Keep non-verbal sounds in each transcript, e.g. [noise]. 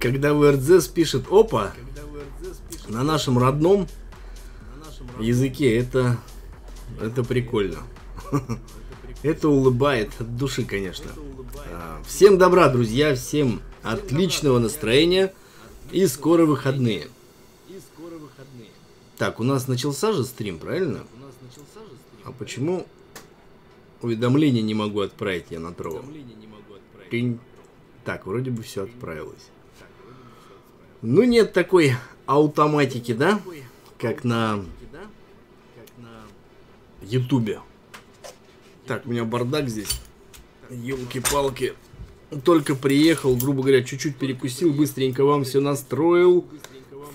Когда ВРДЗ пишет опа на нашем родном языке, это, это прикольно. [laughs] Это улыбает от души, конечно. А, всем добра, друзья, всем отличного настроения и скоро выходные. Так, у нас начался же стрим, правильно? А почему уведомления не могу отправить я на Троу? Так, вроде бы все отправилось. Ну нет такой автоматики, да? Как на Ютубе. Так, у меня бардак здесь. Елки-палки. Только приехал, грубо говоря, чуть-чуть перекусил, быстренько вам все настроил.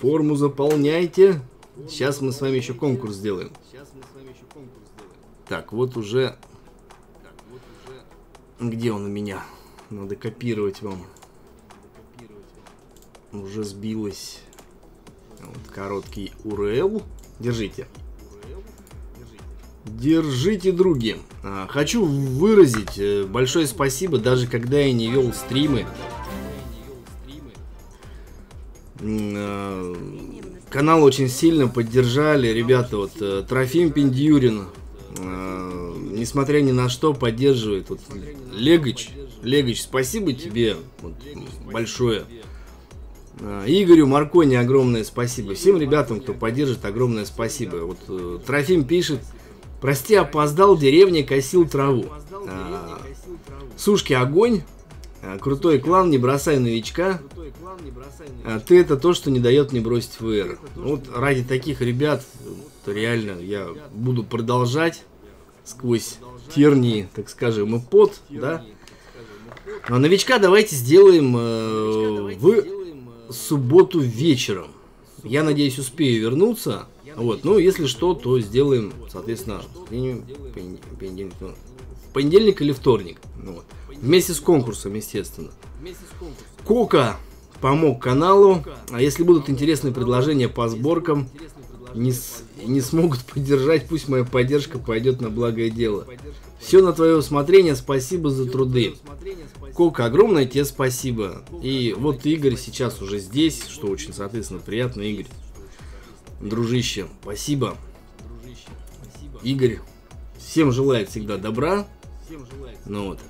Форму заполняйте. Сейчас мы с вами еще конкурс сделаем. Так, вот уже... Где он у меня? Надо копировать вам. Уже сбилось. Вот короткий URL. Держите. Держите, други. А, хочу выразить э, большое спасибо, даже когда я не вел стримы. А, канал очень сильно поддержали ребята. Вот э, Трофим Пиндюрин, а, несмотря ни на что, поддерживает. Вот Легоч, Легоч, спасибо тебе вот, большое. Игорю Маркони огромное спасибо. Всем ребятам, кто поддержит, огромное спасибо. Вот э, Трофим пишет, Прости, опоздал, деревня косил траву. А, сушки огонь. А, крутой клан, не бросай новичка. А, ты это то, что не дает мне бросить ВР. Вот ради таких ребят, то реально я буду продолжать сквозь тернии, так скажем, и пот, да. А новичка давайте сделаем э, в субботу вечером. Я надеюсь, успею вернуться. Вот, ну, если что, то сделаем, соответственно, понедельник, ну, понедельник или вторник. Ну, вот. Вместе с конкурсом, естественно. Кока помог каналу. А если будут интересные предложения по сборкам, не, с, не смогут поддержать, пусть моя поддержка пойдет на благое дело. Все на твое усмотрение, спасибо за труды. Кока, огромное тебе спасибо. И вот Игорь сейчас уже здесь, что очень, соответственно, приятно, Игорь. Дружище, спасибо. Игорь всем желает всегда добра. Ну вот,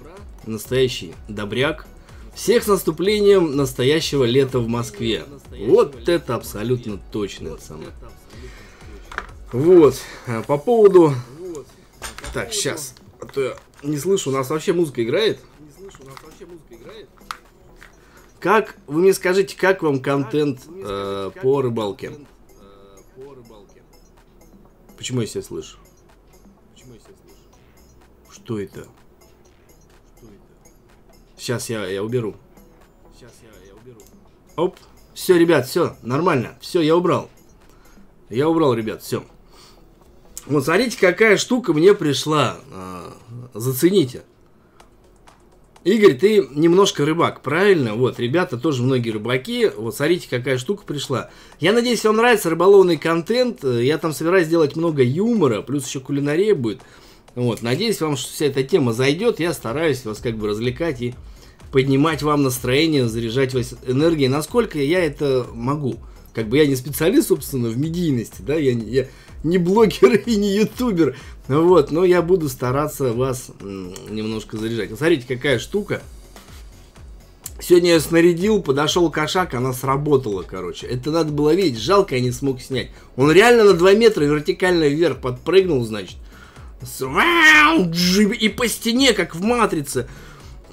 настоящий добряк. Всех с наступлением настоящего лета в Москве. Вот это абсолютно точно самое. Вот, а по поводу... Так, сейчас. А то я не слышу, у нас вообще музыка играет? Как, вы мне скажите, как вам контент э, по рыбалке? Почему я себя слышу? Почему я себя слышу? Что это? Что это? Сейчас я, я уберу. Сейчас я, я уберу. Оп. Все, ребят, все, нормально. Все, я убрал. Я убрал, ребят, все. Вот смотрите, какая штука мне пришла. А, зацените. Игорь, ты немножко рыбак, правильно? Вот, ребята тоже многие рыбаки. Вот, смотрите, какая штука пришла. Я надеюсь, вам нравится рыболовный контент. Я там собираюсь сделать много юмора, плюс еще кулинария будет. Вот, надеюсь, вам вся эта тема зайдет. Я стараюсь вас как бы развлекать и поднимать вам настроение, заряжать вас энергией, насколько я это могу. Как бы я не специалист, собственно, в медийности, да, я, я не блогер и не ютубер. Вот, но я буду стараться вас немножко заряжать. Смотрите, какая штука. Сегодня я снарядил, подошел кошак, она сработала, короче. Это надо было видеть, жалко я не смог снять. Он реально на 2 метра вертикально вверх подпрыгнул, значит. И по стене, как в матрице.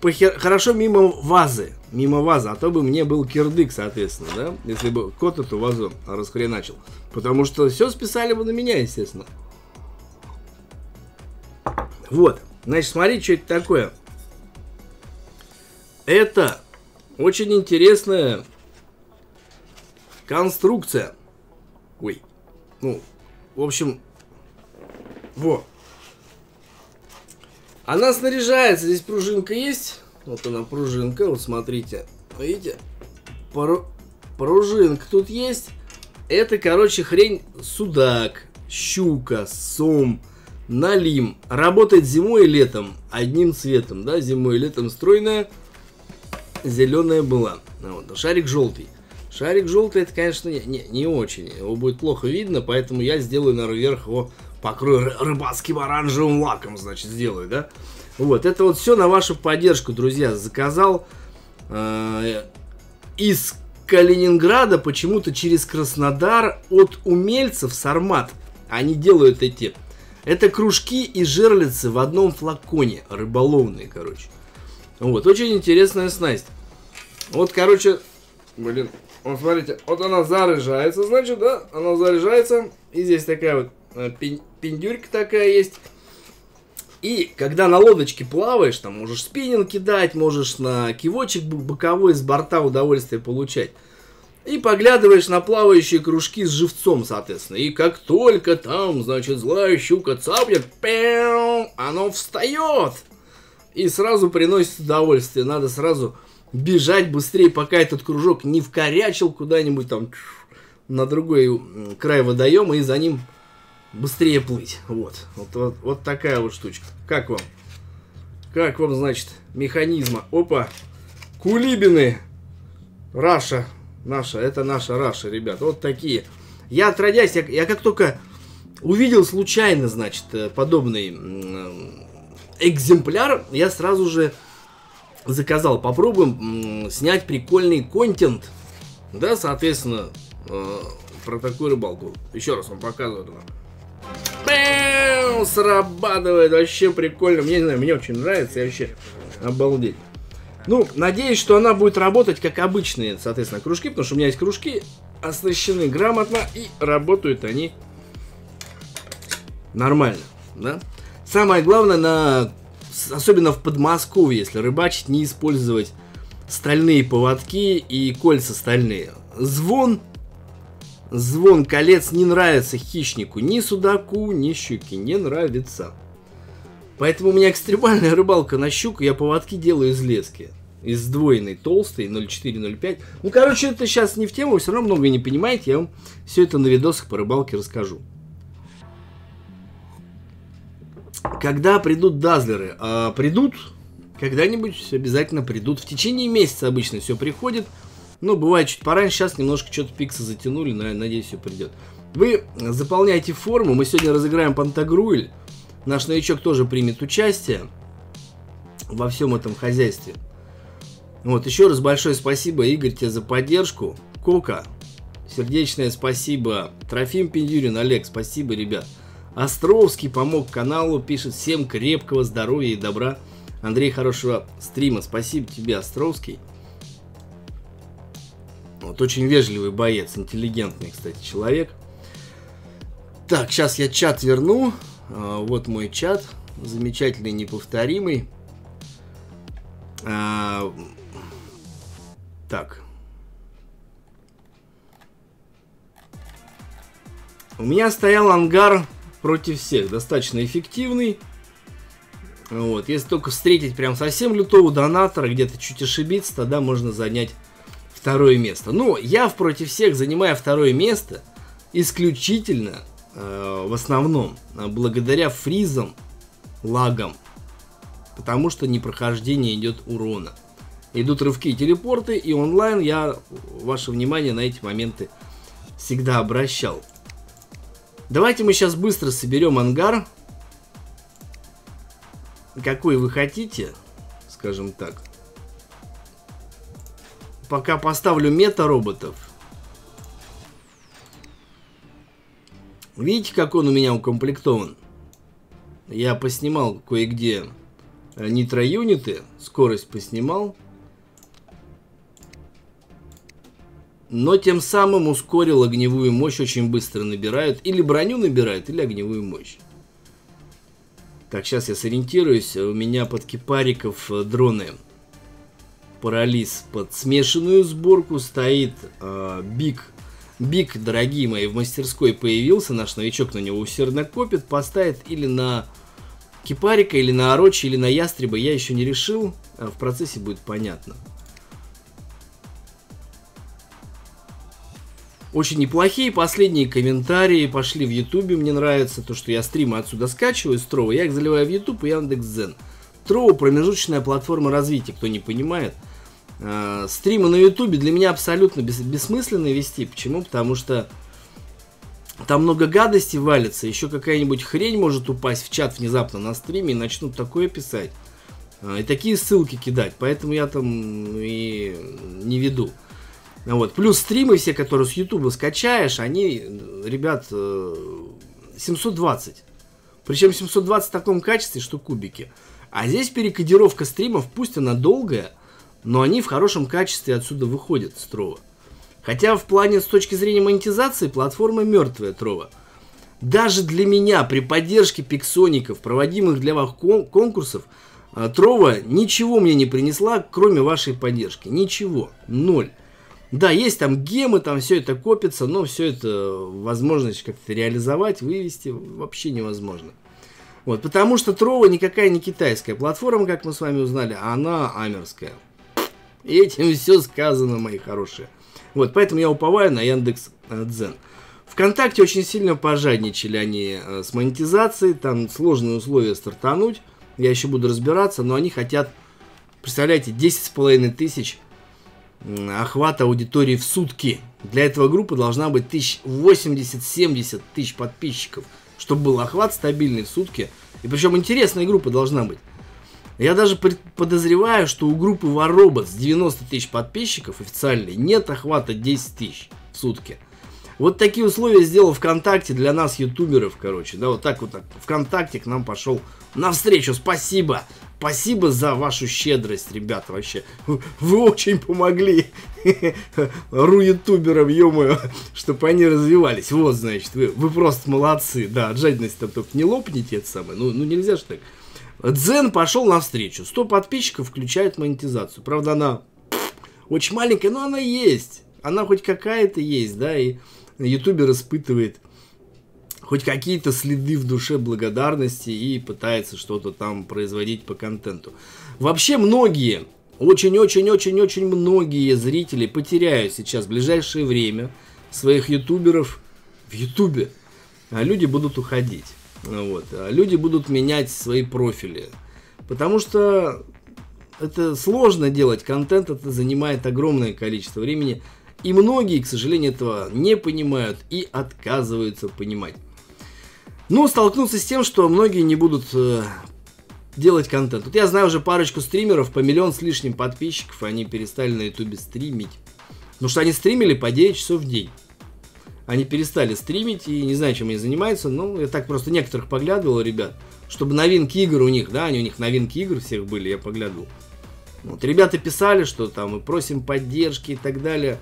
Похер... Хорошо мимо вазы. Мимо вазы. А то бы мне был кирдык, соответственно, да? Если бы кот эту вазу расхреначил. Потому что все списали бы на меня, естественно. Вот. Значит, смотрите, что это такое. Это очень интересная конструкция. Ой. Ну, в общем, вот. Она снаряжается, здесь пружинка есть. Вот она пружинка, вот смотрите. Видите? Пару... Пружинка тут есть. Это, короче, хрень судак, щука, сом, налим. Работает зимой и летом одним цветом, да, зимой и летом стройная. зеленая была. Вот. Шарик желтый. Шарик желтый, это, конечно, не, не, не очень. Его будет плохо видно, поэтому я сделаю, вверх его покрою рыбацким оранжевым лаком, значит, сделаю, да? Вот, это вот все на вашу поддержку, друзья. Заказал э, из Калининграда почему-то через Краснодар от умельцев Сармат. Они делают эти... Это кружки и жерлицы в одном флаконе. Рыболовные, короче. Вот, очень интересная снасть. Вот, короче, блин, вот смотрите, вот она заряжается, значит, да, она заряжается. И здесь такая вот э, пиндюрька такая есть. И когда на лодочке плаваешь, там можешь спиннинг кидать, можешь на кивочек боковой с борта удовольствие получать. И поглядываешь на плавающие кружки с живцом, соответственно. И как только там, значит, злая щука цапнет, пэм, оно встает. И сразу приносит удовольствие. Надо сразу бежать быстрее, пока этот кружок не вкорячил куда-нибудь там на другой край водоема и за ним быстрее плыть. Вот. Вот, вот, вот такая вот штучка. Как вам? Как вам, значит, механизма? Опа. Кулибины. Раша. Наша. Это наша Раша, ребят. Вот такие. Я отродясь, я, я как только увидел случайно, значит, э, подобный экземпляр, я сразу же заказал. Попробуем снять прикольный контент. Да, соответственно, э, про такую рыбалку. Еще раз вам показываю. Бэм! Срабатывает, вообще прикольно. Мне не знаю, мне очень нравится, я вообще обалдеть. Ну, надеюсь, что она будет работать как обычные, соответственно, кружки, потому что у меня есть кружки, оснащены грамотно, и работают они нормально, да. Самое главное, на, особенно в Подмосковье, если рыбачить, не использовать стальные поводки и кольца стальные. Звон Звон колец не нравится хищнику, ни судаку, ни щуке, не нравится. Поэтому у меня экстремальная рыбалка на щуку, я поводки делаю из лески. Из сдвоенной, толстой, 0,4-0,5. Ну, короче, это сейчас не в тему, вы все равно много не понимаете, я вам все это на видосах по рыбалке расскажу. Когда придут дазлеры? А, придут, когда-нибудь обязательно придут. В течение месяца обычно все приходит. Ну, бывает чуть пораньше, сейчас немножко что-то пиксы затянули, но надеюсь, все придет. Вы заполняйте форму, мы сегодня разыграем Пантагруэль. Наш новичок тоже примет участие во всем этом хозяйстве. Вот, еще раз большое спасибо, Игорь, тебе за поддержку. Кока, сердечное спасибо. Трофим Пиндюрин, Олег, спасибо, ребят. Островский помог каналу, пишет всем крепкого здоровья и добра. Андрей, хорошего стрима. Спасибо тебе, Островский. Вот очень вежливый боец, интеллигентный, кстати, человек. Так, сейчас я чат верну. А, вот мой чат, замечательный, неповторимый. А, так. У меня стоял ангар против всех, достаточно эффективный. Вот, если только встретить прям совсем лютого донатора, где-то чуть ошибиться, тогда можно занять второе место. Но я против всех занимаю второе место исключительно, э, в основном, благодаря фризам, лагам. Потому что непрохождение идет урона. Идут рывки и телепорты, и онлайн я ваше внимание на эти моменты всегда обращал. Давайте мы сейчас быстро соберем ангар. Какой вы хотите, скажем так пока поставлю мета-роботов. Видите, как он у меня укомплектован? Я поснимал кое-где нитро-юниты, скорость поснимал. Но тем самым ускорил огневую мощь, очень быстро набирают. Или броню набирают, или огневую мощь. Так, сейчас я сориентируюсь. У меня под кипариков э, дроны Парализ под смешанную сборку стоит э, Биг. Биг, дорогие мои, в мастерской появился. Наш новичок на него усердно копит. Поставит или на кипарика, или на орочи, или на ястреба. Я еще не решил. А в процессе будет понятно. Очень неплохие последние комментарии пошли в Ютубе. Мне нравится то, что я стримы отсюда скачиваю с Trovo. Я их заливаю в Ютуб и Яндекс.Дзен. Троу промежуточная платформа развития, кто не понимает. Э, стримы на ютубе для меня абсолютно бес, бессмысленно вести. Почему? Потому что там много гадости валится, еще какая-нибудь хрень может упасть в чат внезапно на стриме и начнут такое писать. Э, и такие ссылки кидать, поэтому я там и не веду. Вот. Плюс стримы все, которые с Ютуба скачаешь, они, ребят, 720. Э, Причем 720 в таком качестве, что кубики. А здесь перекодировка стримов, пусть она долгая, но они в хорошем качестве отсюда выходят с Трова. Хотя в плане с точки зрения монетизации платформа мертвая Трова. Даже для меня при поддержке пиксоников, проводимых для вас конкурсов, э, Трова ничего мне не принесла, кроме вашей поддержки. Ничего. Ноль. Да, есть там гемы, там все это копится, но все это возможность как-то реализовать, вывести вообще невозможно. Вот, потому что Трова никакая не китайская платформа, как мы с вами узнали, а она амерская. И этим все сказано, мои хорошие. Вот, поэтому я уповаю на Яндекс Дзен. Вконтакте очень сильно пожадничали они э, с монетизацией, там сложные условия стартануть, я еще буду разбираться, но они хотят, представляете, 10,5 тысяч охвата аудитории в сутки. Для этого группы должна быть 80-70 тысяч подписчиков, чтобы был охват стабильный в сутки. И причем интересная группа должна быть. Я даже подозреваю, что у группы Воробот с 90 тысяч подписчиков официальной нет охвата 10 тысяч в сутки. Вот такие условия сделал ВКонтакте для нас, ютуберов, короче. Да, вот так вот так. ВКонтакте к нам пошел навстречу. Спасибо. Спасибо за вашу щедрость, ребята, вообще. Вы очень помогли [laughs] ру-ютуберам, ё чтобы они развивались. Вот, значит, вы, вы просто молодцы. Да, от жадности там только не лопните это самое. Ну, ну нельзя же так. Дзен пошел навстречу. 100 подписчиков включает монетизацию. Правда, она очень маленькая, но она есть. Она хоть какая-то есть, да, и ютубер испытывает хоть какие-то следы в душе благодарности и пытается что-то там производить по контенту. Вообще многие, очень-очень-очень-очень многие зрители потеряют сейчас в ближайшее время своих ютуберов в ютубе. А люди будут уходить. Вот. А люди будут менять свои профили. Потому что это сложно делать контент, это занимает огромное количество времени. И многие, к сожалению, этого не понимают и отказываются понимать. Но столкнуться с тем, что многие не будут э, делать контент. Вот я знаю уже парочку стримеров по миллион с лишним подписчиков, они перестали на ютубе стримить. Потому что они стримили по 9 часов в день. Они перестали стримить и не знаю, чем они занимаются. Ну, я так просто некоторых поглядывал, ребят. Чтобы новинки игр у них, да, они у них новинки игр всех были, я поглядывал. Вот, ребята писали, что там мы просим поддержки и так далее.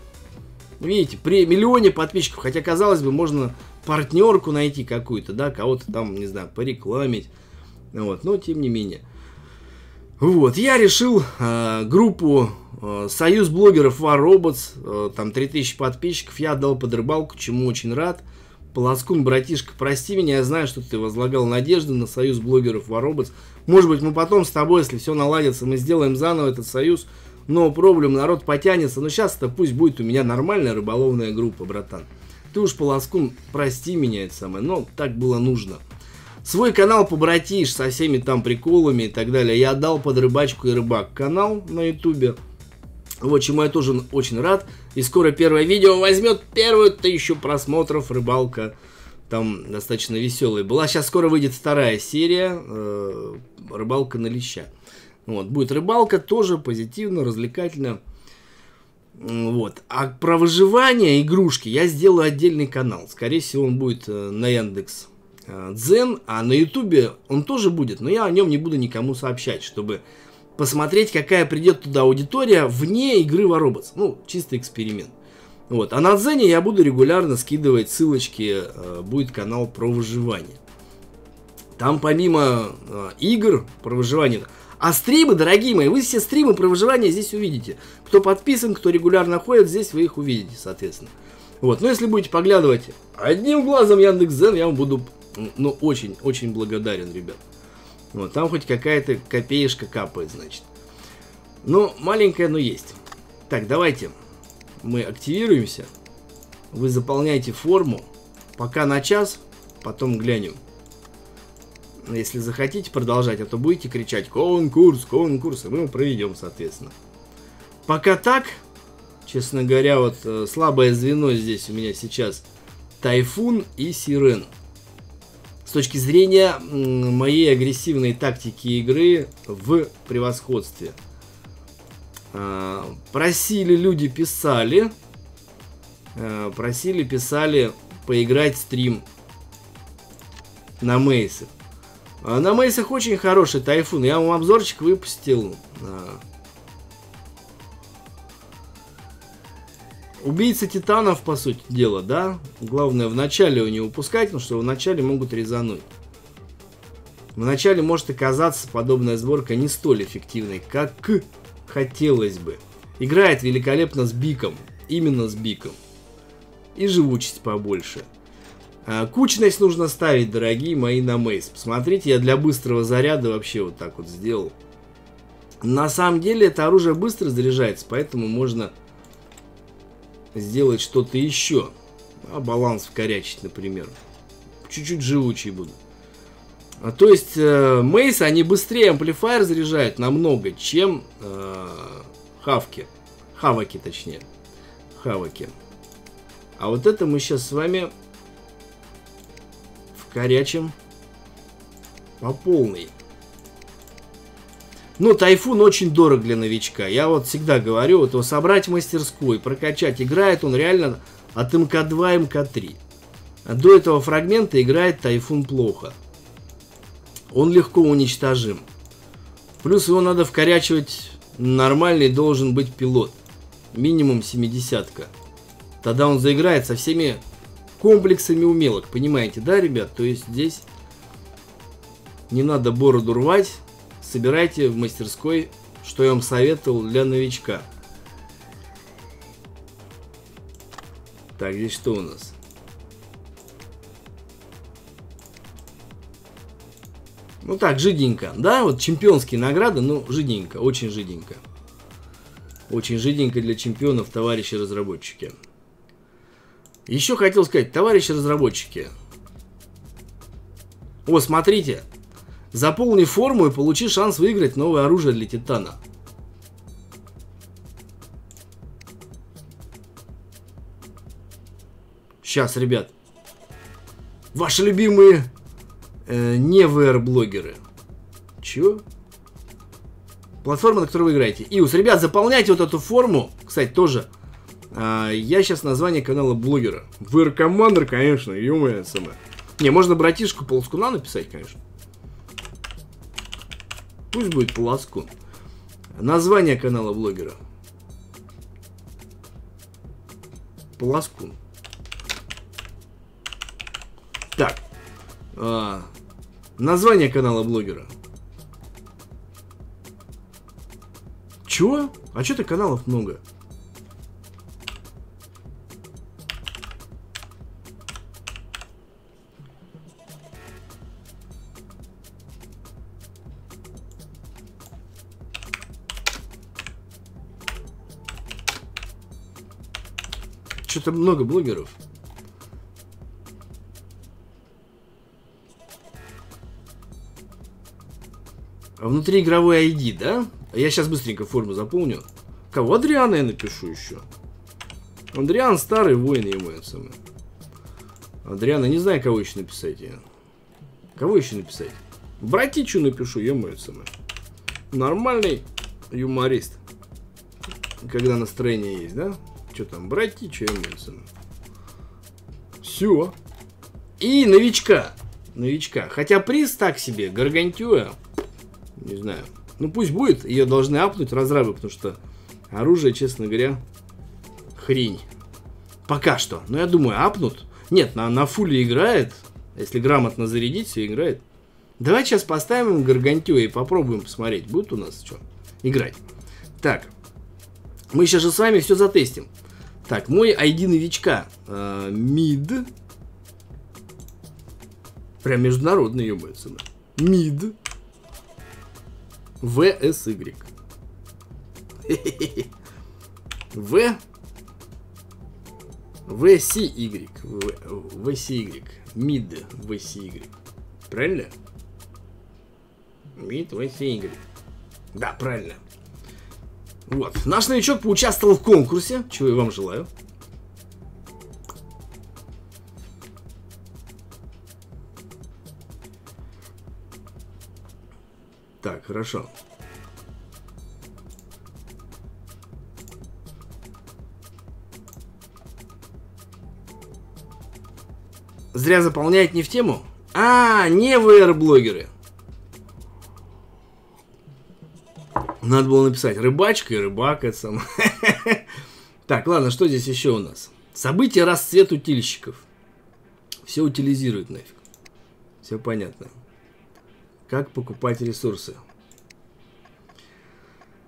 Видите, при миллионе подписчиков, хотя, казалось бы, можно партнерку найти какую-то, да, кого-то там, не знаю, порекламить. Вот, но тем не менее. Вот, я решил э, группу э, Союз блогеров War Robots, э, там 3000 подписчиков, я отдал под рыбалку, чему очень рад. Полоскун, братишка, прости меня, я знаю, что ты возлагал надежды на Союз блогеров War Robots. Может быть, мы потом с тобой, если все наладится, мы сделаем заново этот союз. Но проблем, народ потянется. Но сейчас это пусть будет у меня нормальная рыболовная группа, братан. Ты уж, Полоскун, прости меня это самое, но так было нужно. Свой канал побратишь со всеми там приколами и так далее. Я отдал под рыбачку и рыбак канал на ютубе. Вот чему я тоже очень рад. И скоро первое видео возьмет первую тысячу просмотров. Рыбалка там достаточно веселая была. Сейчас скоро выйдет вторая серия. Э, рыбалка на леща. Вот, будет рыбалка тоже позитивно, развлекательно. Вот. А про выживание игрушки я сделаю отдельный канал. Скорее всего, он будет э, на Яндекс Дзен, а на Ютубе он тоже будет, но я о нем не буду никому сообщать, чтобы посмотреть, какая придет туда аудитория вне игры Robots. Ну, чисто эксперимент. Вот. А на Дзене я буду регулярно скидывать ссылочки, э, будет канал про выживание. Там помимо игр про выживание, а стримы, дорогие мои, вы все стримы про выживание здесь увидите. Кто подписан, кто регулярно ходит, здесь вы их увидите, соответственно. Вот, но если будете поглядывать одним глазом Яндекс.Зен, я вам буду, ну, очень-очень благодарен, ребят. Вот, там хоть какая-то копеечка капает, значит. Ну, маленькая, но есть. Так, давайте мы активируемся. Вы заполняете форму. Пока на час, потом глянем если захотите продолжать, а то будете кричать «Конкурс! Конкурс!» и мы его проведем, соответственно. Пока так, честно говоря, вот э, слабое звено здесь у меня сейчас Тайфун и Сирен. Точки зрения моей агрессивной тактики игры в превосходстве. А, просили люди, писали. А, просили, писали поиграть стрим на Мейсах. А, на Мейсах очень хороший тайфун. Я вам обзорчик выпустил. Убийца титанов, по сути дела, да? Главное, в начале не упускать, потому что в начале могут резануть. В начале может оказаться подобная сборка не столь эффективной, как хотелось бы. Играет великолепно с биком. Именно с биком. И живучесть побольше. А, кучность нужно ставить, дорогие мои, на мейс. Посмотрите, я для быстрого заряда вообще вот так вот сделал. На самом деле это оружие быстро заряжается, поэтому можно сделать что-то еще. А баланс вкорячить, например. Чуть-чуть живучий будут. А, то есть э, Мейс, они быстрее амплифайер заряжают намного, чем э, Хавки. Хаваки, точнее. Хаваки. А вот это мы сейчас с вами вкорячим по полной. Ну, тайфун очень дорог для новичка. Я вот всегда говорю, его собрать в мастерской, прокачать. Играет он реально от МК2 МК3. А до этого фрагмента играет тайфун плохо. Он легко уничтожим. Плюс его надо вкорячивать нормальный должен быть пилот. Минимум 70 -ка. Тогда он заиграет со всеми комплексами умелок. Понимаете, да, ребят? То есть здесь не надо бороду рвать собирайте в мастерской, что я вам советовал для новичка. Так, здесь что у нас? Ну так, жиденько. Да, вот чемпионские награды, ну, жиденько, очень жиденько. Очень жиденько для чемпионов, товарищи разработчики. Еще хотел сказать, товарищи разработчики. О, смотрите, Заполни форму и получи шанс выиграть новое оружие для Титана. Сейчас, ребят. Ваши любимые э, не VR-блогеры. Чё? Платформа, на которой вы играете. Иус, ребят, заполняйте вот эту форму. Кстати, тоже. Э, я сейчас название канала блогера. VR Commander, конечно, ё самое. Не, можно братишку Полскуна написать, конечно. Пусть будет Полоскун. Название канала блогера. Полоскун. Так. А, название канала блогера. Чего? А что-то каналов много. Что-то много блогеров. А внутри игровой ID, да? Я сейчас быстренько форму заполню. Кого? Адриана я напишу еще. Адриан старый воин ему это самое. Адриана, не знаю, кого еще написать я. Кого еще написать? Братичу напишу, это самое. Нормальный юморист. Когда настроение есть, да? Что там, братья Эмельсон? Все. И новичка. Новичка. Хотя приз так себе. Гаргантюа. Не знаю. Ну пусть будет. Ее должны апнуть разрабы, потому что оружие, честно говоря, хрень. Пока что. Но я думаю, апнут. Нет, на, на фуле играет. Если грамотно зарядить, все играет. Давай сейчас поставим Гаргантюа и попробуем посмотреть, будет у нас что играть. Так, мы сейчас же с вами все затестим. Так, мой ID новичка. Э. Прям международный, ебается. Мид. VSY. В. VCY. VCY. Мид VCY. Правильно? Мид VCY. Да, правильно. Вот. Наш новичок поучаствовал в конкурсе, чего я вам желаю. Так, хорошо. Зря заполняет не в тему. А, не VR-блогеры. Надо было написать рыбачка и рыбак это сам. [laughs] Так, ладно, что здесь еще у нас? События расцвет утильщиков. Все утилизируют нафиг. Все понятно. Как покупать ресурсы?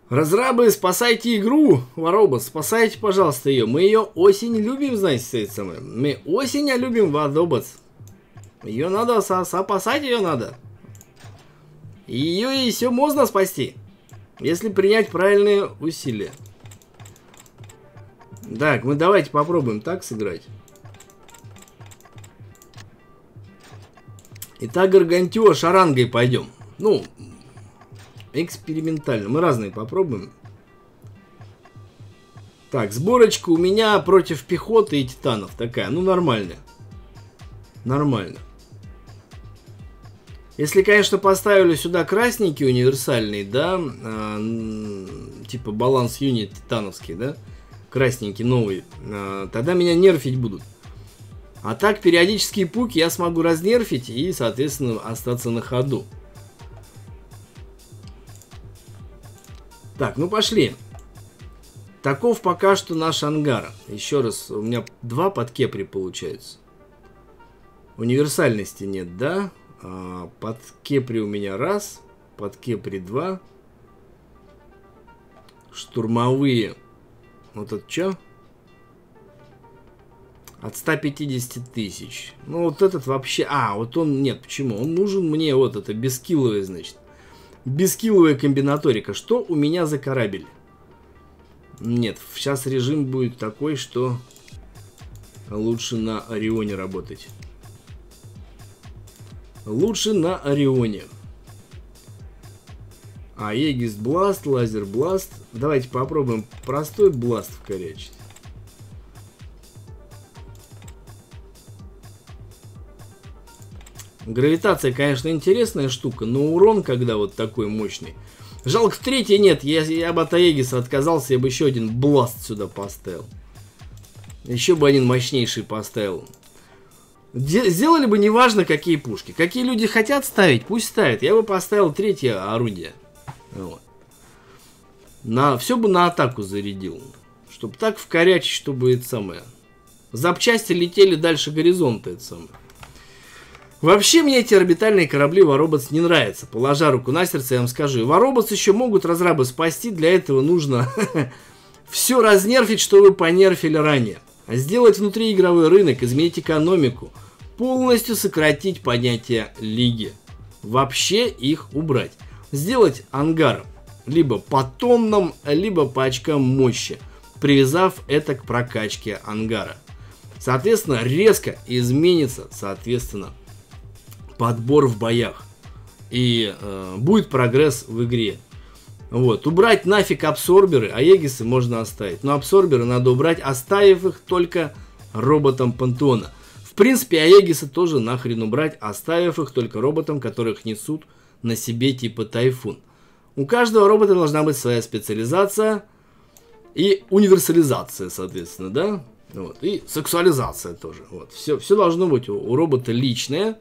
Разрабы, спасайте игру, Воробот, спасайте, пожалуйста, ее. Мы ее осень любим, знаете, это самое. Мы осень любим, Воробот. Ее надо, спасать ее надо. Ее и все можно спасти. Если принять правильные усилия. Так, мы давайте попробуем так сыграть. Итак, Гаргантюа шарангой пойдем. Ну, экспериментально. Мы разные попробуем. Так, сборочка у меня против пехоты и титанов такая. Ну, нормальная. Нормально. Если, конечно, поставили сюда красненький универсальный, да, э, типа баланс юнит титановский, да, красненький новый, э, тогда меня нерфить будут. А так, периодические пуки я смогу разнерфить и, соответственно, остаться на ходу. Так, ну пошли. Таков пока что наш ангар. Еще раз, у меня два под кепри получается. Универсальности нет, да? А, под кепри у меня раз, под кепри два. Штурмовые. Вот это что? От 150 тысяч. Ну, вот этот вообще... А, вот он... Нет, почему? Он нужен мне вот это, бескилловый, значит. Бескилловая комбинаторика. Что у меня за корабль? Нет, сейчас режим будет такой, что лучше на Орионе работать. Лучше на Орионе. А, Aegis Blast, Laser Blast. Давайте попробуем простой Blast вкорячить. Гравитация, конечно, интересная штука, но урон, когда вот такой мощный. Жалко, в третьей нет. Я, я бы от Аегиса отказался, я бы еще один Blast сюда поставил. Еще бы один мощнейший поставил. Сделали бы неважно какие пушки. Какие люди хотят ставить, пусть ставят. Я бы поставил третье орудие. Вот. На, все бы на атаку зарядил. Чтобы так вкорячить, чтобы это самое. Запчасти летели дальше горизонта, это самое. Вообще мне эти орбитальные корабли Воробоц не нравятся. Положа руку на сердце, я вам скажу. Воробоц еще могут разрабы спасти. Для этого нужно [laughs] все разнерфить, что вы понерфили ранее. Сделать внутриигровой рынок, изменить экономику – полностью сократить понятие лиги. Вообще их убрать. Сделать ангар либо по тоннам, либо по очкам мощи, привязав это к прокачке ангара. Соответственно, резко изменится, соответственно, подбор в боях. И э, будет прогресс в игре. Вот, убрать нафиг абсорберы, а егисы можно оставить. Но абсорберы надо убрать, оставив их только роботом пантеона принципе, Аегиса тоже нахрен убрать, оставив их только роботам, которых несут на себе типа Тайфун. У каждого робота должна быть своя специализация и универсализация, соответственно, да? Вот. И сексуализация тоже. Вот. Все, все должно быть у, у робота личное,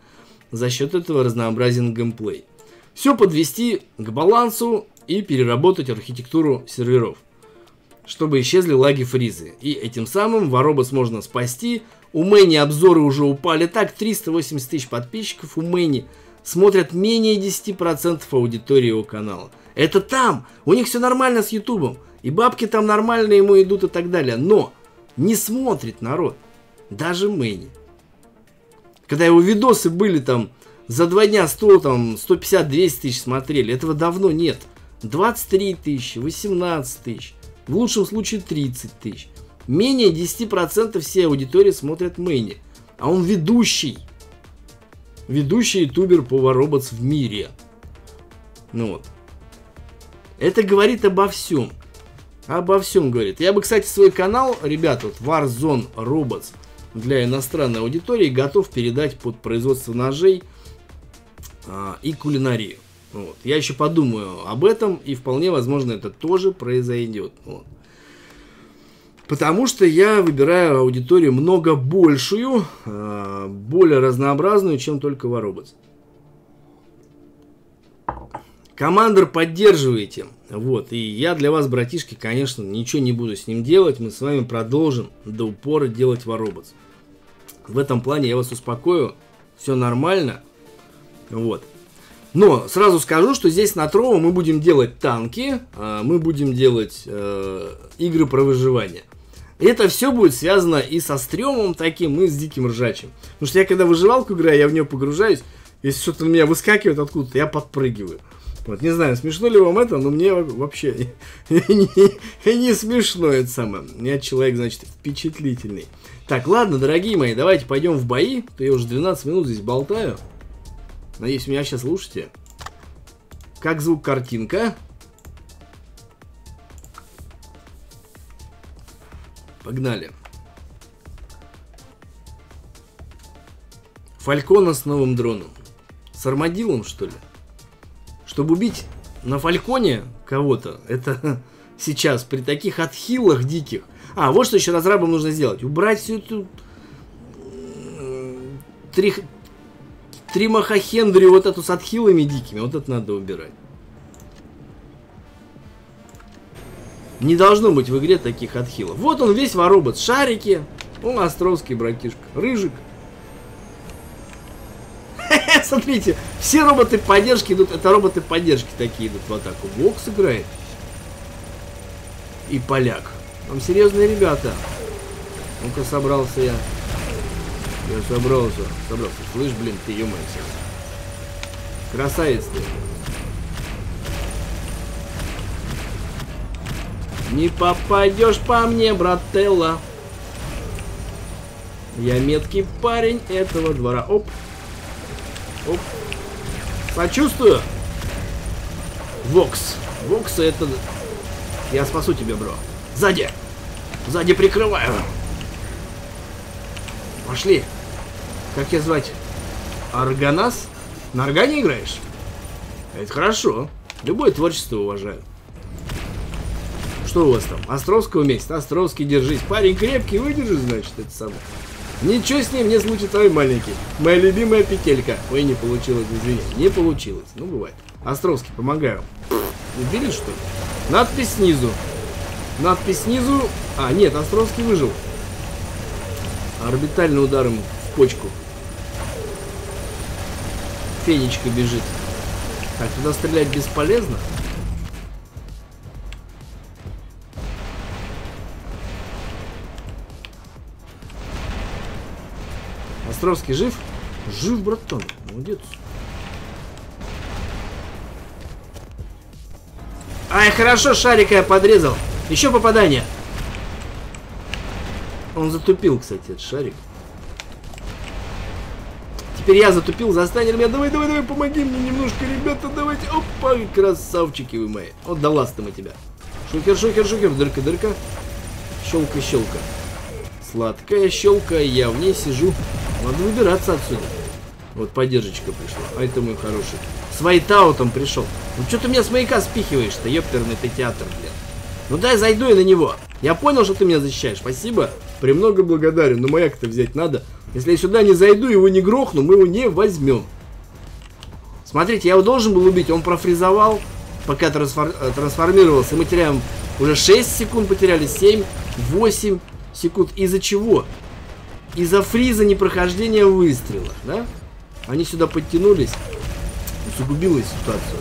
за счет этого разнообразен геймплей. Все подвести к балансу и переработать архитектуру серверов, чтобы исчезли лаги фризы. И этим самым Воробос можно спасти, у Мэни обзоры уже упали. Так, 380 тысяч подписчиков у Мэни смотрят менее 10% аудитории его канала. Это там, у них все нормально с Ютубом. И бабки там нормально ему идут и так далее. Но не смотрит народ. Даже Мэни. Когда его видосы были там за два дня 100, там, 150-200 тысяч смотрели. Этого давно нет. 23 тысячи, 18 тысяч. В лучшем случае 30 тысяч. Менее 10% всей аудитории смотрят Мэни. А он ведущий. Ведущий ютубер по Роботс в мире. Ну вот. Это говорит обо всем. Обо всем говорит. Я бы, кстати, свой канал, ребят, вот Warzone Robots для иностранной аудитории готов передать под производство ножей а, и кулинарию. Вот. Я еще подумаю об этом, и вполне возможно это тоже произойдет. Вот. Потому что я выбираю аудиторию много большую, а, более разнообразную, чем только Воробец. Командор поддерживаете. Вот, и я для вас, братишки, конечно, ничего не буду с ним делать. Мы с вами продолжим до упора делать Воробец. В этом плане я вас успокою. Все нормально. Вот. Но сразу скажу, что здесь на Трово мы будем делать танки, а мы будем делать э, игры про выживание. Это все будет связано и со стрёмом таким, и с диким ржачем. Потому что я когда выживалку играю, я в нее погружаюсь, если что-то у меня выскакивает откуда-то, я подпрыгиваю. Вот, не знаю, смешно ли вам это, но мне вообще [laughs] не, не смешно это самое. Я человек, значит, впечатлительный. Так, ладно, дорогие мои, давайте пойдем в бои. То я уже 12 минут здесь болтаю. Надеюсь, меня сейчас слушаете. Как звук картинка? Погнали. Фалькона с новым дроном. С армадилом, что ли? Чтобы убить на Фальконе кого-то, это [laughs] сейчас при таких отхилах диких. А, вот что еще разрабам нужно сделать. Убрать всю эту... Три... Три махахендрию вот эту с отхилами дикими. Вот это надо убирать. Не должно быть в игре таких отхилов. Вот он весь воробот. Шарики. Он Островский братишка. Рыжик. [laughs] Смотрите, все роботы поддержки идут. Это роботы поддержки такие идут в атаку. Вокс играет. И поляк. Там серьезные ребята. Ну-ка, собрался я. Я собрался. Собрался. Слышь, блин, ты, ё Красавец ты. Не попадешь по мне, брателла. Я меткий парень этого двора. Оп. Оп. Почувствую. Вокс. Вокс это... Я спасу тебя, бро. Сзади. Сзади прикрываю. Пошли. Как тебя звать? Арганас? На органе играешь? Это хорошо. Любое творчество уважаю. Что у вас там? Островского месяца? Островский, держись. Парень крепкий, выдержи, значит, это самое. Ничего с ним не случится, ой, маленький. Моя любимая петелька. Ой, не получилось, извини. Не получилось. Ну, бывает. Островский, помогаю. Убили, что ли? Надпись снизу. Надпись снизу. А, нет, Островский выжил. Орбитальным ударом в почку. Фенечка бежит. Так, туда стрелять бесполезно. Островский жив? Жив, братан. Молодец. Ай, хорошо, шарика я подрезал. Еще попадание. Он затупил, кстати, этот шарик. Теперь я затупил, застаньте меня. Давай, давай, давай, помоги мне немножко, ребята, давайте. Опа, красавчики вы мои. Вот до ласта мы тебя. Шукер, шукер, шукер, дырка, дырка. Щелка, щелка. Сладкая щелка, я в ней сижу. Надо выбираться отсюда. Вот поддержечка пришла. А это мой хороший. С вайтаутом пришел. Ну что ты меня с маяка спихиваешь-то, ёперный ты театр, блин. Ну дай зайду я на него. Я понял, что ты меня защищаешь. Спасибо. Премного благодарен. Но маяк-то взять надо. Если я сюда не зайду, его не грохну, мы его не возьмем. Смотрите, я его должен был убить. Он профризовал, пока трансфор... Э, трансформировался. Мы теряем уже 6 секунд потеряли, 7, 8 секунд. Из-за чего? Из-за фриза непрохождения выстрела, да? Они сюда подтянулись. Усугубилась ситуацию.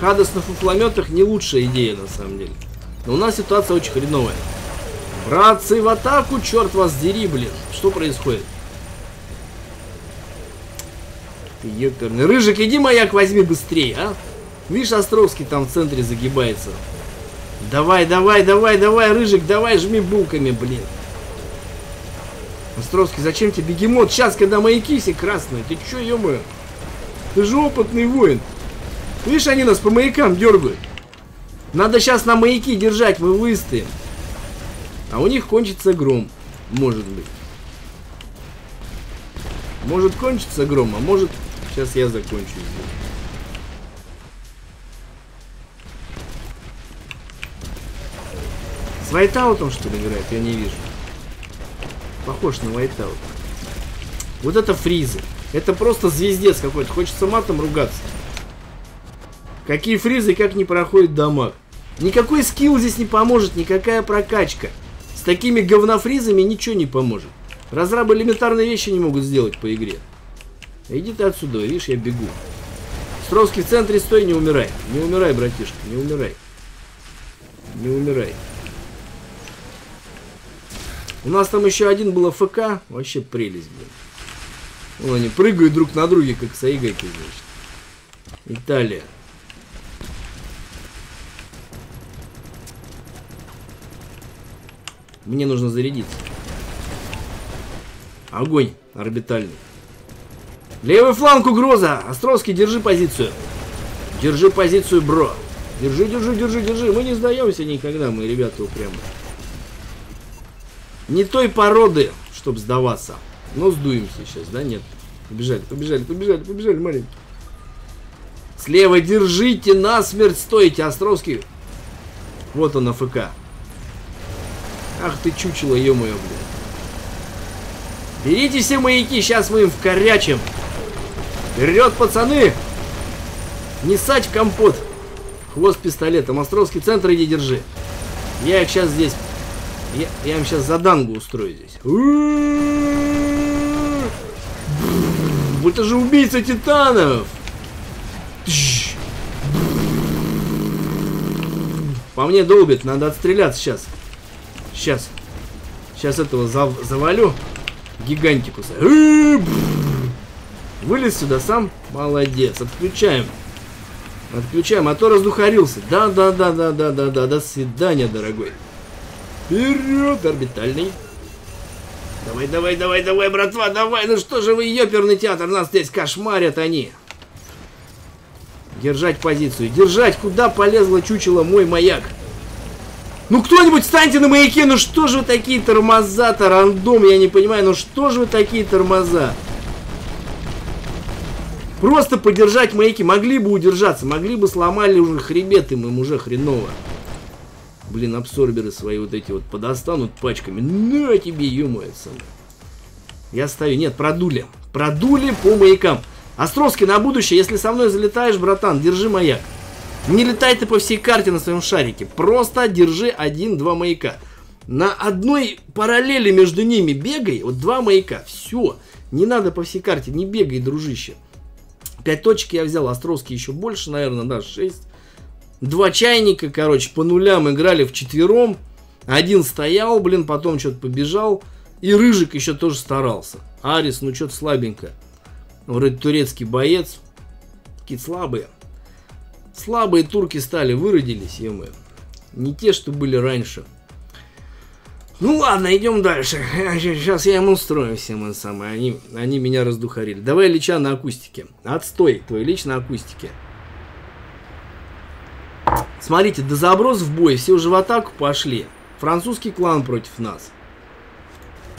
Хадас на фуфлометах не лучшая идея, на самом деле. Но у нас ситуация очень хреновая. Братцы, в атаку, черт вас дери, блин. Что происходит? Ёперный. Рыжик, иди маяк возьми быстрее, а? Видишь, Островский там в центре загибается. Давай, давай, давай, давай, Рыжик, давай, жми булками, блин. Островский, зачем тебе бегемот? Сейчас, когда маяки все красные. Ты чё, ё -моё? Ты же опытный воин. Видишь, они нас по маякам дергают. Надо сейчас на маяки держать, мы выстоим. А у них кончится гром. Может быть. Может кончится гром, а может... Сейчас я закончу здесь. С вайтаутом, что ли, играет? Я не вижу. Похож на вайтаут. Вот это фризы. Это просто звездец какой-то. Хочется матом ругаться. Какие фризы, как не проходит дамаг. Никакой скилл здесь не поможет, никакая прокачка. С такими говнофризами ничего не поможет. Разрабы элементарные вещи не могут сделать по игре. Иди ты отсюда, видишь, я бегу. Стровский в центре, стой, не умирай. Не умирай, братишка, не умирай. Не умирай. У нас там еще один был ФК. Вообще прелесть, блин. Вон они прыгают друг на друге, как саигайки, значит. Италия. Мне нужно зарядиться. Огонь орбитальный. Левый фланг угроза. Островский, держи позицию. Держи позицию, бро. Держи, держи, держи, держи. Мы не сдаемся никогда, мы, ребята, упрямые. Не той породы, чтобы сдаваться. Но сдуемся сейчас, да? Нет. Побежали, побежали, побежали, побежали, маленький. Слева держите, насмерть стойте, Островский. Вот он, АФК. Ах ты чучело, ё-моё, блин. Берите все маяки, сейчас мы им вкорячим. Вперед, пацаны! Не сать в компот. Хвост пистолетом. Островский центр, иди держи. Я их сейчас здесь... Я, я им сейчас задангу устрою здесь. Это же убийца титанов! По мне долбит, надо отстреляться сейчас. Сейчас. Сейчас этого зав завалю. Гигантикуса. Вылез сюда сам. Молодец. Отключаем. Отключаем, а то раздухарился. Да, да, да, да, да, да, да. До свидания, дорогой. Вперед, орбитальный. Давай, давай, давай, давай, братва, давай. Ну что же вы, ёперный театр, нас здесь кошмарят они. Держать позицию. Держать, куда полезла чучело мой маяк. Ну кто-нибудь встаньте на маяке, ну что же вы такие тормоза-то, рандом, я не понимаю, ну что же вы такие тормоза? Просто подержать маяки, могли бы удержаться, могли бы сломали уже хребет им, им уже хреново. Блин, абсорберы свои вот эти вот подостанут пачками. На тебе, ё самое. Я стою. Нет, продули. Продули по маякам. Островский на будущее, если со мной залетаешь, братан, держи маяк. Не летай ты по всей карте на своем шарике. Просто держи один-два маяка. На одной параллели между ними бегай, вот два маяка. Все. Не надо по всей карте, не бегай, дружище. Пять точек я взял, Островский еще больше, наверное, да, шесть. Два чайника, короче, по нулям играли в четвером. Один стоял, блин, потом что-то побежал. И Рыжик еще тоже старался. Арис, ну что-то слабенько. Вроде турецкий боец. Такие слабые. Слабые турки стали, выродились, ё Не те, что были раньше. Ну ладно, идем дальше. [laughs] Сейчас я им устрою всем это самое. Они, они меня раздухарили. Давай Лича на акустике. Отстой твой лич на акустике. Смотрите, до заброс в бой, все уже в атаку пошли. Французский клан против нас.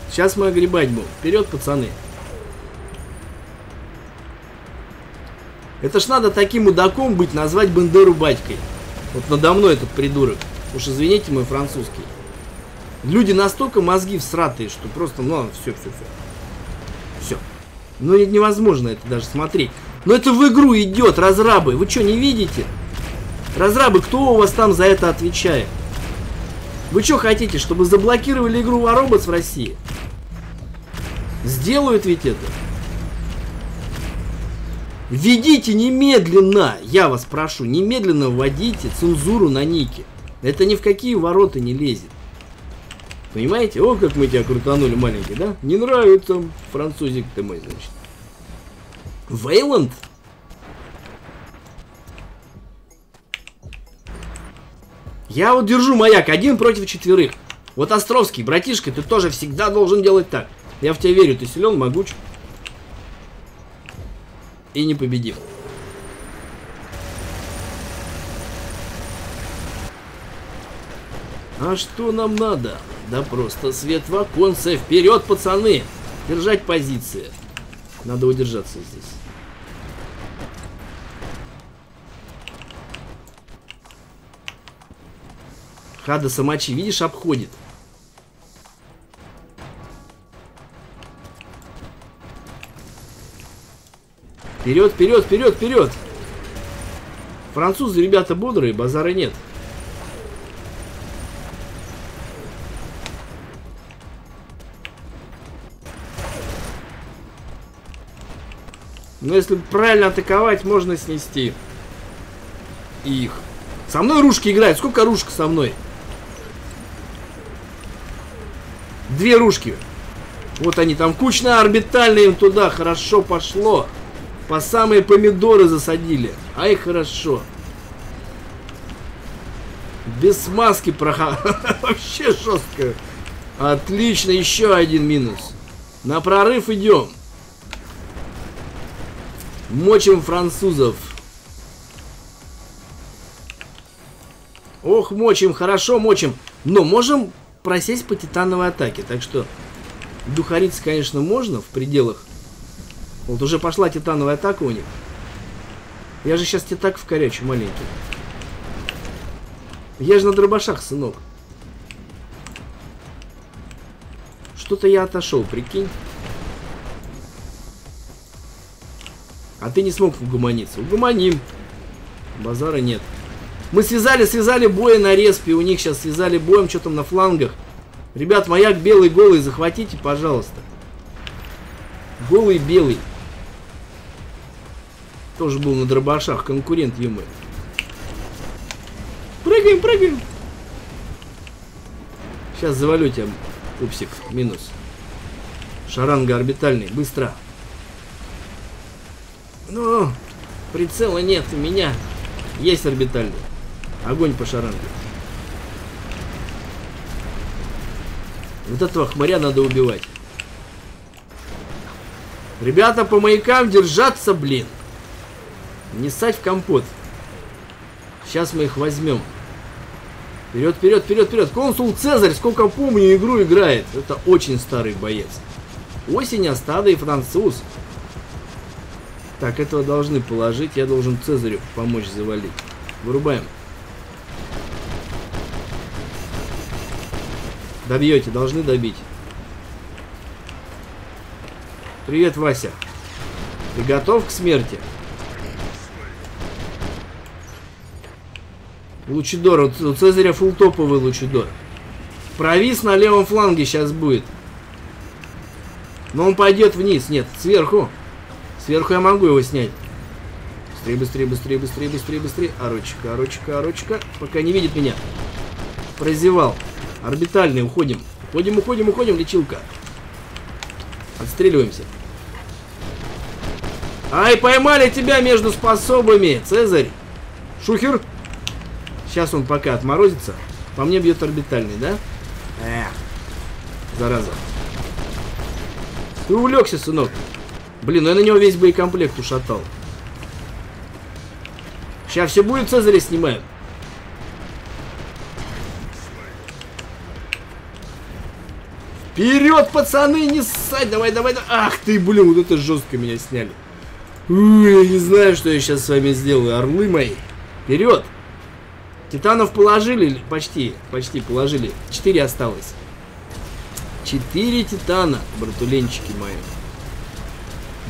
Сейчас мы огребать будем. Вперед, пацаны. Это ж надо таким мудаком быть, назвать Бендеру батькой. Вот надо мной этот придурок. Уж извините, мой французский. Люди настолько мозги всратые, что просто, ну, все, все, все. Все. Ну, невозможно это даже смотреть. Но это в игру идет, разрабы. Вы что, не видите? Разрабы, кто у вас там за это отвечает? Вы что хотите, чтобы заблокировали игру Warobots в России? Сделают ведь это. Введите немедленно, я вас прошу, немедленно вводите цензуру на нике. Это ни в какие ворота не лезет. Понимаете? О, как мы тебя крутанули, маленький, да? Не нравится французик ты мой, значит. Вейланд? Я вот держу маяк один против четверых. Вот Островский, братишка, ты тоже всегда должен делать так. Я в тебя верю, ты силен, могуч. И не победим. А что нам надо? Да просто свет в оконце. Вперед, пацаны! Держать позиции. Надо удержаться здесь. Хада Самачи, видишь, обходит. Вперед, вперед, вперед, вперед! Французы, ребята, бодрые, базара нет. Но если правильно атаковать, можно снести их. Со мной ружки играют. Сколько ружек со мной? Две ружки. Вот они там кучно орбитальные им туда. Хорошо пошло. По самые помидоры засадили. Ай, хорошо. Без смазки проха... [laughs] Вообще жестко. Отлично, еще один минус. На прорыв идем. Мочим французов. Ох, мочим, хорошо мочим. Но можем просесть по титановой атаке. Так что духариться, конечно, можно в пределах. Вот уже пошла титановая атака у них. Я же сейчас титак вкорячу маленький. Я же на дробашах, сынок. Что-то я отошел, прикинь. А ты не смог угомониться. Угомоним. Базара нет. Мы связали, связали боя на респе. У них сейчас связали боем, что там на флангах. Ребят, маяк белый-голый захватите, пожалуйста. Голый-белый. Тоже был на дробашах, конкурент ему. Прыгаем, прыгаем. Сейчас завалю тебя, пупсик. Минус. Шаранга орбитальный. Быстро. Ну, прицела нет у меня. Есть орбитальный. Огонь по шаранге. Вот этого хмаря надо убивать. Ребята, по маякам держаться, блин. Не ссать в компот. Сейчас мы их возьмем. Вперед, вперед, вперед, вперед. Консул Цезарь, сколько помню, игру играет. Это очень старый боец. Осень, Астада и француз. Так, этого должны положить. Я должен Цезарю помочь завалить. Вырубаем. Добьете, должны добить. Привет, Вася. Ты готов к смерти? Лучидор. У Цезаря фултоповый лучидор. Провис на левом фланге сейчас будет. Но он пойдет вниз. Нет, сверху. Сверху я могу его снять. Быстрее, быстрее, быстрее, быстрее, быстрее, быстрее. Орочка, орочка, орочка. Пока не видит меня. Прозевал. Орбитальный, уходим. Уходим, уходим, уходим, лечилка. Отстреливаемся. Ай, поймали тебя между способами, Цезарь. Шухер. Сейчас он пока отморозится. По мне бьет орбитальный, да? Эх, зараза. Ты увлекся, сынок. Блин, ну я на него весь боекомплект ушатал. Сейчас все будет, Цезаря снимаем. Вперед, пацаны, не ссать, давай, давай, давай. Ах ты, блин, вот это жестко меня сняли. Ой, я не знаю, что я сейчас с вами сделаю, орлы мои. Вперед. Титанов положили, почти, почти положили. Четыре осталось. Четыре титана, братуленчики мои.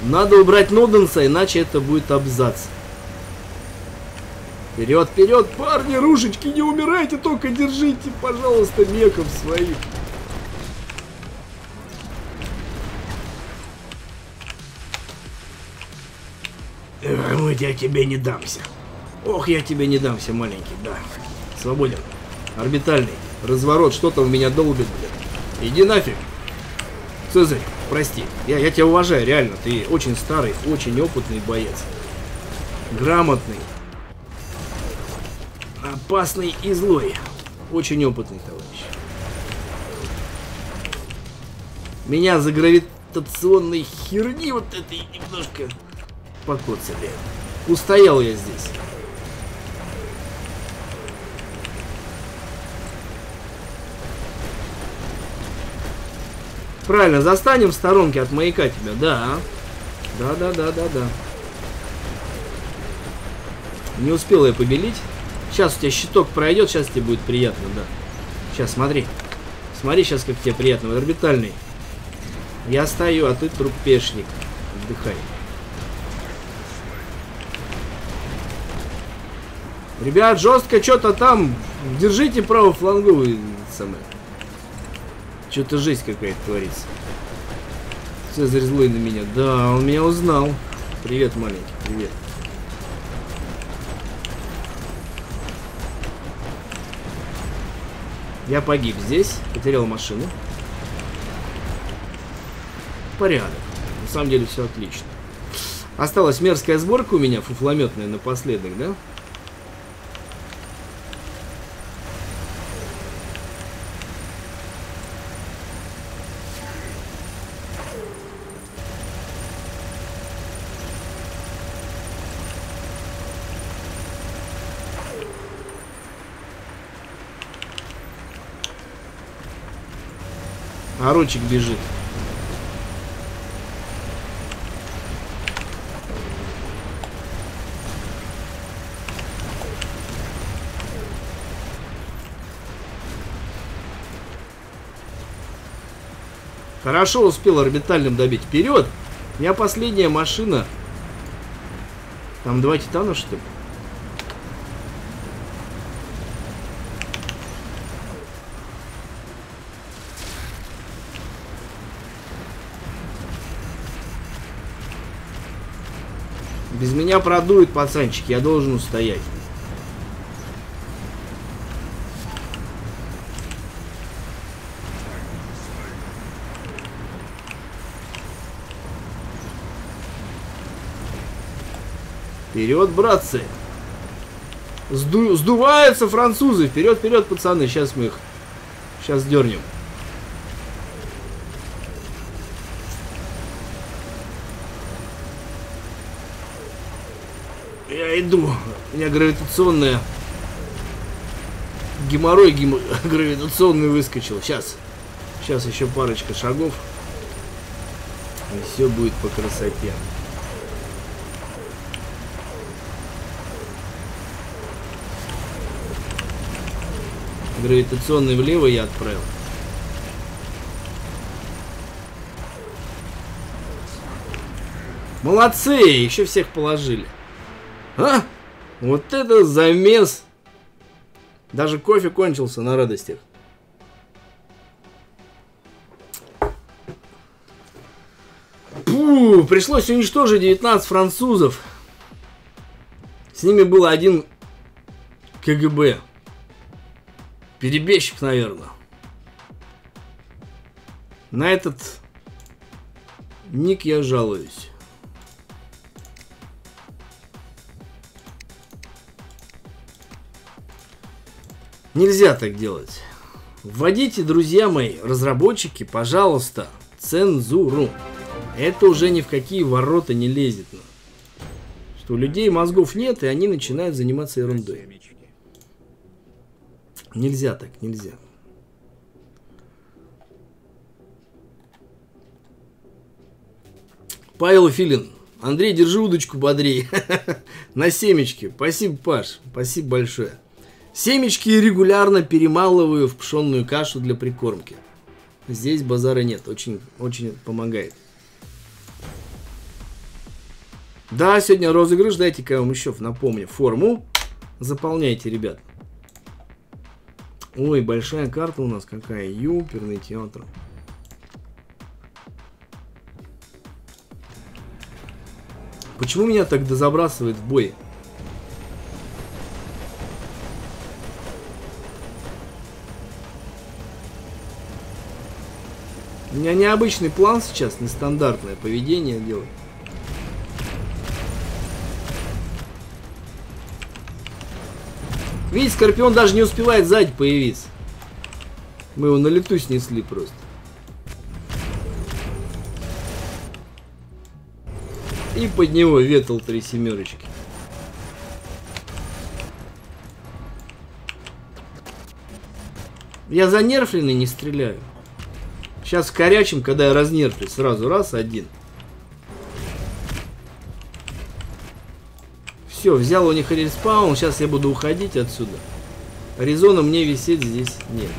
Надо убрать Ноденса, иначе это будет абзац. Вперед, вперед, парни, рушечки, не умирайте, только держите, пожалуйста, меков своих. Эх, я тебе не дамся. Ох, я тебе не дамся, маленький, да. Свободен. Орбитальный. Разворот, что там в меня долбит, блядь. Иди нафиг. Цезарь, прости. Я, я тебя уважаю, реально. Ты очень старый, очень опытный боец. Грамотный. Опасный и злой. Очень опытный товарищ. Меня за гравитационной херни вот этой немножко покоцали. Устоял я здесь. Правильно, застанем в сторонке от маяка тебя, да. Да-да-да-да-да. Не успел я побелить. Сейчас у тебя щиток пройдет, сейчас тебе будет приятно, да. Сейчас, смотри. Смотри сейчас, как тебе приятно, орбитальный. Я стою, а ты трупешник. Отдыхай. Ребят, жестко что-то там. Держите правофланговый самое. Что-то жесть какая-то творится. Цезарь злой на меня. Да, он меня узнал. Привет, маленький, привет. Я погиб здесь, потерял машину. Порядок. На самом деле все отлично. Осталась мерзкая сборка у меня, фуфлометная напоследок, да? А ручик бежит. Хорошо успел орбитальным добить. Вперед! У меня последняя машина. Там два титана, что ли? Без меня продует пацанчик, я должен устоять. Вперед, братцы! Сду сдуваются французы! Вперед, вперед, пацаны! Сейчас мы их... Сейчас дернем. Я иду. У меня гравитационная... Геморрой гем... [laughs] гравитационный выскочил. Сейчас. Сейчас еще парочка шагов. И все будет по красоте. Гравитационный влево я отправил. Молодцы! Еще всех положили. А? Вот это замес! Даже кофе кончился на радостях. Пришлось уничтожить 19 французов. С ними был один КГБ. Перебежчик, наверное. На этот ник я жалуюсь. Нельзя так делать. Вводите, друзья мои, разработчики, пожалуйста, цензуру. Это уже ни в какие ворота не лезет. Что у людей мозгов нет, и они начинают заниматься ерундой. Нельзя так, нельзя. Павел Филин. Андрей, держи удочку бодрее. [laughs] На семечке. Спасибо, Паш. Спасибо большое. Семечки регулярно перемалываю в пшенную кашу для прикормки. Здесь базара нет. Очень, очень помогает. Да, сегодня розыгрыш. Дайте-ка я вам еще напомню. Форму заполняйте, ребят. Ой, большая карта у нас какая. Юперный театр. Почему меня так дозабрасывает в бой? У меня необычный план сейчас, нестандартное поведение делать. Видите, Скорпион даже не успевает сзади появиться. Мы его на лету снесли просто. И под него ветал три семерочки. Я занервленный не стреляю. Сейчас корячим, когда я разнервлюсь. Сразу раз, один. Все, взял у них респаун. Сейчас я буду уходить отсюда. Резона мне висеть здесь нет.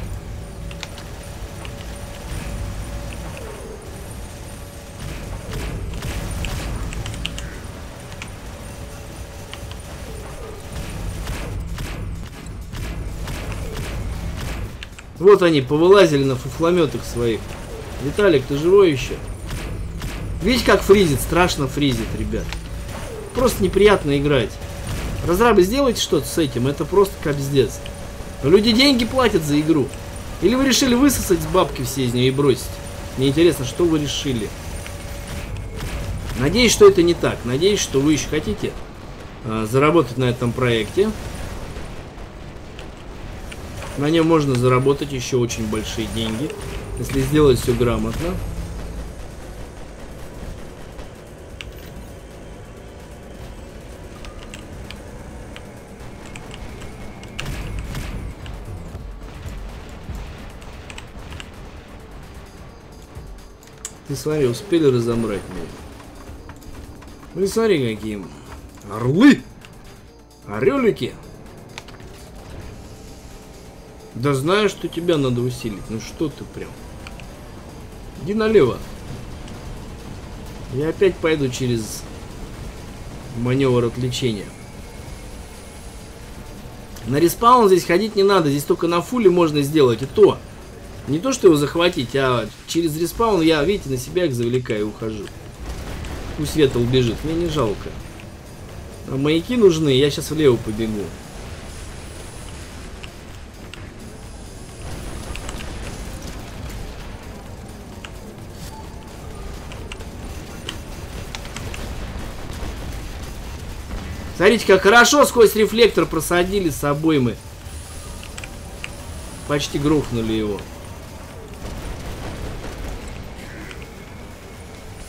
Вот они, повылазили на фуфлометах своих. Виталик, ты живой еще? Видите, как фризит? Страшно фризит, ребят. Просто неприятно играть. Разрабы, сделайте что-то с этим, это просто капздец. Люди деньги платят за игру. Или вы решили высосать с бабки все из нее и бросить? Мне интересно, что вы решили. Надеюсь, что это не так. Надеюсь, что вы еще хотите э, заработать на этом проекте. На нем можно заработать еще очень большие деньги, если сделать все грамотно. Ты смотри, успели разобрать меня. Ну смотри, какие орлы! Орелики! Да знаю, что тебя надо усилить. Ну что ты прям. Иди налево. Я опять пойду через маневр отвлечения. На респаун здесь ходить не надо. Здесь только на фуле можно сделать. И то. Не то, что его захватить, а через респаун я, видите, на себя их завлекаю и ухожу. Пусть Ветл убежит. Мне не жалко. А маяки нужны. Я сейчас влево побегу. Смотрите, как хорошо сквозь рефлектор просадили с собой мы. Почти грохнули его.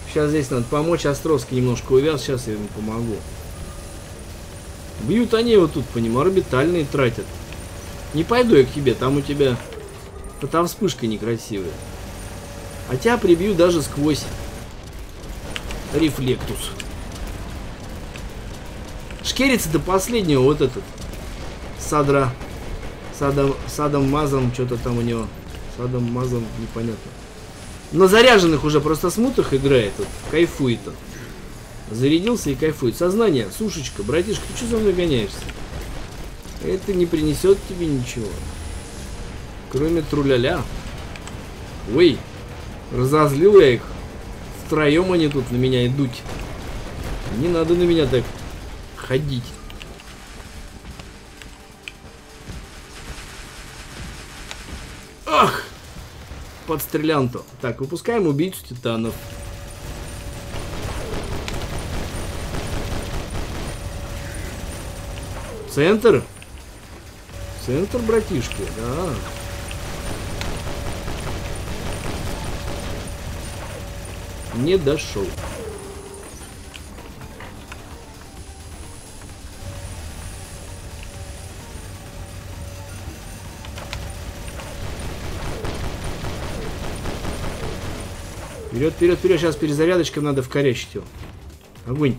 Сейчас здесь надо помочь. Островский немножко увяз. Сейчас я ему помогу. Бьют они его тут, понимаю, орбитальные тратят. Не пойду я к тебе, там у тебя... А там вспышка некрасивая. А тебя прибью даже сквозь рефлектус. Шкерится до последнего вот этот. Садра. Садом, садом мазом, что-то там у него. Садом мазом, непонятно. На заряженных уже просто смутах играет. Вот, кайфует он. Зарядился и кайфует. Сознание, сушечка, братишка, ты что за мной гоняешься? Это не принесет тебе ничего. Кроме труляля. Ой, разозлил я их. Втроем они тут на меня идут. Не надо на меня так ходить. Ах! Подстрелянто. Так, выпускаем убийцу титанов. Центр? Центр, братишки, да. Не дошел. Вперед, вперед, вперед. Сейчас перезарядочка надо вкорячить его. Огонь.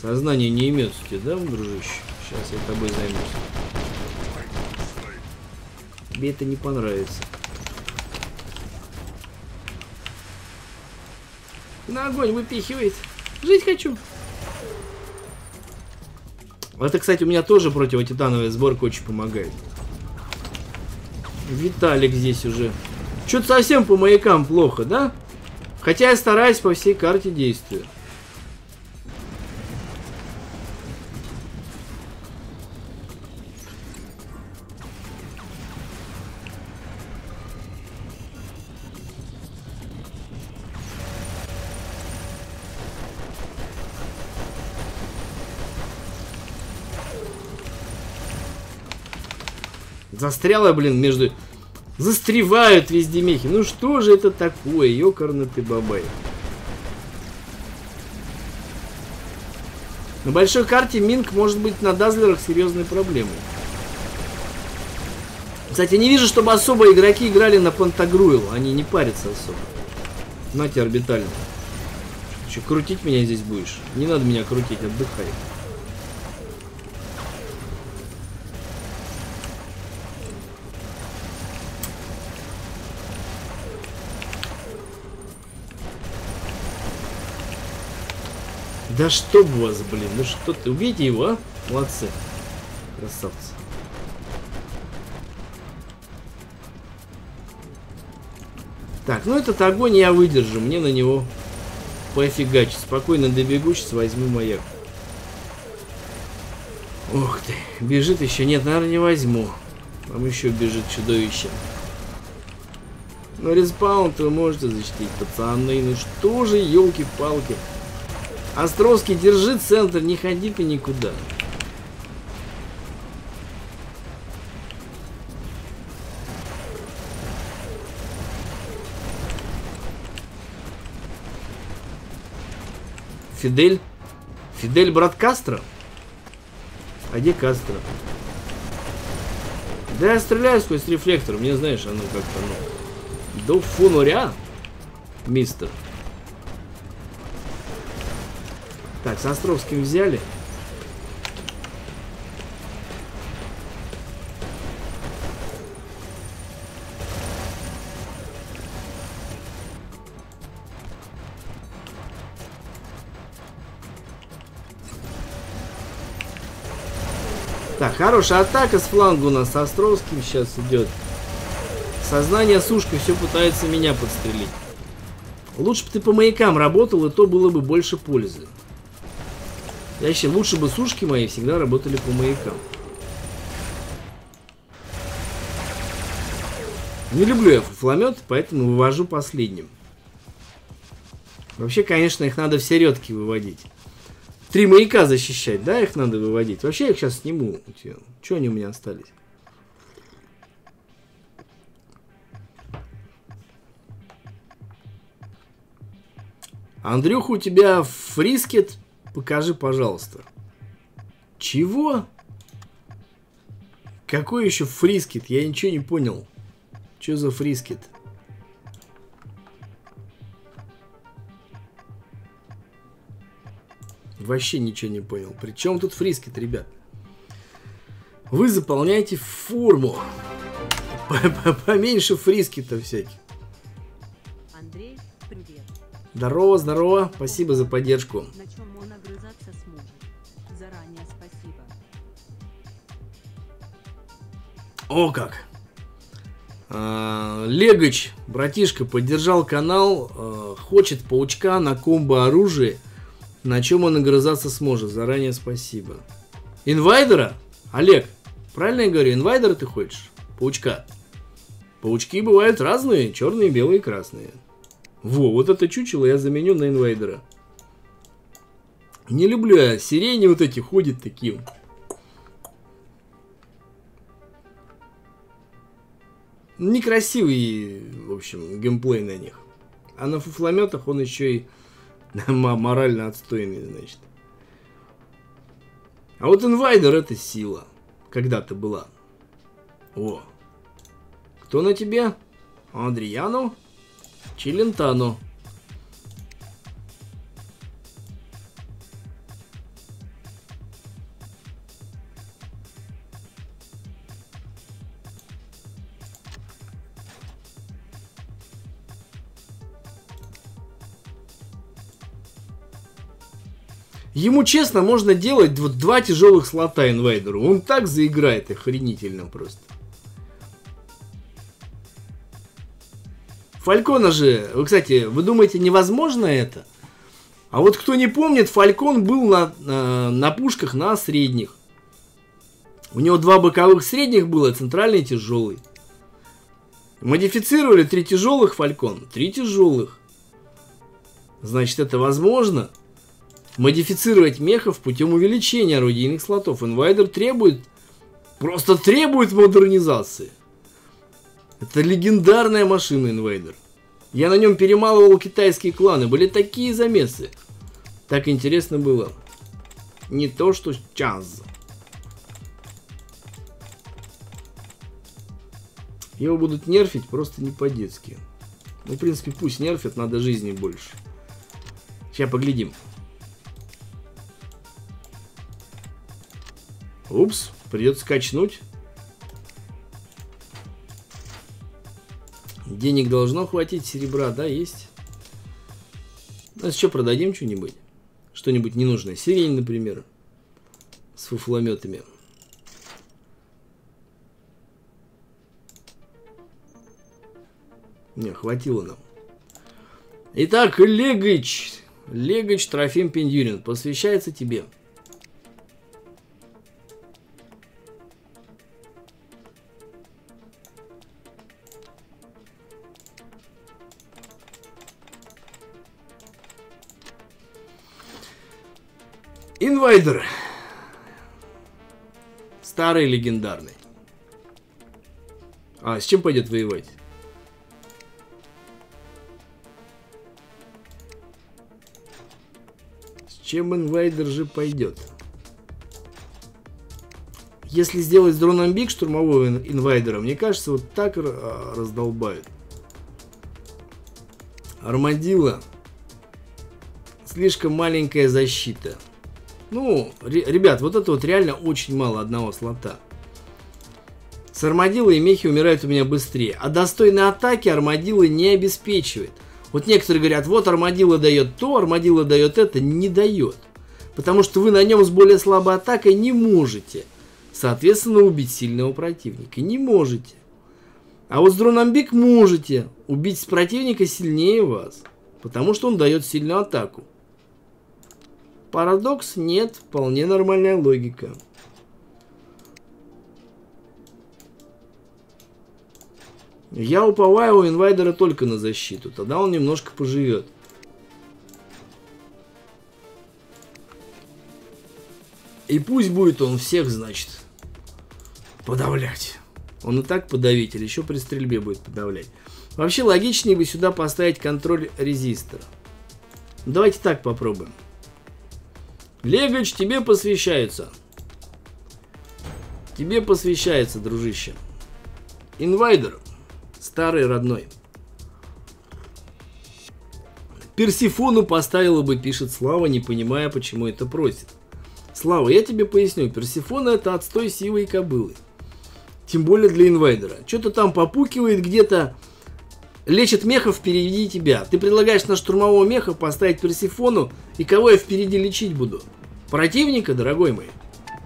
Сознание не имеется тебе, да, дружище? Сейчас я тобой займусь. Тебе это не понравится. На огонь выпихивает. Жить хочу. Это, кстати, у меня тоже противотитановая сборка очень помогает. Виталик здесь уже. Что-то совсем по маякам плохо, да? Хотя я стараюсь по всей карте действию. Застряла, блин, между Застревают везде мехи. Ну что же это такое, ёкарный ты бабай. На большой карте Минк может быть на Дазлерах серьезной проблемой. Кстати, не вижу, чтобы особо игроки играли на Пантагруил. Они не парятся особо. Нате орбитально. Что, крутить меня здесь будешь? Не надо меня крутить, отдыхай. Да что бы вас, блин, ну что ты, убейте его, а? Молодцы. Красавцы. Так, ну этот огонь я выдержу, мне на него пофигачить. Спокойно добегу, сейчас возьму маяк. Ух ты, бежит еще, нет, наверное, не возьму. Там еще бежит чудовище. Ну, респаун вы можете защитить, пацаны. Ну что же, елки-палки. Островский, держи центр, не ходи ты никуда. Фидель? Фидель брат Кастро? А где Кастро? Да я стреляю сквозь рефлектор, мне знаешь, оно как-то, ну... До фунуря, мистер. Так, с Островским взяли. Так, хорошая атака с фланга у нас с Островским сейчас идет. Сознание сушка все пытается меня подстрелить. Лучше бы ты по маякам работал, и то было бы больше пользы. Я считаю, лучше бы сушки мои всегда работали по маякам. Не люблю я фуфломет, поэтому вывожу последним. Вообще, конечно, их надо в середке выводить. Три маяка защищать, да, их надо выводить. Вообще, я их сейчас сниму. Что они у меня остались? Андрюха, у тебя фрискет Покажи, пожалуйста. Чего? Какой еще фрискет? Я ничего не понял. Что за фрискет? Вообще ничего не понял. Причем тут фрискет, ребят? Вы заполняете форму. Поменьше фрискета всяких. Андрей, привет. Здорово, здорово. Спасибо за поддержку. На чем О как! А, Легач, братишка, поддержал канал, а, хочет паучка на комбо оружие, на чем он нагрызаться сможет. Заранее спасибо. Инвайдера? Олег, правильно я говорю, инвайдера ты хочешь? Паучка. Паучки бывают разные, черные, белые, красные. Во, вот это чучело я заменю на инвайдера. Не люблю я, сирени вот эти ходят таким. Некрасивый, в общем, геймплей на них. А на фуфлометах он еще и [laughs] морально отстойный, значит. А вот инвайдер это сила. Когда-то была. О. Кто на тебе? Адриано? Челентано. Ему, честно, можно делать вот два тяжелых слота инвайдеру. Он так заиграет охренительно просто. Фалькона же, вы, кстати, вы думаете, невозможно это? А вот кто не помнит, Фалькон был на, на, на пушках на средних. У него два боковых средних было, центральный тяжелый. Модифицировали три тяжелых Фалькон, три тяжелых. Значит, это возможно. Модифицировать мехов путем увеличения орудийных слотов. Инвайдер требует, просто требует модернизации. Это легендарная машина Инвейдер. Я на нем перемалывал китайские кланы. Были такие замесы. Так интересно было. Не то, что сейчас. Его будут нерфить просто не по-детски. Ну, в принципе, пусть нерфят, надо жизни больше. Сейчас поглядим. Упс, придется качнуть. Денег должно хватить, серебра, да, есть. Ну, что, продадим что-нибудь? Что-нибудь ненужное. Сирень, например. С фуфлометами. Не, хватило нам. Итак, Легоч. Легоч Трофим Пендюрин. Посвящается тебе. Инвайдер. Старый легендарный. А, с чем пойдет воевать? С чем инвайдер же пойдет? Если сделать с дроном Биг штурмового инвайдера, мне кажется, вот так а, раздолбают. Армадилла. Слишком маленькая защита. Ну, ребят, вот это вот реально очень мало одного слота. С армадилой мехи умирают у меня быстрее. А достойной атаки армадилы не обеспечивает. Вот некоторые говорят, вот армадилла дает то, армадилла дает это. Не дает. Потому что вы на нем с более слабой атакой не можете. Соответственно, убить сильного противника. Не можете. А вот с дроном Биг можете убить противника сильнее вас. Потому что он дает сильную атаку. Парадокс? Нет, вполне нормальная логика. Я уповаю у инвайдера только на защиту, тогда он немножко поживет. И пусть будет он всех, значит, подавлять. Он и так подавитель, еще при стрельбе будет подавлять. Вообще логичнее бы сюда поставить контроль резистора. Давайте так попробуем. Легач, тебе посвящается. Тебе посвящается, дружище. Инвайдер. Старый родной. Персифону поставила бы, пишет Слава, не понимая, почему это просит. Слава, я тебе поясню. Персифона это отстой сивой кобылы. Тем более для инвайдера. Что-то там попукивает где-то. Лечит мехов впереди тебя. Ты предлагаешь на штурмового меха поставить Персифону, и кого я впереди лечить буду? Противника, дорогой мой?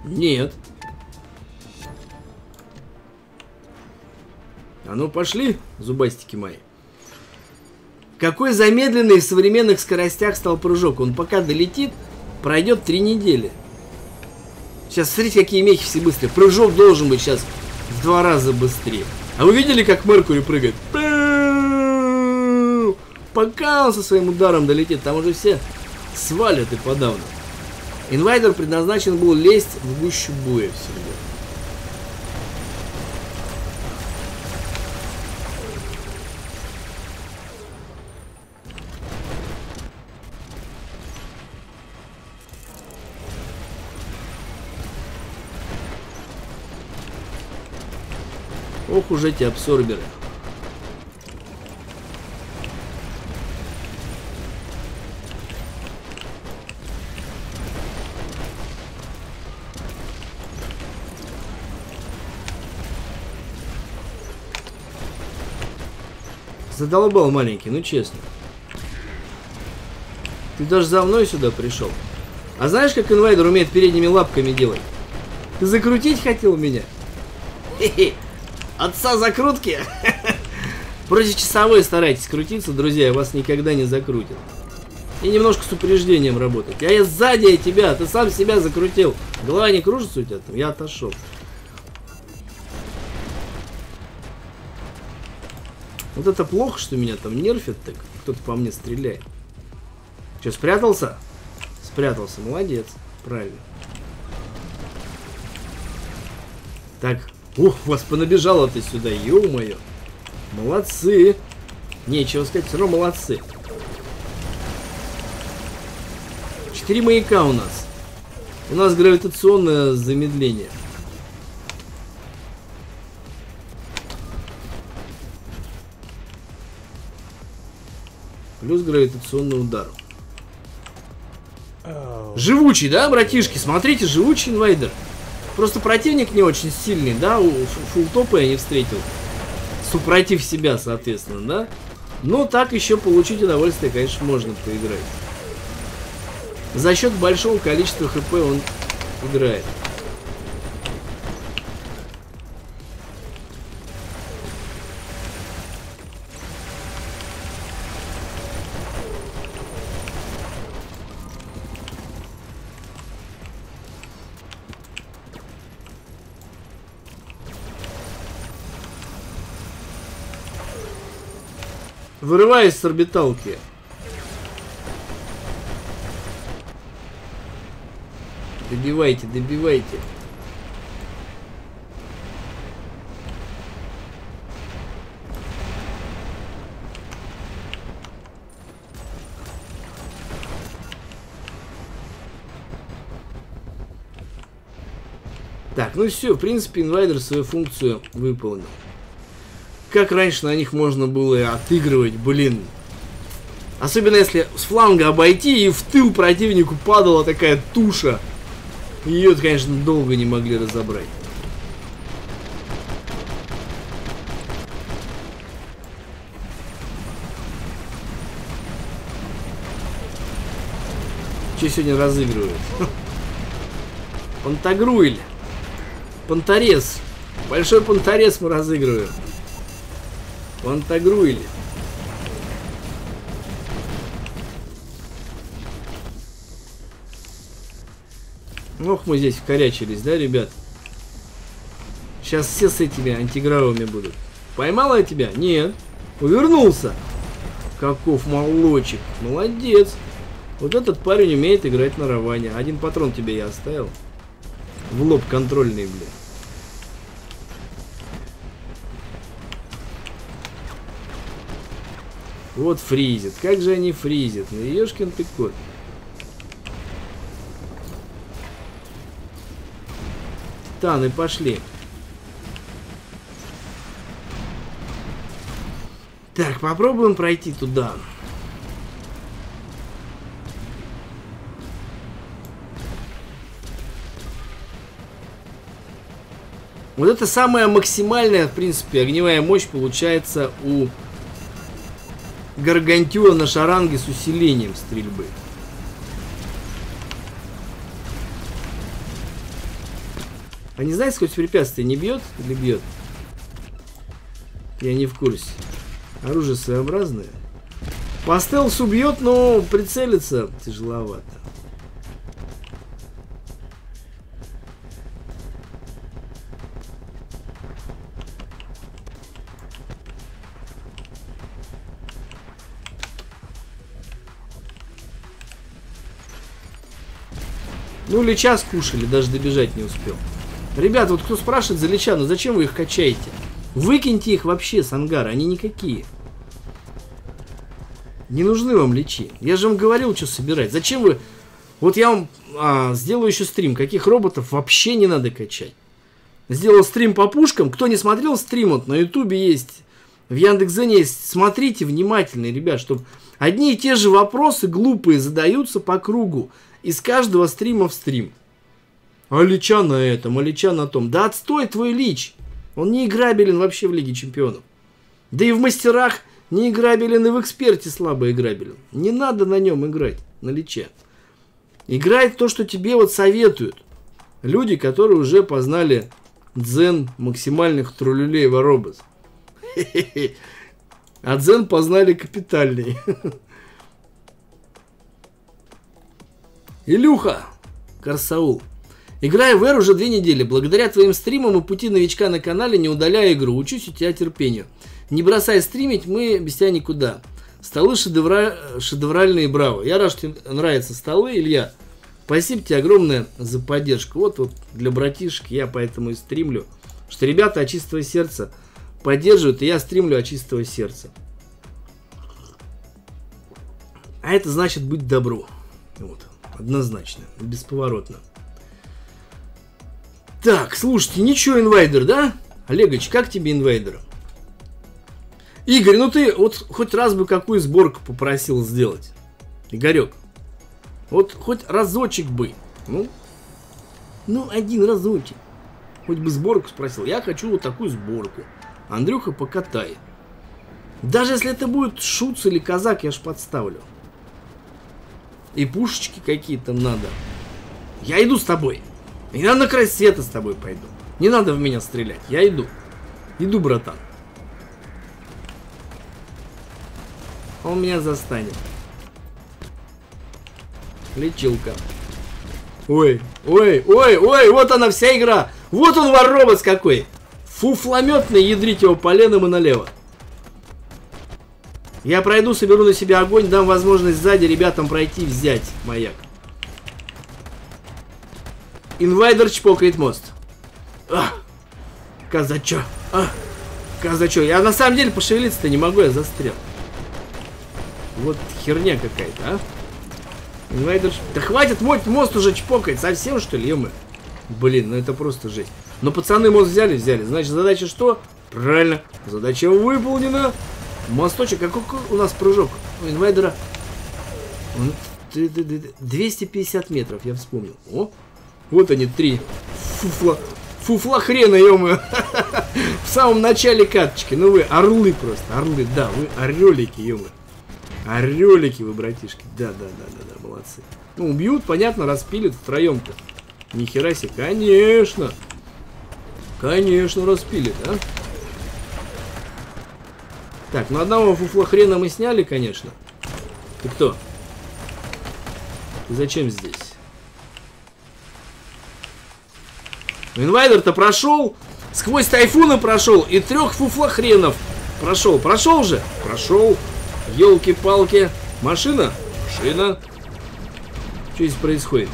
Нет. А ну пошли, зубастики мои. Какой замедленный в современных скоростях стал прыжок. Он пока долетит, пройдет три недели. Сейчас смотрите, какие мехи все быстрые. Прыжок должен быть сейчас в два раза быстрее. А вы видели, как Меркури прыгает? Пока он со своим ударом долетит, там уже все свалят и подавно. Инвайдер предназначен был лезть в гущу боя всегда. Ох уж эти абсорберы. Задолбал маленький, ну честно. Ты даже за мной сюда пришел. А знаешь, как инвайдер умеет передними лапками делать? Ты закрутить хотел меня? Хе-хе. Отца закрутки? [laughs] Против часовой старайтесь крутиться, друзья, вас никогда не закрутят. И немножко с упреждением работать. А я сзади тебя, ты сам себя закрутил. Голова не кружится у тебя там? Я отошел. Вот это плохо, что меня там нерфят так. Кто-то по мне стреляет. Че, спрятался? Спрятался, молодец. Правильно. Так, ух, вас понабежало ты сюда, ё-моё. Молодцы. Нечего сказать, все равно молодцы. Четыре маяка у нас. У нас гравитационное замедление. Плюс гравитационный удар. Живучий, да, братишки? Смотрите, живучий инвайдер. Просто противник не очень сильный, да, у фултопа я не встретил. Супротив себя, соответственно, да. Но так еще получить удовольствие, конечно, можно поиграть. За счет большого количества хп он играет. Вырываюсь с орбиталки. Добивайте, добивайте. Так, ну все, в принципе, инвайдер свою функцию выполнил. Как раньше на них можно было отыгрывать, блин. Особенно если с фланга обойти и в тыл противнику падала такая туша. Ее, конечно, долго не могли разобрать. Что сегодня разыгрывают? Пантагруэль. Понторез. Большой понторез мы разыгрываем. Пантагруэль. Ох, мы здесь вкорячились, да, ребят? Сейчас все с этими антигравами будут. Поймала я тебя? Нет. Увернулся. Каков молочек. Молодец. Вот этот парень умеет играть на раване. Один патрон тебе я оставил. В лоб контрольный, блин. Вот фризит. Как же они фризят? Ну, ешкин ты кот. Титаны пошли. Так, попробуем пройти туда. Вот это самая максимальная, в принципе, огневая мощь получается у Гаргантюа на шаранге с усилением стрельбы. А не знаете, сколько препятствий не бьет или бьет? Я не в курсе. Оружие своеобразное. По стелсу бьет, но прицелиться тяжеловато. Ну, Лича скушали, даже добежать не успел. Ребят, вот кто спрашивает за Лича, ну зачем вы их качаете? Выкиньте их вообще с ангара, они никакие. Не нужны вам личи. Я же вам говорил, что собирать. Зачем вы... Вот я вам а, сделаю еще стрим. Каких роботов вообще не надо качать. Сделал стрим по пушкам. Кто не смотрел стрим, вот на ютубе есть. В Яндекс.Зене есть. Смотрите внимательно, ребят, чтобы одни и те же вопросы глупые задаются по кругу. Из каждого стрима в стрим. А на этом, а на том. Да отстой твой Лич. Он не играбелен вообще в Лиге Чемпионов. Да и в мастерах не играбелен, и в эксперте слабо играбелен. Не надо на нем играть, на Личе. Играй то, что тебе вот советуют. Люди, которые уже познали дзен максимальных троллюлей воробос. [laughs] А дзен познали капитальный. [laughs] Илюха, Карсаул, Играю в R уже две недели. Благодаря твоим стримам и пути новичка на канале не удаляя игру. Учусь у тебя терпению. Не бросай стримить, мы без тебя никуда. Столы шедевра... шедевральные, браво. Я рад, что тебе нравятся столы, Илья. Спасибо тебе огромное за поддержку. Вот, вот для братишек я поэтому и стримлю. Что ребята от чистого сердца поддерживают, и я стримлю от чистого сердца. А это значит быть добру. Вот, однозначно, бесповоротно. Так, слушайте, ничего, инвайдер, да? Олегович, как тебе инвайдер? Игорь, ну ты вот хоть раз бы какую сборку попросил сделать. Игорек, вот хоть разочек бы. Ну, ну, один разочек. Хоть бы сборку спросил. Я хочу вот такую сборку. Андрюха покатай. Даже если это будет шуц или казак, я ж подставлю. И пушечки какие-то надо. Я иду с тобой. Я на край света с тобой пойду. Не надо в меня стрелять. Я иду. Иду, братан. Он меня застанет. Лечилка. Ой, ой, ой, ой, вот она вся игра. Вот он воробос какой. Фуфлометный, ядрить его поленом и налево. Я пройду, соберу на себя огонь, дам возможность сзади ребятам пройти и взять маяк. Инвайдер чпокает мост. А, казачо, а, казачо. Я на самом деле пошевелиться-то не могу, я застрял. Вот херня какая-то, а. Инвайдер... Да хватит, мой мост уже чпокает. Совсем, что ли, ё Блин, ну это просто жесть. Но пацаны мост взяли, взяли. Значит, задача что? Правильно. Задача выполнена. Мосточек, какой у нас прыжок у инвайдера? 250 метров, я вспомнил. О, вот они, три. Фуфла. Фуфла хрена, ё [laughs] В самом начале каточки. Ну вы орлы просто, орлы, да, вы орелики, ё Орелики вы, братишки. Да, да, да, да, да, молодцы. Ну, убьют, понятно, распилят втроем-то. Нихера себе, конечно. Конечно, распилит, а? Так, ну одного фуфла хрена мы сняли, конечно. Ты кто? Ты зачем здесь? Инвайдер-то прошел, сквозь тайфуна прошел и трех фуфла хренов прошел. Прошел же? Прошел. Елки-палки. Машина? Машина. Что здесь происходит?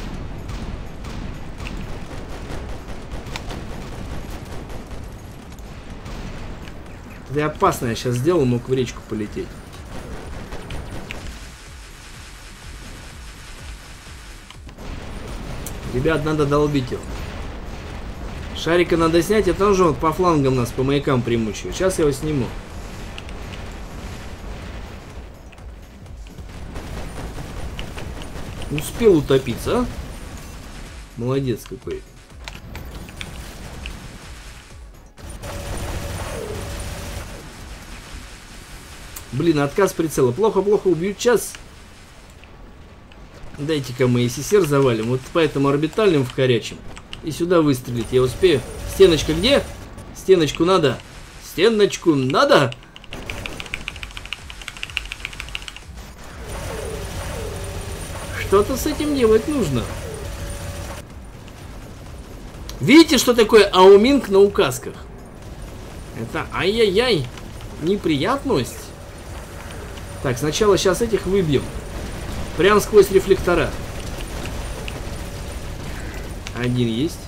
Это опасно я сейчас сделал, мог в речку полететь. Ребят, надо долбить его. Шарика надо снять, это он же вот по флангам нас, по маякам примучивает. Сейчас я его сниму. Успел утопиться, а? Молодец какой. Блин, отказ прицела. Плохо-плохо убьют час. Дайте-ка мы СССР завалим. Вот поэтому орбитальным вкорячим. И сюда выстрелить я успею. Стеночка где? Стеночку надо. Стеночку надо. Что-то с этим делать нужно. Видите, что такое ауминг на указках? Это ай-яй-яй. Неприятность. Так, сначала сейчас этих выбьем. Прям сквозь рефлектора. Один есть.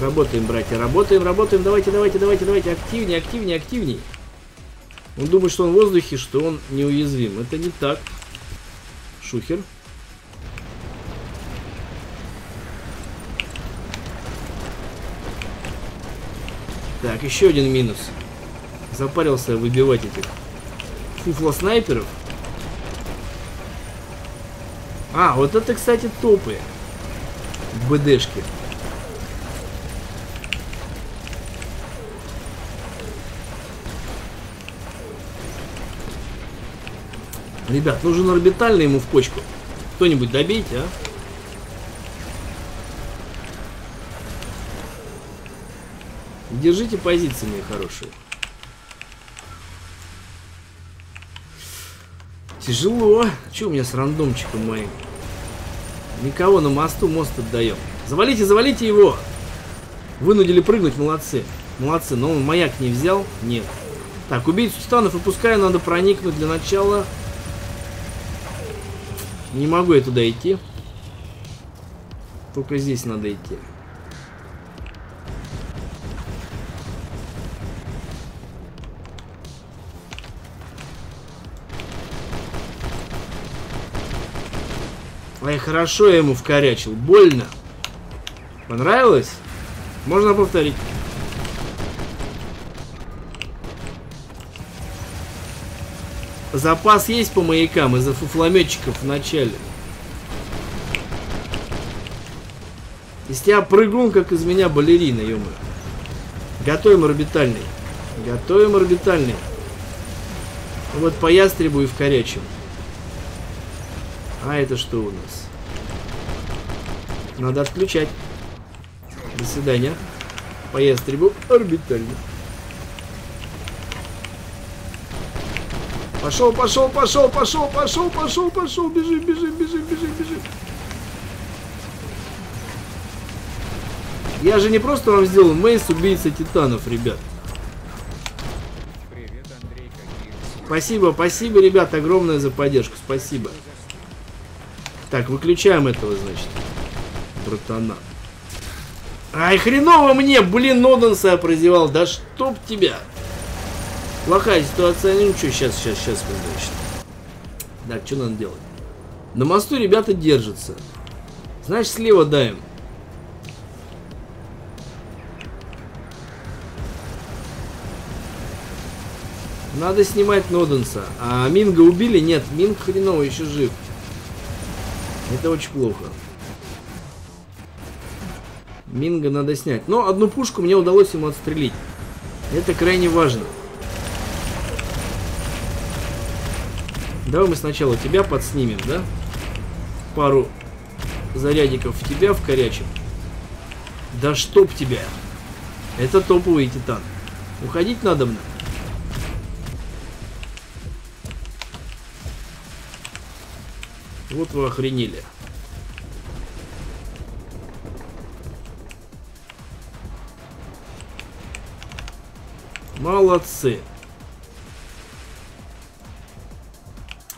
Работаем, братья, работаем, работаем. Давайте, давайте, давайте, давайте. Активнее, активнее, активнее. Он думает, что он в воздухе, что он неуязвим. Это не так. Шухер. Так, еще один минус. Запарился выбивать этих фуфло-снайперов. А, вот это, кстати, топы. БДшки. Ребят, нужен орбитальный ему в почку. Кто-нибудь добейте, а? Держите позиции, мои хорошие. Тяжело. Что у меня с рандомчиком моим? Никого на мосту мост отдаем. Завалите, завалите его! Вынудили прыгнуть, молодцы. Молодцы, но он маяк не взял? Нет. Так, убийцу станов выпускаю, надо проникнуть для начала Не могу я туда идти. Только здесь надо идти. Ай, хорошо я ему вкорячил. Больно. Понравилось? Можно повторить. Запас есть по маякам из-за фуфлометчиков в начале. Из тебя прыгун, как из меня балерина, ё Готовим орбитальный. Готовим орбитальный. Вот по ястребу и в корячем. А это что у нас? Надо отключать. До свидания. По ястребу орбитальный. Пошел, пошел, пошел, пошел, пошел, пошел, пошел, бежим, бежим, бежим, бежим, бежим. Я же не просто вам сделал мейс убийца титанов, ребят. Привет, Андрей, спасибо, спасибо, ребят, огромное за поддержку, спасибо. Так, выключаем этого, значит, братана. Ай, хреново мне, блин, Ноденса прозевал, да чтоб тебя. Плохая ситуация, ну ничего, сейчас, сейчас, сейчас, значит. Так, что надо делать? На мосту ребята держатся. Значит, слева даем. Надо снимать Ноденса. А Минга убили? Нет, Минг хреново еще жив. Это очень плохо. Минга надо снять. Но одну пушку мне удалось ему отстрелить. Это крайне важно. Давай мы сначала тебя подснимем, да? Пару зарядиков в тебя вкорячим. Да чтоб тебя. Это топовый титан. Уходить надо мне. Вот вы охренели. Молодцы.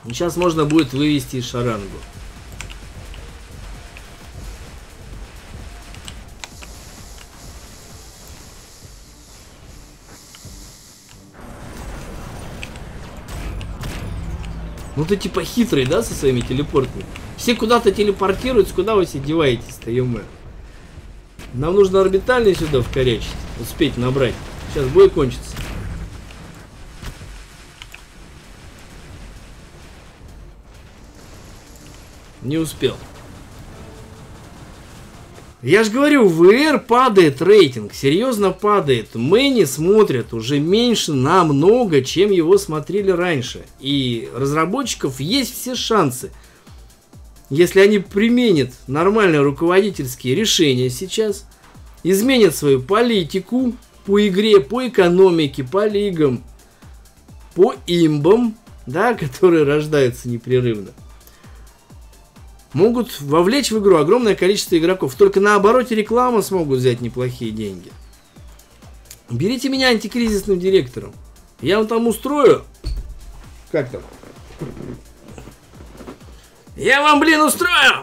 Сейчас можно будет вывести шарангу. Ну ты типа хитрый, да, со своими телепортами? Все куда-то телепортируются, куда вы все деваетесь-то, Нам нужно орбитальный сюда вкорячить, успеть набрать. Сейчас бой кончится. Не успел. Я же говорю, ВР падает рейтинг, серьезно падает. Мэни смотрят уже меньше намного, чем его смотрели раньше. И разработчиков есть все шансы. Если они применят нормальные руководительские решения сейчас, изменят свою политику по игре, по экономике, по лигам, по имбам, да, [laughs] которые рождаются непрерывно, могут вовлечь в игру огромное количество игроков. Только на обороте рекламы смогут взять неплохие деньги. Берите меня антикризисным директором. Я вам там устрою. Как там? Я вам, блин, устрою!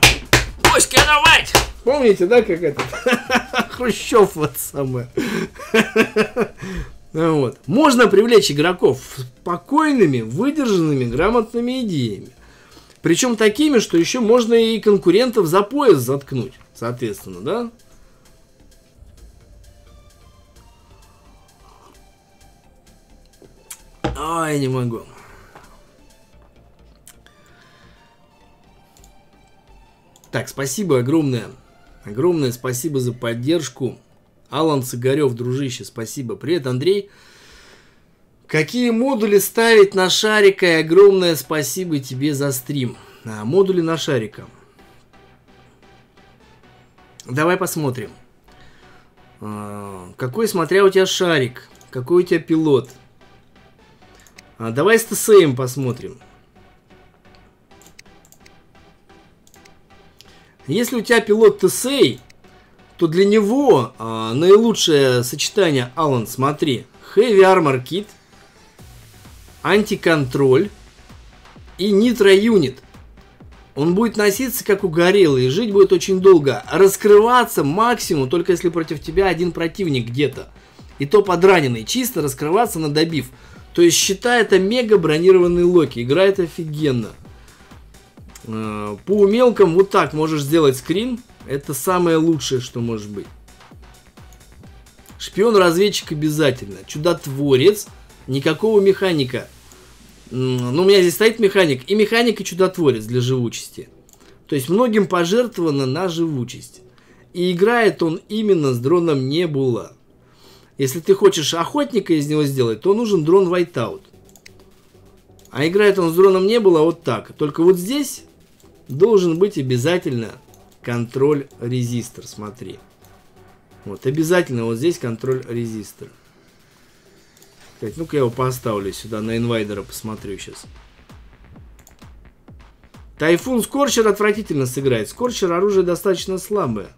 Пусть давать! Помните, да, как это? [laughs] Хрущев вот самое. [laughs] Вот. Можно привлечь игроков спокойными, выдержанными, грамотными идеями. Причем такими, что еще можно и конкурентов за пояс заткнуть, соответственно, да? Ай, не могу. Так, спасибо огромное. Огромное спасибо за поддержку. Алан Сагарев, дружище, спасибо. Привет, Андрей. Какие модули ставить на шарика? И огромное спасибо тебе за стрим. А, модули на шарика. Давай посмотрим. А, какой, смотря у тебя шарик, какой у тебя пилот. А, давай с ТСМ посмотрим. Если у тебя пилот ТСей, то для него а, наилучшее сочетание, Алан, смотри, Heavy Armor Kit – антиконтроль и нитро-юнит. Он будет носиться как угорелый, и жить будет очень долго. Раскрываться максимум, только если против тебя один противник где-то. И то подраненный. Чисто раскрываться на добив. То есть считай это мега бронированный Локи. Играет офигенно. Э, по умелкам вот так можешь сделать скрин. Это самое лучшее, что может быть. Шпион-разведчик обязательно. Чудотворец. Никакого механика. Ну, у меня здесь стоит механик. И механик, и чудотворец для живучести. То есть многим пожертвовано на живучесть. И играет он именно с дроном Небула. Если ты хочешь охотника из него сделать, то нужен дрон Whiteout. А играет он с дроном Небула вот так. Только вот здесь должен быть обязательно контроль резистор. Смотри. Вот, обязательно вот здесь контроль резистор. Ну-ка я его поставлю сюда, на инвайдера посмотрю сейчас. Тайфун Скорчер отвратительно сыграет. Скорчер оружие достаточно слабое.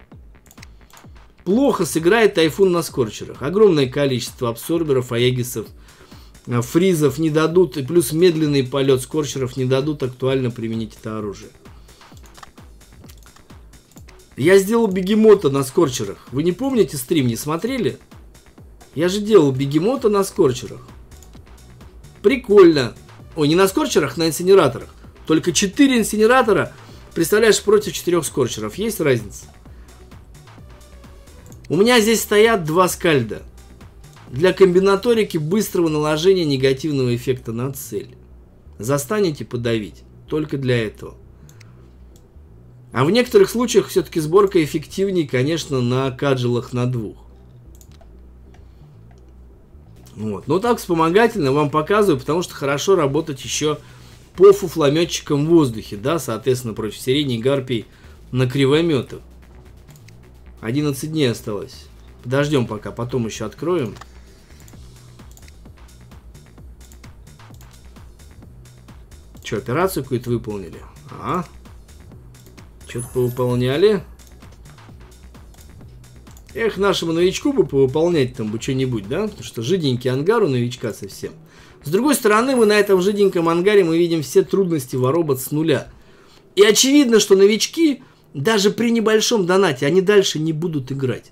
Плохо сыграет Тайфун на Скорчерах. Огромное количество абсорберов, аегисов, э, фризов не дадут, и плюс медленный полет Скорчеров не дадут актуально применить это оружие. Я сделал бегемота на скорчерах. Вы не помните стрим, не смотрели? Я же делал бегемота на скорчерах. Прикольно. Ой, не на скорчерах, на инсинераторах. Только 4 инсинератора, представляешь, против 4 скорчеров. Есть разница? У меня здесь стоят два скальда. Для комбинаторики быстрого наложения негативного эффекта на цель. Застанете подавить. Только для этого. А в некоторых случаях все-таки сборка эффективнее, конечно, на каджилах на двух. Вот. Но так вспомогательно вам показываю, потому что хорошо работать еще по фуфлометчикам в воздухе, да, соответственно, против сирени гарпий на кривометах. 11 дней осталось. Подождем пока, потом еще откроем. Что, операцию какую-то выполнили? Ага. Что-то повыполняли. Эх, нашему новичку бы повыполнять там бы что-нибудь, да? Потому что жиденький ангар у новичка совсем. С другой стороны, мы на этом жиденьком ангаре мы видим все трудности воробот с нуля. И очевидно, что новички, даже при небольшом донате, они дальше не будут играть.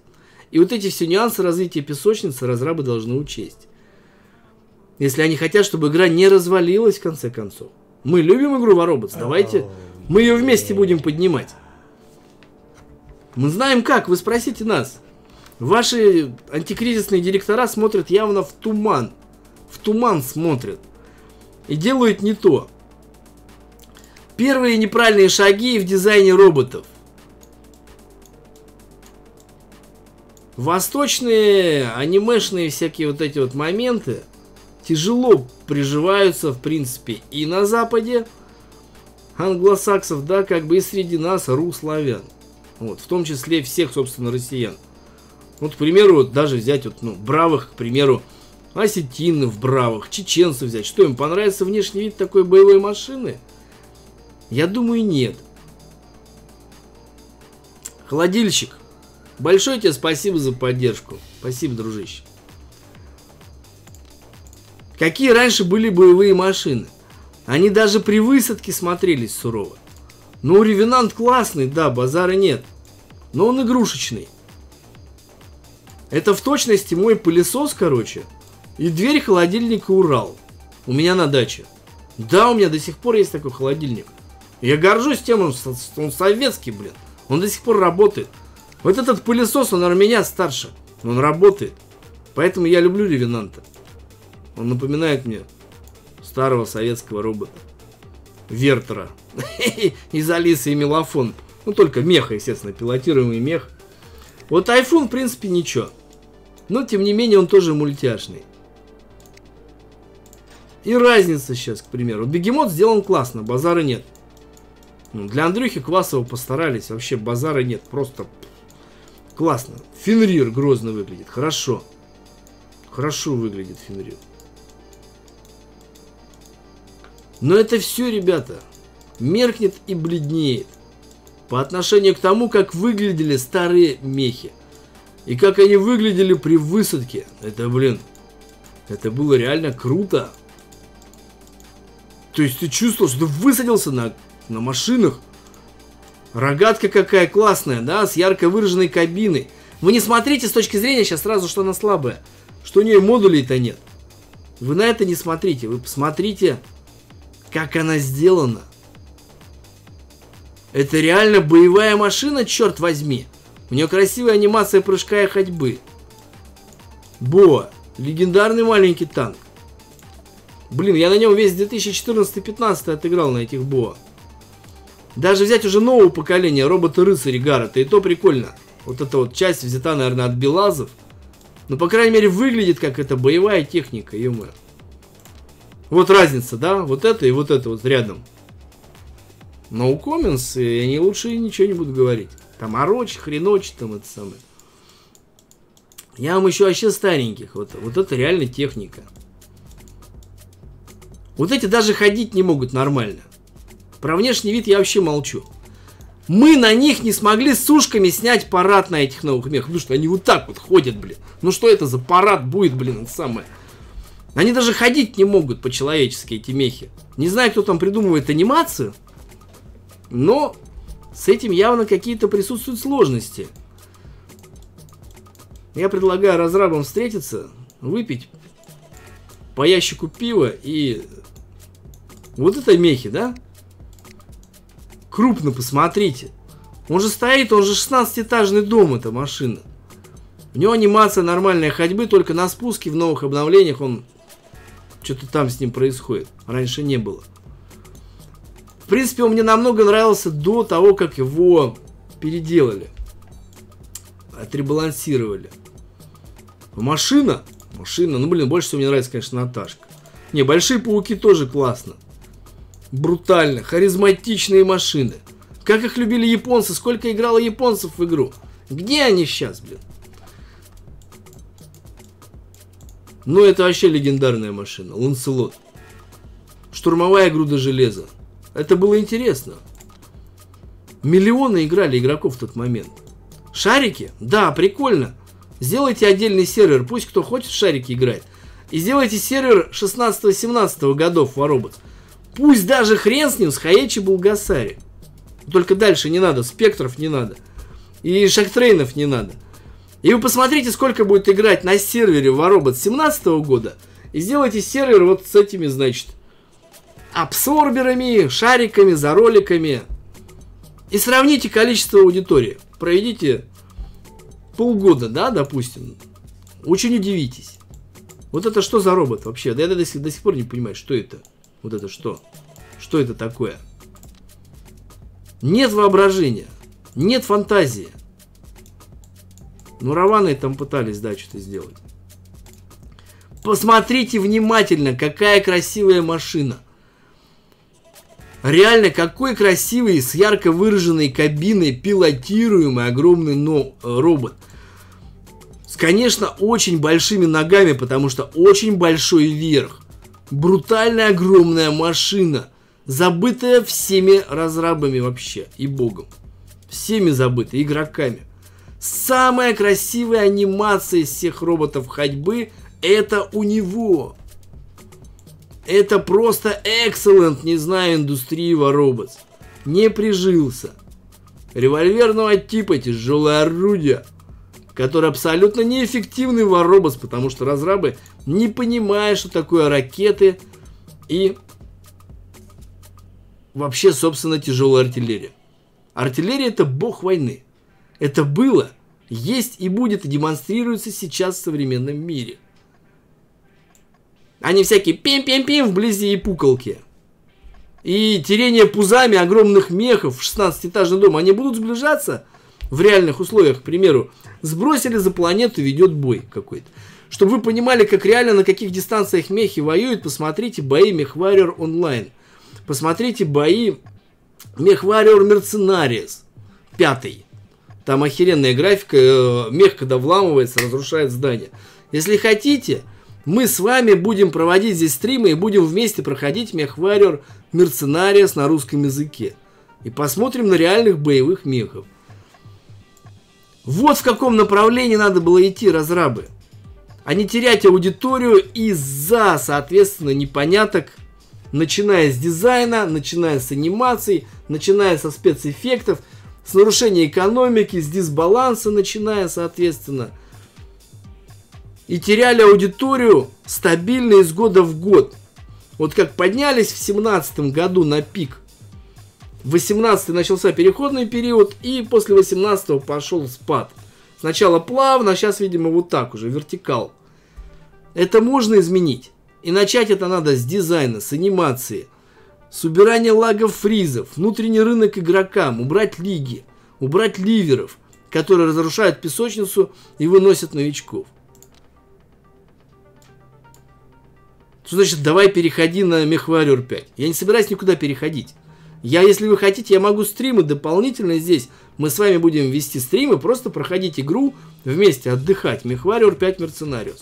И вот эти все нюансы развития песочницы разрабы должны учесть. Если они хотят, чтобы игра не развалилась в конце концов. Мы любим игру Воробоц, давайте мы ее вместе будем поднимать. Мы знаем как, вы спросите нас. Ваши антикризисные директора смотрят явно в туман. В туман смотрят. И делают не то. Первые неправильные шаги в дизайне роботов. Восточные анимешные всякие вот эти вот моменты тяжело приживаются, в принципе, и на Западе, англосаксов, да, как бы и среди нас руславян. Вот, в том числе всех, собственно, россиян. Вот, к примеру, вот даже взять вот, ну, бравых, к примеру, осетинов бравых, чеченцев взять. Что, им понравится внешний вид такой боевой машины? Я думаю, нет. Холодильщик, большое тебе спасибо за поддержку. Спасибо, дружище. Какие раньше были боевые машины? Они даже при высадке смотрелись сурово. Ну, Ревенант классный, да, базара нет. Но он игрушечный. Это в точности мой пылесос, короче. И дверь холодильника Урал. У меня на даче. Да, у меня до сих пор есть такой холодильник. Я горжусь тем, он, он советский, блин. Он до сих пор работает. Вот этот пылесос, он, наверное, меня старше. Он работает. Поэтому я люблю Ревенанта. Он напоминает мне старого советского робота. Вертера. [laughs] Из Алисы и Мелофон. Ну, только меха, естественно, пилотируемый мех. Вот iPhone, в принципе, ничего. Но, тем не менее, он тоже мультяшный. И разница сейчас, к примеру. Бегемот сделан классно, базара нет. Ну, для Андрюхи Квасова постарались, вообще базара нет, просто классно. Фенрир грозно выглядит, хорошо. Хорошо выглядит Фенрир. Но это все, ребята, меркнет и бледнеет по отношению к тому, как выглядели старые мехи. И как они выглядели при высадке. Это, блин, это было реально круто. То есть ты чувствовал, что ты высадился на, на машинах, Рогатка какая классная, да, с ярко выраженной кабиной. Вы не смотрите с точки зрения сейчас сразу, что она слабая. Что у нее модулей-то нет. Вы на это не смотрите. Вы посмотрите, как она сделана. Это реально боевая машина, черт возьми. У нее красивая анимация прыжка и ходьбы. Бо, легендарный маленький танк. Блин, я на нем весь 2014-15 отыграл на этих Бо. Даже взять уже нового поколения робота-рыцари Гаррета, и то прикольно. Вот эта вот часть взята, наверное, от Белазов. Но, по крайней мере, выглядит как это боевая техника, ё. Вот разница, да? Вот это и вот это вот рядом. No comments, и они лучше ничего не будут говорить. Там ороч, хреноч, там это самое. Я вам еще вообще стареньких. Вот, вот это реально техника. Вот эти даже ходить не могут нормально. Про внешний вид я вообще молчу. Мы на них не смогли с ушками снять парад на этих новых мехах. Потому что они вот так вот ходят, блин. Ну что это за парад будет, блин, это самое. Они даже ходить не могут по-человечески, эти мехи. Не знаю, кто там придумывает анимацию. Но с этим явно какие-то присутствуют сложности. Я предлагаю разрабам встретиться, выпить по ящику пива и... Вот это мехи, да? Крупно посмотрите. Он же стоит, он же 16-этажный дом, эта машина. У него анимация нормальная ходьбы, только на спуске в новых обновлениях он... Что-то там с ним происходит. Раньше не было. Принципе, он мне намного нравился до того, как его переделали. Отребалансировали. Машина. Машина. Ну, блин, больше всего мне нравится, конечно, Наташка. Не, Большие Пауки тоже классно. Брутально. Харизматичные машины. Как их любили японцы. Сколько играло японцев в игру. Где они сейчас, блин? Ну, это вообще легендарная машина. Ланселот. Штурмовая груда железа. Это было интересно. Миллионы играли игроков в тот момент. Шарики? Да, прикольно. Сделайте отдельный сервер, пусть кто хочет в шарики играет. И сделайте сервер 16-17 годов Воробот. Пусть даже хрен с ним, с Хаечи Булгасари. Только дальше не надо, спектров не надо. И шахтрейнов не надо. И вы посмотрите, сколько будет играть на сервере Воробот 17 года. И сделайте сервер вот с этими, значит, абсорберами, шариками, зароликами. И сравните количество аудитории. Проведите полгода, да, допустим, очень удивитесь. Вот это что за робот вообще? Да я до сих, до сих пор не понимаю, что это. Вот это что? Что это такое? Нет воображения, нет фантазии. Ну, Раваны там пытались, да, что-то сделать. Посмотрите внимательно, какая красивая машина. Реально, какой красивый, с ярко выраженной кабиной, пилотируемый огромный но, э, робот конечно, очень большими ногами, потому что очень большой верх. Брутальная огромная машина, забытая всеми разрабами вообще и богом. Всеми забытая, игроками. Самая красивая анимация из всех роботов ходьбы это у него. Это просто excellent, не знаю, индустрии роботс. Не прижился. Револьверного типа тяжелое орудие – который абсолютно неэффективный воробос, потому что разрабы не понимают, что такое ракеты и вообще, собственно, тяжелая артиллерия. Артиллерия это бог войны. Это было, есть и будет и демонстрируется сейчас в современном мире. Они всякие пим-пим-пим вблизи и пуколки. И терение пузами огромных мехов в 16-этажный дом. Они будут сближаться в реальных условиях, к примеру, сбросили за планету, ведет бой какой-то. Чтобы вы понимали, как реально на каких дистанциях мехи воюют, посмотрите бои Мехварриор онлайн. Посмотрите бои Мехварриор Мерценариес. Пятый. Там охеренная графика, э, мех, когда вламывается, разрушает здание. Если хотите, мы с вами будем проводить здесь стримы и будем вместе проходить Мехварриор Мерценариес на русском языке. И посмотрим на реальных боевых мехов. Вот в каком направлении надо было идти разрабы. А не терять аудиторию из-за, соответственно, непоняток, начиная с дизайна, начиная с анимаций, начиная со спецэффектов. с нарушения экономики, с дисбаланса начиная, соответственно. И теряли аудиторию стабильно из года в год. Вот как поднялись в 17 году на пик. В 18 начался переходный период, и после 18 пошел спад. Сначала плавно, а сейчас, видимо, вот так уже, вертикал. Это можно изменить. И начать это надо с дизайна, с анимации, с убирания лагов фризов, внутренний рынок игрокам, убрать лиги, убрать ливеров, которые разрушают песочницу и выносят новичков. Что значит, давай переходи на MechWarrior 5? Я не собираюсь никуда переходить. Я, если вы хотите, я могу стримы дополнительно здесь. Мы с вами будем вести стримы, просто проходить игру, вместе отдыхать. MechWarrior 5 Mercenarius.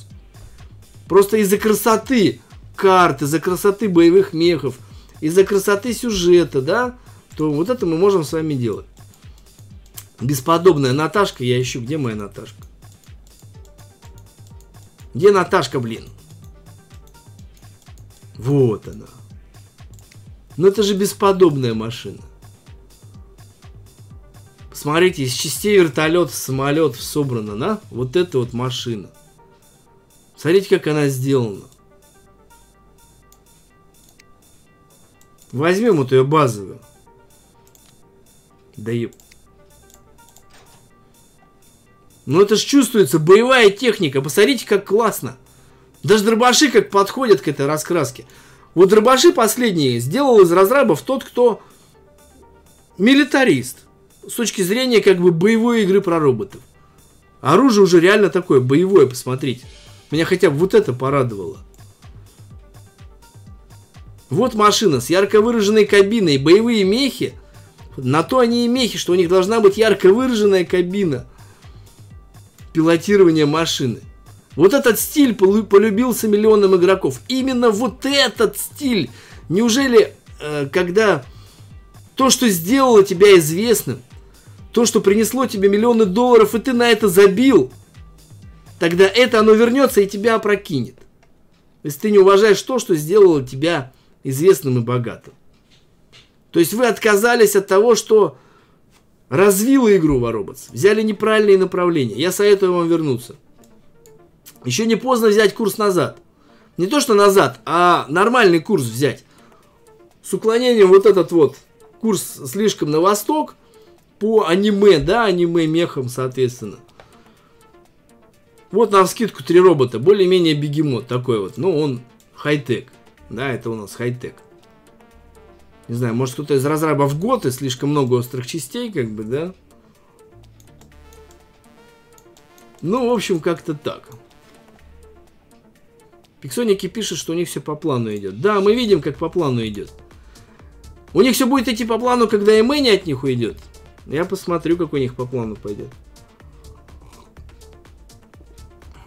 Просто из-за красоты карт, из-за красоты боевых мехов, из-за красоты сюжета, да, то вот это мы можем с вами делать. Бесподобная Наташка, я ищу, где моя Наташка? Где Наташка, блин? Вот она. Ну это же бесподобная машина. Посмотрите, из частей вертолета, самолетов собрана, на? Вот эта вот машина. Смотрите, как она сделана. Возьмем вот ее базовую. Да еб... Ну это ж чувствуется, боевая техника. Посмотрите, как классно. Даже дробаши как подходят к этой раскраске. Вот дробаши последние сделал из разрабов тот, кто милитарист. С точки зрения как бы боевой игры про роботов. Оружие уже реально такое, боевое, посмотрите. Меня хотя бы вот это порадовало. Вот машина с ярко выраженной кабиной, боевые мехи. На то они и мехи, что у них должна быть ярко выраженная кабина пилотирования машины. Вот этот стиль полюбился миллионам игроков. Именно вот этот стиль. Неужели, э, когда то, что сделало тебя известным, то, что принесло тебе миллионы долларов, и ты на это забил, тогда это оно вернется и тебя опрокинет. Если ты не уважаешь то, что сделало тебя известным и богатым. То есть вы отказались от того, что развило игру Воробоц, взяли неправильные направления. Я советую вам вернуться. Еще не поздно взять курс назад. Не то, что назад, а нормальный курс взять. С уклонением вот этот вот курс слишком на восток по аниме, да, аниме мехам, соответственно. Вот на скидку три робота, более-менее бегемот такой вот. Ну, он хай-тек. Да, это у нас хай-тек. Не знаю, может кто-то из разрабов год и слишком много острых частей, как бы, да? Ну, в общем, как-то так. Пиксоники пишут, что у них все по плану идет. Да, мы видим, как по плану идет. У них все будет идти по плану, когда Эмэни от них уйдет. Я посмотрю, как у них по плану пойдет.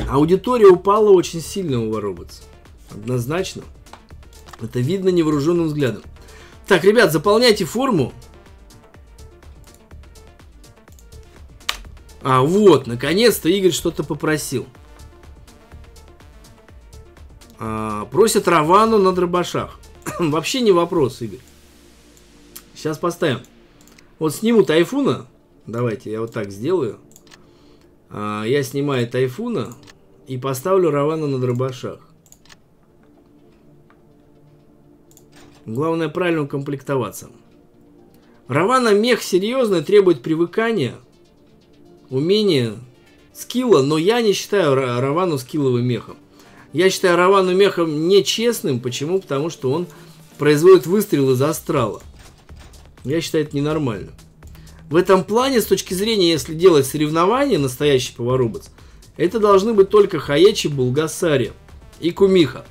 Аудитория упала очень сильно у Воробоц. Однозначно. Это видно невооруженным взглядом. Так, ребят, заполняйте форму. А, вот, наконец-то Игорь что-то попросил. А, просят Равану на дробашах. [coughs] Вообще не вопрос, Игорь. Сейчас поставим. Вот сниму Тайфуна. Давайте, я вот так сделаю. А, я снимаю Тайфуна и поставлю Равана на дробашах. Главное правильно укомплектоваться. Равана мех серьезно требует привыкания, умения, скилла, но я не считаю Равану скилловым мехом. Я считаю Равану мехом нечестным. Почему? Потому что он производит выстрел из астрала. Я считаю это ненормально. В этом плане, с точки зрения, если делать соревнования, настоящий поворобоц, это должны быть только Хаечи, Булгасари и Кумиха.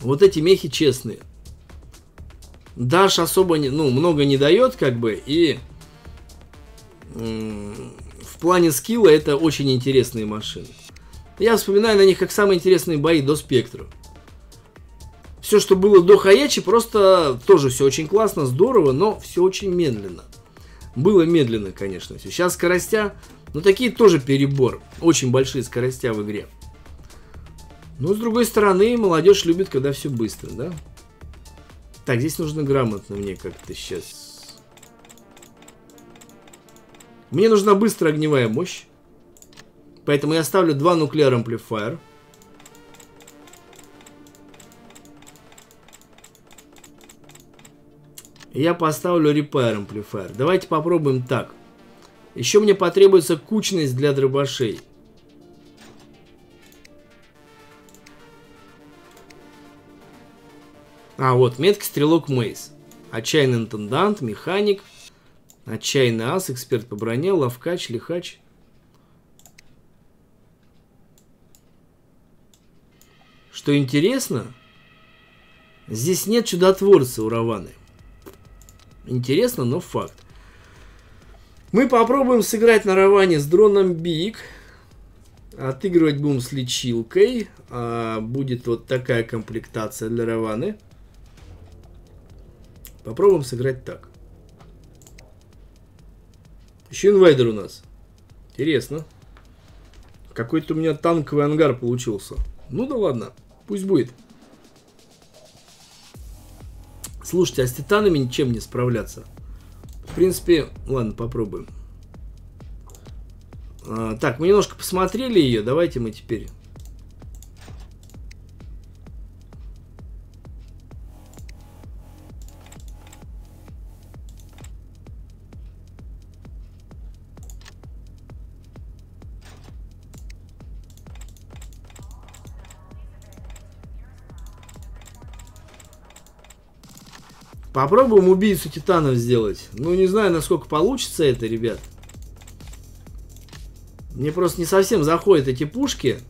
Вот эти мехи честные. Даш особо не, ну, много не дает, как бы, и в плане скилла это очень интересные машины. Я вспоминаю на них как самые интересные бои до Спектра. Все, что было до Хаячи, просто тоже все очень классно, здорово, но все очень медленно. Было медленно, конечно. Сейчас скоростя, но такие тоже перебор. Очень большие скоростя в игре. Но с другой стороны, молодежь любит, когда все быстро, да? Так, здесь нужно грамотно мне как-то сейчас. Мне нужна быстрая огневая мощь. Поэтому я ставлю два нуклеар амплифайер. Я поставлю repair amplifier. Давайте попробуем так. Еще мне потребуется кучность для дробашей. А, вот, метка стрелок Мейс. Отчаянный интендант, механик, отчаянный ас, эксперт по броне, ловкач, лихач. Что интересно, здесь нет чудотворца у Раваны. Интересно, но факт. Мы попробуем сыграть на Раване с дроном Биг. Отыгрывать будем с лечилкой. А, будет вот такая комплектация для Раваны. Попробуем сыграть так. Еще инвайдер у нас. Интересно. Какой-то у меня танковый ангар получился. Ну да ладно, пусть будет. Слушайте, а с титанами ничем не справляться. В принципе, ладно, попробуем. А, так, мы немножко посмотрели ее. Давайте мы теперь Попробуем убийцу титанов сделать. Ну, не знаю, насколько получится это, ребят. Мне просто не совсем заходят эти пушки.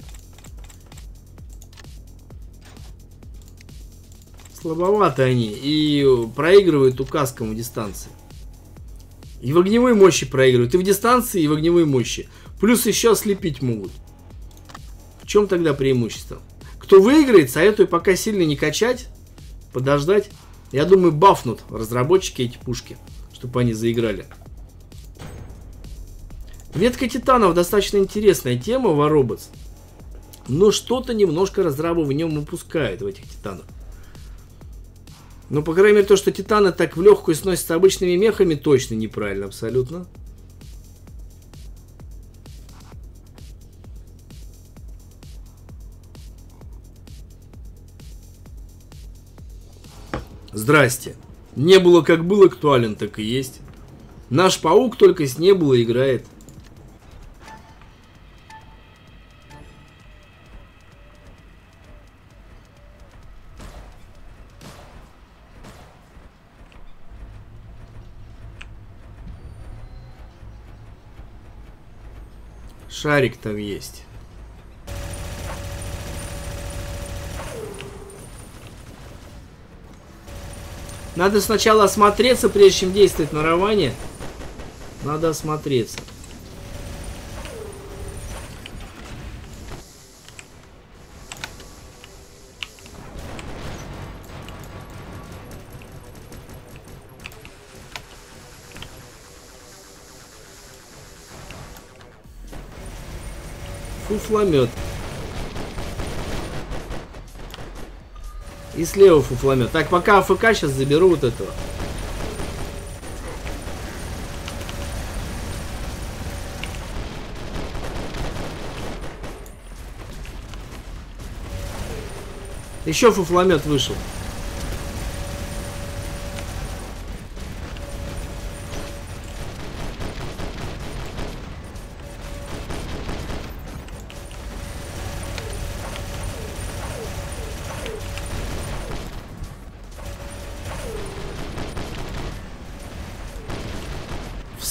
Слабовато они. И проигрывают указкам дистанции. И в огневой мощи проигрывают. И в дистанции, и в огневой мощи. Плюс еще ослепить могут. В чем тогда преимущество? Кто выиграет, советую пока сильно не качать. Подождать. Я думаю, бафнут разработчики эти пушки, чтобы они заиграли. Ветка титанов достаточно интересная тема, Вароботс. Но что-то немножко разрабы в нем упускает, в этих титанах. Ну, по крайней мере, то, что титаны так в легкую сносятся обычными мехами, точно неправильно абсолютно. Здрасте. Не было как был актуален, так и есть. Наш паук только с не было играет. Шарик там есть. Надо сначала осмотреться, прежде чем действовать на Раване. Надо осмотреться. Фуфломет. И слева фуфломет. Так, пока АФК сейчас заберу вот этого. Еще фуфломет вышел.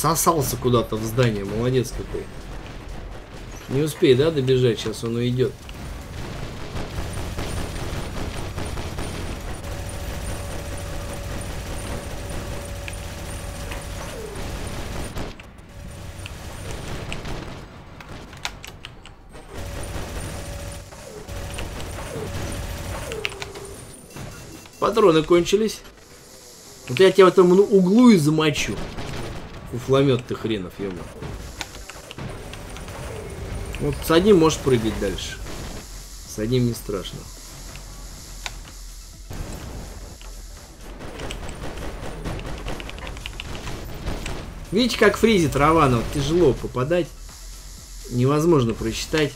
Всосался куда-то в здание. Молодец какой. Не успей, да, добежать? Сейчас он уйдет. Патроны кончились. Вот я тебя в этом углу и замочу. Уфломет ты хренов, ема. Вот с одним можешь прыгать дальше. С одним не страшно. Видите, как фризит Равана? Вот тяжело попадать. Невозможно просчитать.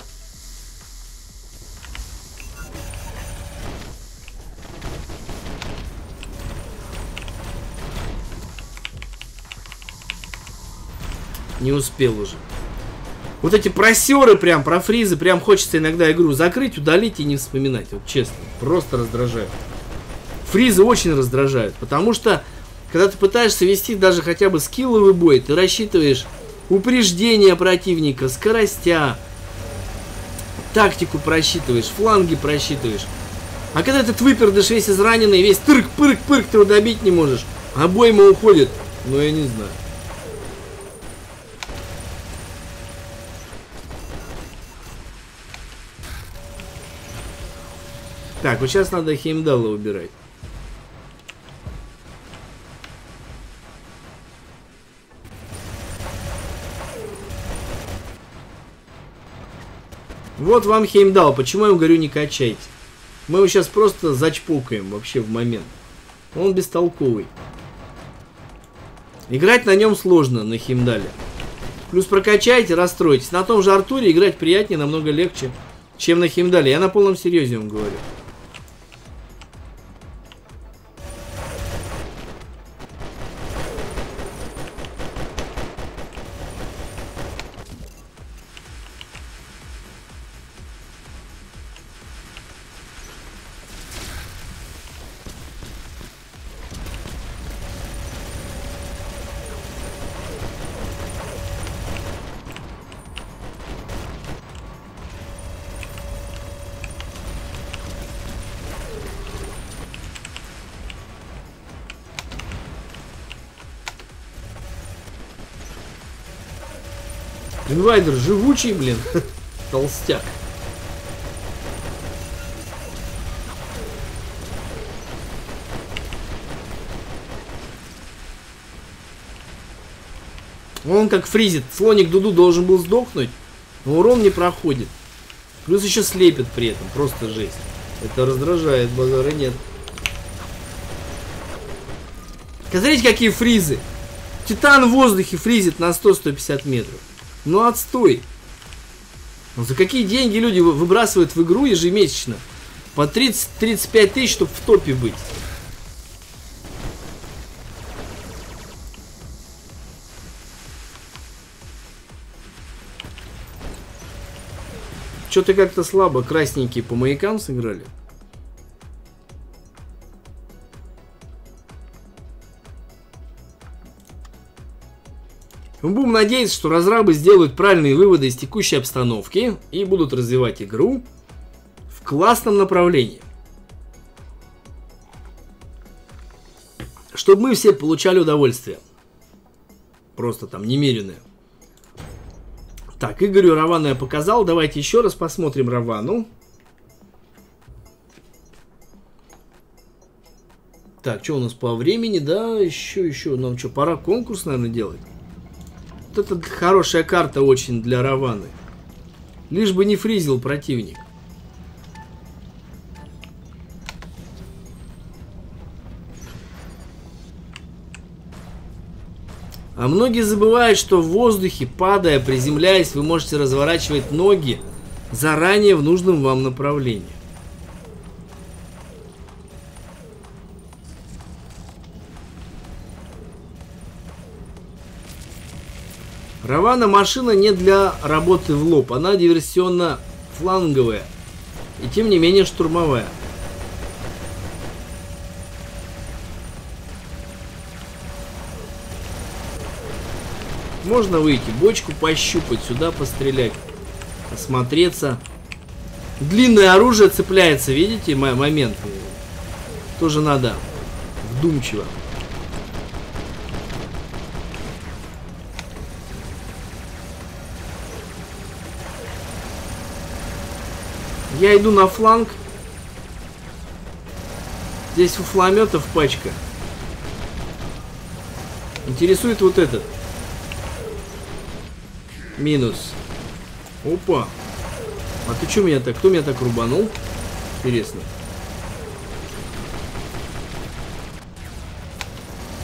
Не успел уже. Вот эти просеры прям, про фризы, прям хочется иногда игру закрыть, удалить и не вспоминать. Вот честно, просто раздражают. Фризы очень раздражают, потому что, когда ты пытаешься вести даже хотя бы скилловый бой, ты рассчитываешь упреждение противника, скоростя, тактику просчитываешь, фланги просчитываешь. А когда этот выпердыш весь израненный, весь тырк-пырк-пырк, ты его добить не можешь, а бой ему уходит, ну я не знаю. Так, вот сейчас надо Хеймдалла убирать. Вот вам Хеймдал. Почему я ему говорю не качайте? Мы его сейчас просто зачпукаем вообще в момент. Он бестолковый. Играть на нем сложно, на Хеймдале. Плюс прокачайте, расстроитесь. На том же Артуре играть приятнее, намного легче, чем на Хеймдале. Я на полном серьезе вам говорю. Инвайдер живучий, блин. [laughs] Толстяк. Он как фризит. Слоник Дуду должен был сдохнуть, но урон не проходит. Плюс еще слепит при этом. Просто жесть. Это раздражает, базара нет. Смотрите, какие фризы. Титан в воздухе фризит на 100-150 метров. Ну отстой. Ну, за какие деньги люди выбрасывают в игру ежемесячно? По 30-35 тысяч, чтобы в топе быть. Что-то как-то слабо красненькие по маякам сыграли. Мы будем надеяться, что разрабы сделают правильные выводы из текущей обстановки и будут развивать игру в классном направлении. Чтобы мы все получали удовольствие. Просто там немеренное. Так, Игорю Равану я показал. Давайте еще раз посмотрим Равану. Так, что у нас по времени? Да, еще, еще. Нам что, пора конкурс, наверное, делать? Это хорошая карта очень для Раваны. Лишь бы не фризил противник. А многие забывают, что в воздухе, падая, приземляясь, вы можете разворачивать ноги заранее в нужном вам направлении. Равана машина не для работы в лоб, она диверсионно-фланговая и тем не менее штурмовая. Можно выйти, бочку пощупать, сюда пострелять, осмотреться. Длинное оружие цепляется, видите, момент? Тоже надо вдумчиво. Я иду на фланг. Здесь фуфлометов пачка. Интересует вот этот. Минус. Опа. А ты что меня так? Кто меня так рубанул? Интересно.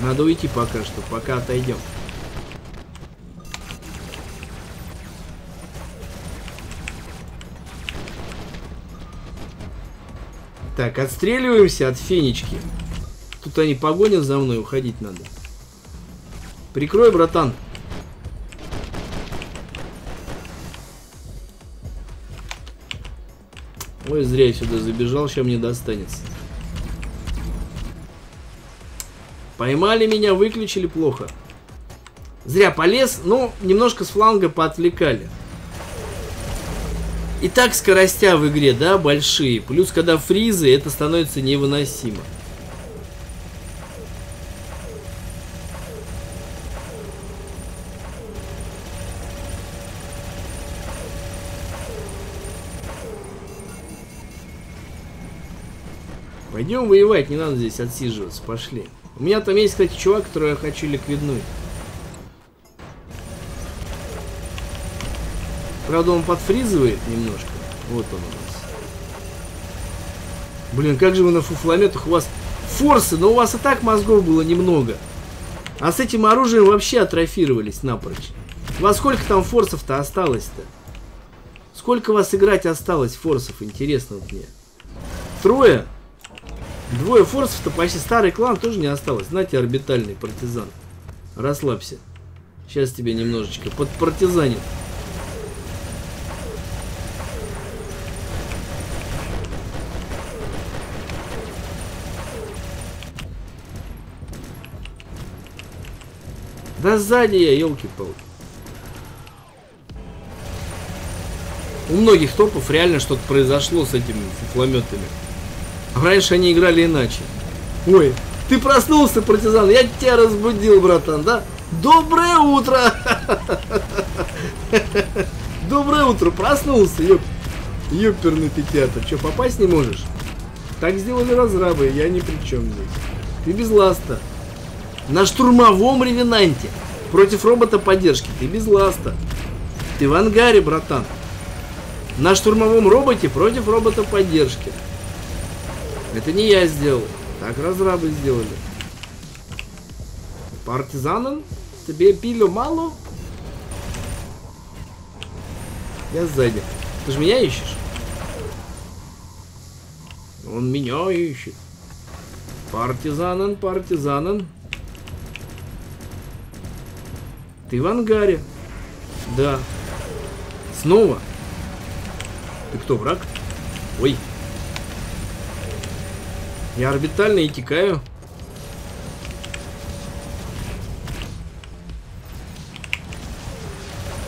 Надо уйти пока что, пока отойдем. Так, отстреливаемся от фенечки. Тут они погонят за мной, уходить надо. Прикрой, братан. Ой, зря я сюда забежал, сейчас мне достанется. Поймали меня, выключили плохо. Зря полез, но немножко с фланга поотвлекали. И так скоростя в игре, да, большие. Плюс, когда фризы, это становится невыносимо. Пойдем воевать, не надо здесь отсиживаться, пошли. У меня там есть, кстати, чувак, которого я хочу ликвиднуть. Правда, он подфризывает немножко. Вот он у нас. Блин, как же вы на фуфлометах? У вас форсы, но у вас и так мозгов было немного. А с этим оружием вообще атрофировались напрочь. Вас сколько там форсов-то осталось-то? Сколько у вас играть осталось форсов, интересно вот мне. Трое? Двое форсов-то почти старый клан тоже не осталось. Знаете, орбитальный партизан. Расслабься. Сейчас тебе немножечко под партизанит. Да сзади я, елки-палки. У многих топов реально что-то произошло с этими фуфлометами. Раньше они играли иначе. Ой, ты проснулся, партизан? Я тебя разбудил, братан, да? Доброе утро! [laughs] Доброе утро, проснулся, ёп... Ёперный ты театр. Что, попасть не можешь? Так сделали разрабы, я ни при чем здесь. Ты без ласта. На штурмовом ревенанте. Против робота поддержки. Ты без ласта. Ты в ангаре, братан. На штурмовом роботе против робота поддержки. Это не я сделал. Так разрабы сделали. Партизанам? Тебе пилю мало? Я сзади. Ты же меня ищешь? Он меня ищет. Партизанан, партизанан. Ты в ангаре. Да. Снова. Ты кто, враг? Ой. Я орбитально и текаю.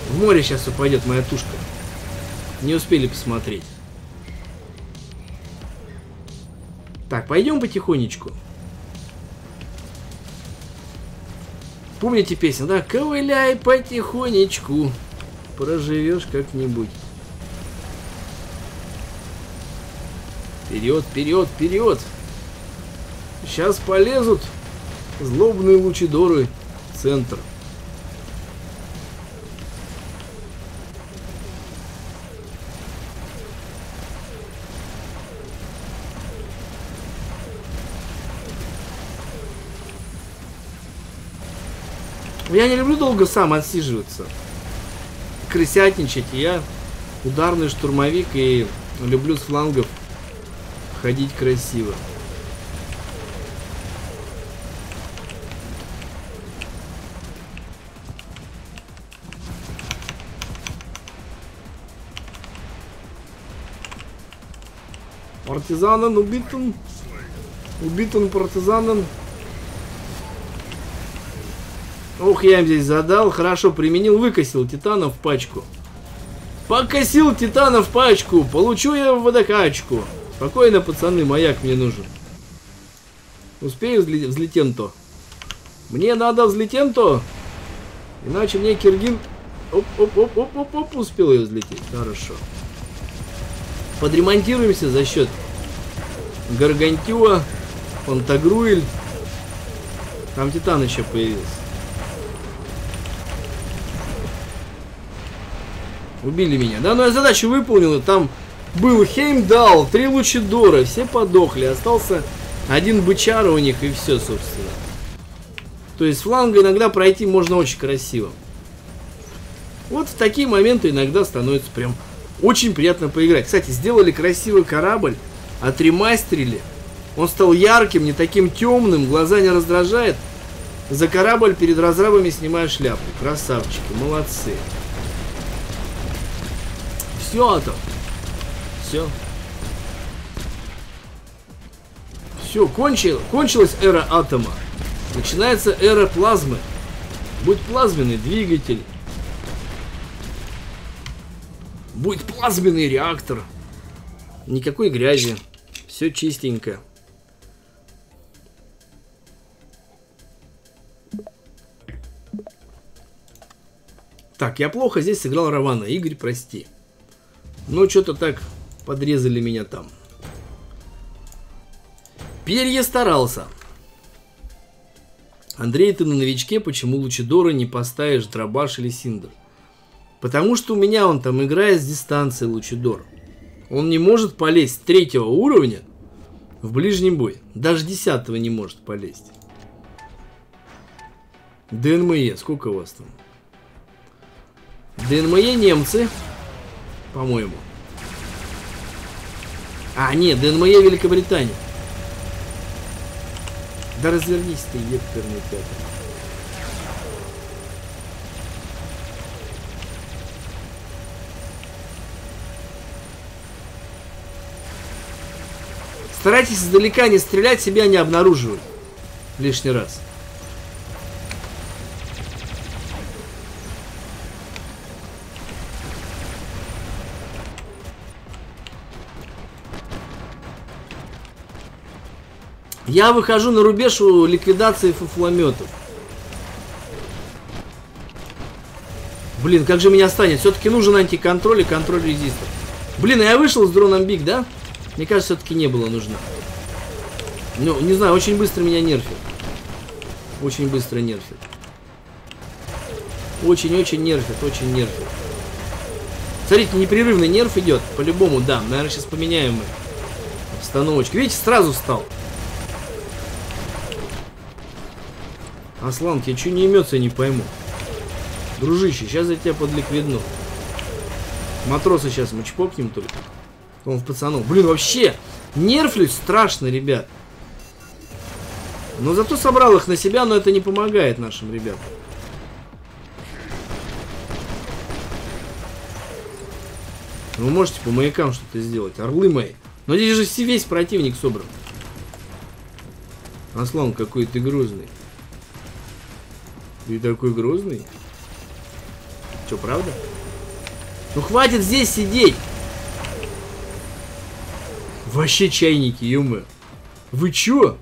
В море сейчас упадет моя тушка. Не успели посмотреть. Так, пойдем потихонечку. Помните песню, да? Ковыляй потихонечку. Проживешь как-нибудь. Вперед, вперед, вперед! Сейчас полезут злобные лучидоры в центр. Я не люблю долго сам отсиживаться. Крысятничать. Я ударный штурмовик и люблю с флангов ходить красиво. Партизанин убитым. Убитым партизаном. Ух, я им здесь задал. Хорошо применил, выкосил титана в пачку. Покосил титана в пачку. Получу я водокачку. Спокойно, пацаны, маяк мне нужен. Успею взлетем-то? Мне надо взлетем-то? Иначе мне Киргин... Оп-оп-оп-оп-оп-оп, успел я взлететь. Хорошо. Подремонтируемся за счет Гаргантюа, Пантагруэль. Там Титан еще появился. Убили меня. Да, но я задачу выполнил. Там был Хеймдал, три Лучидора. Все подохли. Остался один бычара у них и все, собственно. То есть фланга иногда пройти можно очень красиво. Вот в такие моменты иногда становится прям очень приятно поиграть. Кстати, сделали красивый корабль. отремастерили. Он стал ярким, не таким темным, глаза не раздражает. За корабль перед разрабами снимаю шляпу. Красавчики, молодцы. Все, Атом. Все. Все, кончил, кончилась эра атома. Начинается эра плазмы. Будет плазменный двигатель. Будет плазменный реактор. Никакой грязи. Все чистенько. Так, я плохо здесь сыграл Равана. Игорь, прости. Ну, что-то так подрезали меня там. Перья старался. Андрей, ты на новичке, почему Лучидора не поставишь Дробаш или Синдер? Потому что у меня он там играет с дистанции Лучидор. Он не может полезть с третьего уровня в ближний бой. Даже десятого не может полезть. ДНМЕ, сколько у вас там? ДНМЕ немцы, по-моему. А, нет, ДНМЕ Великобритания. Да развернись ты, ептерный пятый. Старайтесь издалека не стрелять, себя не обнаруживать. Лишний раз. Я выхожу на рубеж у ликвидации фуфлометов. Блин, как же меня станет? Все-таки нужен антиконтроль и контроль резистор. Блин, а я вышел с дроном Биг, да? Мне кажется, все-таки не было нужно. Ну, не знаю, очень быстро меня нерфит. Очень быстро нерфит. Очень-очень нерфит, очень нерфит. Смотрите, непрерывный нерф идет. По-любому, да. Наверное, сейчас поменяем мы обстановочку. Видите, сразу стал. Аслан, тебе что не имется, я не пойму. Дружище, сейчас я тебя подликвидну. Матроса сейчас мы чпокнем только. Он в пацанов. Блин, вообще, нерфлюсь страшно, ребят. Но зато собрал их на себя, но это не помогает нашим ребятам. Вы можете по маякам что-то сделать. Орлы мои. Но здесь же весь противник собран. Аслан какой ты грузный. Ты такой грозный? Че, правда? Ну хватит здесь сидеть! Вообще чайники, ё Вы чё?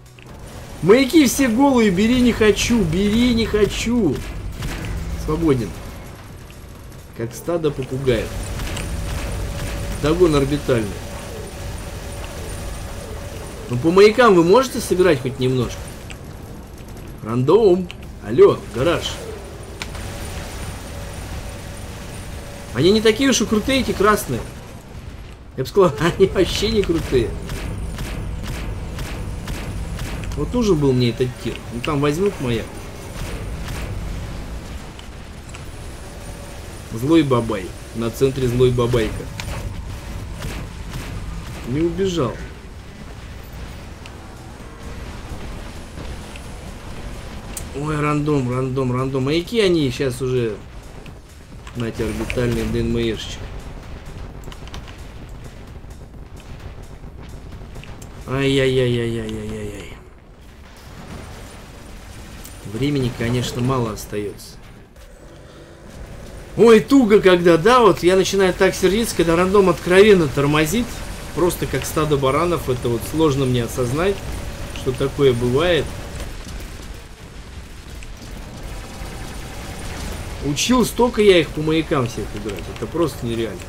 Маяки все голые, бери не хочу, бери не хочу. Свободен. Как стадо попугаев. Догон орбитальный. Ну по маякам вы можете сыграть хоть немножко? Рандом. Алло, гараж. Они не такие уж и крутые, эти красные. Я бы сказал, [laughs] они вообще не крутые. Вот нужен был мне этот тир. Ну там возьмут моя. Злой бабай. На центре злой бабайка. Не убежал. Ой, рандом, рандом, рандом. Маяки они сейчас уже... Знаете, орбитальные ДНМРщик. Ай-яй-яй-яй-яй-яй-яй. Времени, конечно, мало остается. Ой, туго когда, да, вот я начинаю так сердиться, когда рандом откровенно тормозит. Просто как стадо баранов, это вот сложно мне осознать, что такое бывает. Учил столько я их по маякам всех играть. Это просто нереально.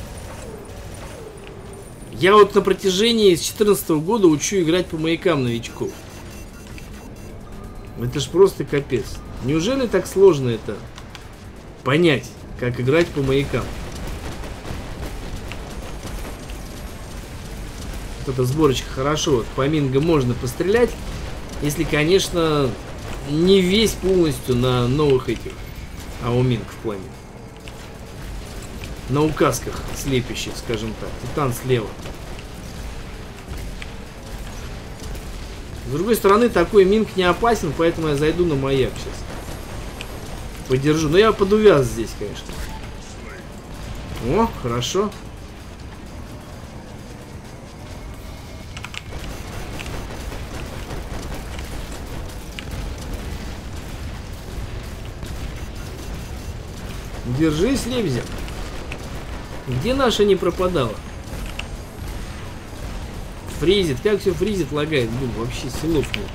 Я вот на протяжении с 14 года учу играть по маякам новичков. Это ж просто капец. Неужели так сложно это понять, как играть по маякам? Вот эта сборочка хорошо. Вот по Минго можно пострелять, если, конечно, не весь полностью на новых этих Ауминг в плане. На указках слепящих, скажем так. Титан слева. С другой стороны, такой минк не опасен, поэтому я зайду на маяк сейчас. Подержу. Но я подувяз здесь, конечно. О, хорошо. Держись, Лебедя. Где наша не пропадала? Фризит. Как все фризит, лагает? Блин, вообще силов нет.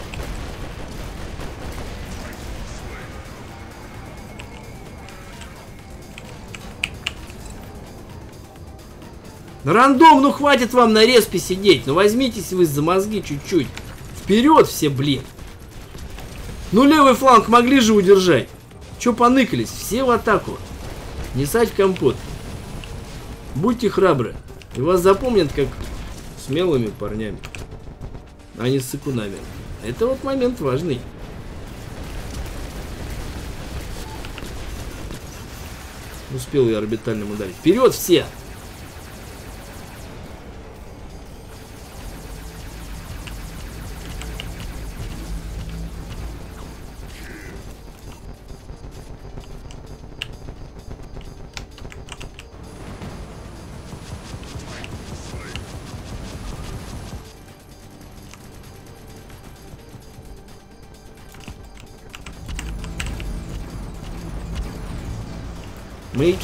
Рандом, ну хватит вам на респе сидеть. Ну возьмитесь вы за мозги чуть-чуть. Вперед все, блин. Ну левый фланг могли же удержать. Че поныкались? Все в атаку. Не сать компот. Будьте храбры. И вас запомнят как смелыми парнями, а не сыкунами. Это вот момент важный. Успел я орбитальным ударить. Вперед все!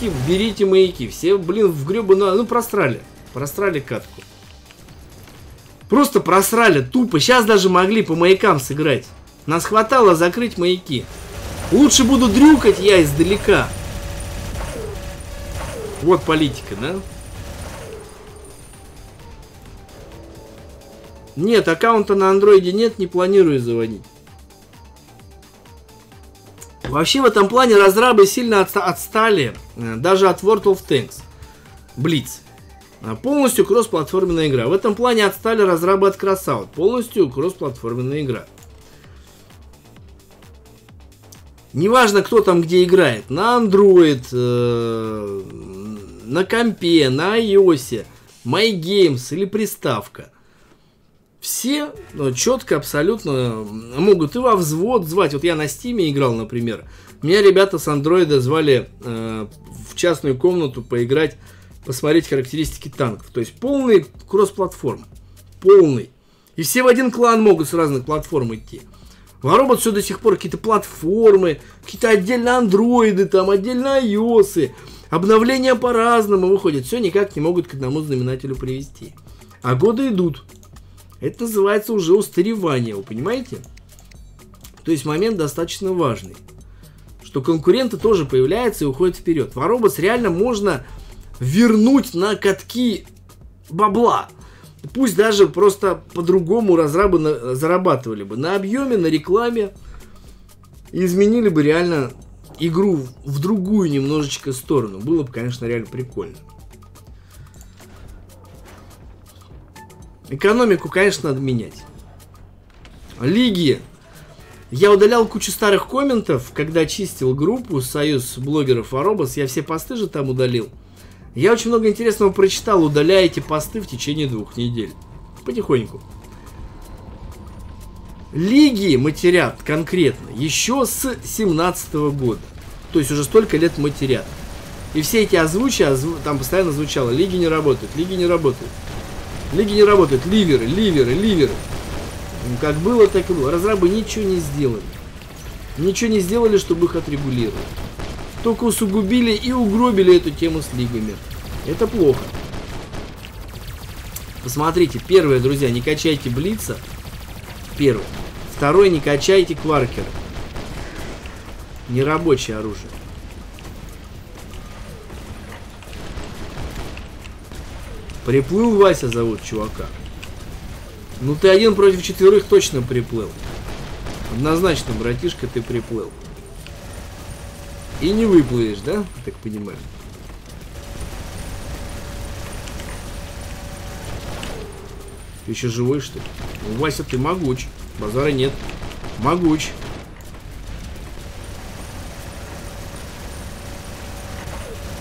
Маяки, берите маяки. Все, блин, в гребаную... Ну, просрали. Просрали катку. Просто просрали, тупо. Сейчас даже могли по маякам сыграть. Нас хватало закрыть маяки. Лучше буду дрюкать я издалека. Вот политика, да? Нет, аккаунта на андроиде нет, не планирую заводить. Вообще в этом плане разрабы сильно отстали э, даже от World of Tanks. Blitz. А, полностью кроссплатформенная игра. В этом плане отстали разрабы от Crossout. Полностью кроссплатформенная игра. Неважно, кто там где играет. На Android, э, на компе, на iOS, MyGames или приставка все ну, четко, абсолютно могут и во взвод звать. Вот я на стиме играл, например. Меня ребята с андроида звали э, в частную комнату поиграть, посмотреть характеристики танков. То есть полный кросс-платформ. Полный. И все в один клан могут с разных платформ идти. Воробот все до сих пор какие-то платформы, какие-то отдельно андроиды, там отдельно iOS. Обновления по-разному выходят. Все никак не могут к одному знаменателю привести. А годы идут. Это называется уже устаревание, вы понимаете? То есть момент достаточно важный. Что конкуренты тоже появляются и уходят вперед. Воробос реально можно вернуть на катки бабла. Пусть даже просто по-другому разрабы зарабатывали бы. На объеме, на рекламе. Изменили бы реально игру в другую немножечко сторону. Было бы, конечно, реально прикольно. Экономику, конечно, надо менять. Лиги. Я удалял кучу старых комментов, когда чистил группу Союз блогеров Аробос. Я все посты же там удалил. Я очень много интересного прочитал, удаляя эти посты в течение двух недель. Потихоньку. Лиги матерят конкретно еще с 17 года. То есть уже столько лет матерят. И все эти озвучи, озву... там постоянно звучало, лиги не работают, лиги не работают. Лиги не работают. Ливеры, ливеры, ливеры. Ну, как было, так и было. Разрабы ничего не сделали. Ничего не сделали, чтобы их отрегулировать. Только усугубили и угробили эту тему с лигами. Это плохо. Посмотрите, первое, друзья, не качайте Блица. Первое. Второе, не качайте Кваркера. Нерабочее оружие. Приплыл Вася зовут чувака. Ну ты один против четверых точно приплыл. Однозначно, братишка, ты приплыл. И не выплывешь, да? Так понимаю. Ты еще живой, что ли? Ну, Вася, ты могуч. Базара нет. Могуч.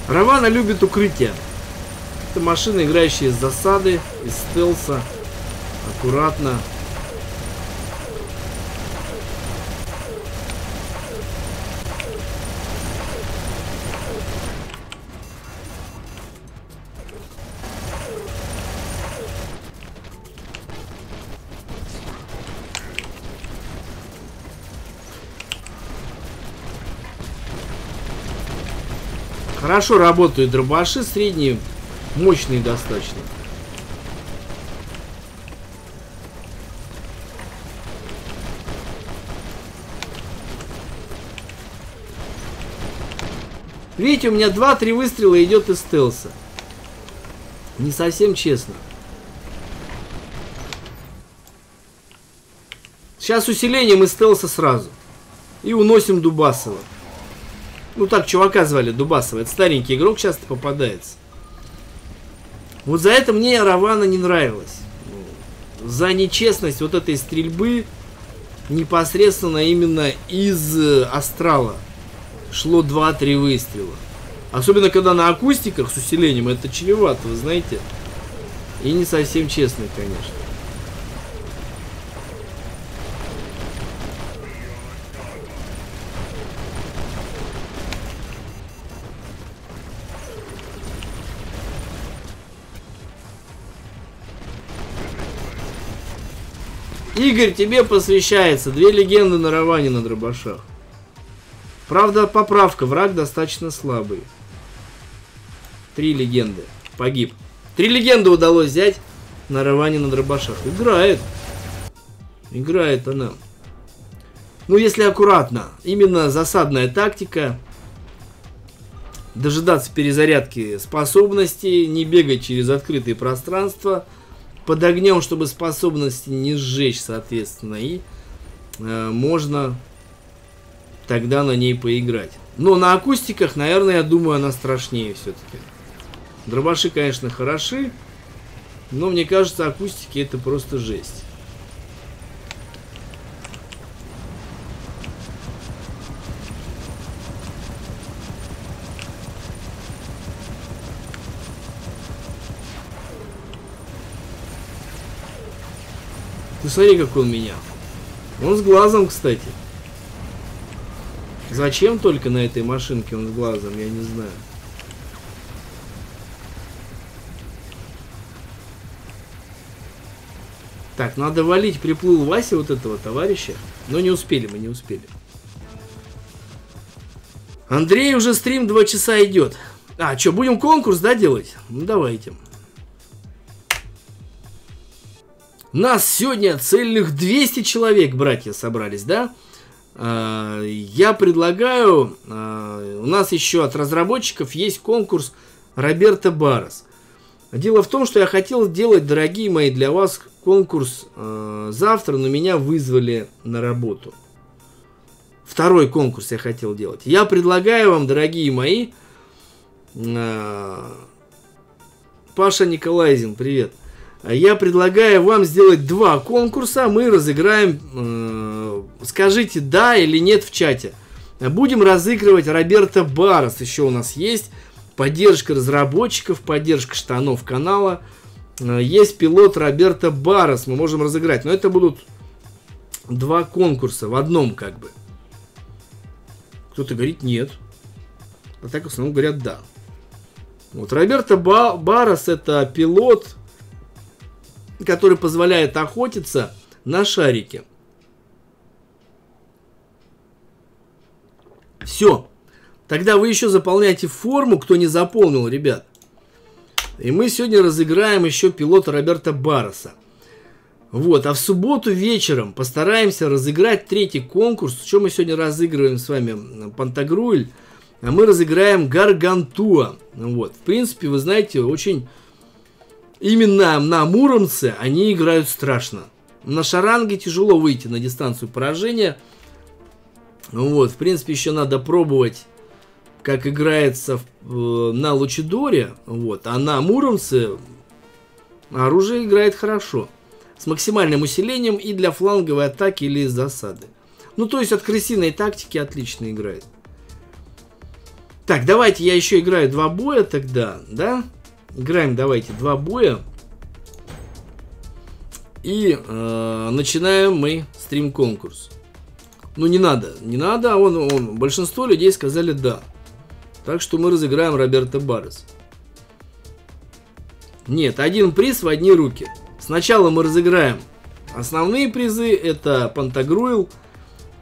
Равана любит укрытие. Это машины, играющие из засады, из стелса. Аккуратно. Хорошо работают дробаши средние мощные достаточно. Видите, у меня 2-3 выстрела идет из стелса. Не совсем честно. Сейчас усилением из стелса сразу. И уносим Дубасова. Ну так, чувака звали Дубасова. Это старенький игрок часто попадается. Вот за это мне Равана не нравилось. За нечестность вот этой стрельбы непосредственно именно из э, Астрала шло 2-3 выстрела. Особенно когда на акустиках с усилением это чревато, вы знаете. И не совсем честно, конечно. Игорь, тебе посвящается. Две легенды на Раване на дробашах. Правда, поправка. Враг достаточно слабый. Три легенды. Погиб. Три легенды удалось взять на Раване на дробашах. Играет. Играет она. Ну, если аккуратно. Именно засадная тактика. Дожидаться перезарядки способностей. Не бегать через открытые пространства под огнем, чтобы способности не сжечь, соответственно, и э, можно тогда на ней поиграть. Но на акустиках, наверное, я думаю, она страшнее все-таки. Дробаши, конечно, хороши, но мне кажется, акустики это просто жесть. Ты смотри, как он меня. Он с глазом, кстати. Зачем только на этой машинке он с глазом, я не знаю. Так, надо валить, приплыл Вася вот этого товарища. Но не успели, мы не успели. Андрей, уже стрим 2 часа идет. А, что, будем конкурс, да, делать? Ну, давайте. Нас сегодня цельных 200 человек, братья, собрались, да? А, я предлагаю, а, у нас еще от разработчиков есть конкурс Роберта Барос. Дело в том, что я хотел сделать, дорогие мои, для вас конкурс а, завтра, но меня вызвали на работу. Второй конкурс я хотел делать. Я предлагаю вам, дорогие мои, Паша Николайзин, привет. Я предлагаю вам сделать два конкурса. Мы разыграем, э, скажите да или нет в чате. Будем разыгрывать Роберта Барос. Еще у нас есть поддержка разработчиков, поддержка штанов канала. Э, есть пилот Роберта Барос. Мы можем разыграть. Но это будут два конкурса в одном как бы. Кто-то говорит нет. А так в основном говорят да. Вот Роберта Барос это пилот который позволяет охотиться на шарике. Все. Тогда вы еще заполняете форму, кто не заполнил, ребят. И мы сегодня разыграем еще пилота Роберта Барреса. Вот, а в субботу вечером постараемся разыграть третий конкурс. Что мы сегодня разыгрываем с вами? Пантагруэль. А мы разыграем Гаргантуа. Вот, в принципе, вы знаете, очень именно на Муромце они играют страшно. На шаранге тяжело выйти на дистанцию поражения. Вот, в принципе, еще надо пробовать, как играется в, э, на Лучидоре. Вот, а на Муромце оружие играет хорошо. С максимальным усилением и для фланговой атаки или засады. Ну, то есть от крысиной тактики отлично играет. Так, давайте я еще играю два боя тогда, да? Играем давайте два боя. И э, начинаем мы стрим-конкурс. Ну не надо, не надо, а он, он, большинство людей сказали да. Так что мы разыграем Роберта Баррес. Нет, один приз в одни руки. Сначала мы разыграем основные призы, это Пантагруил.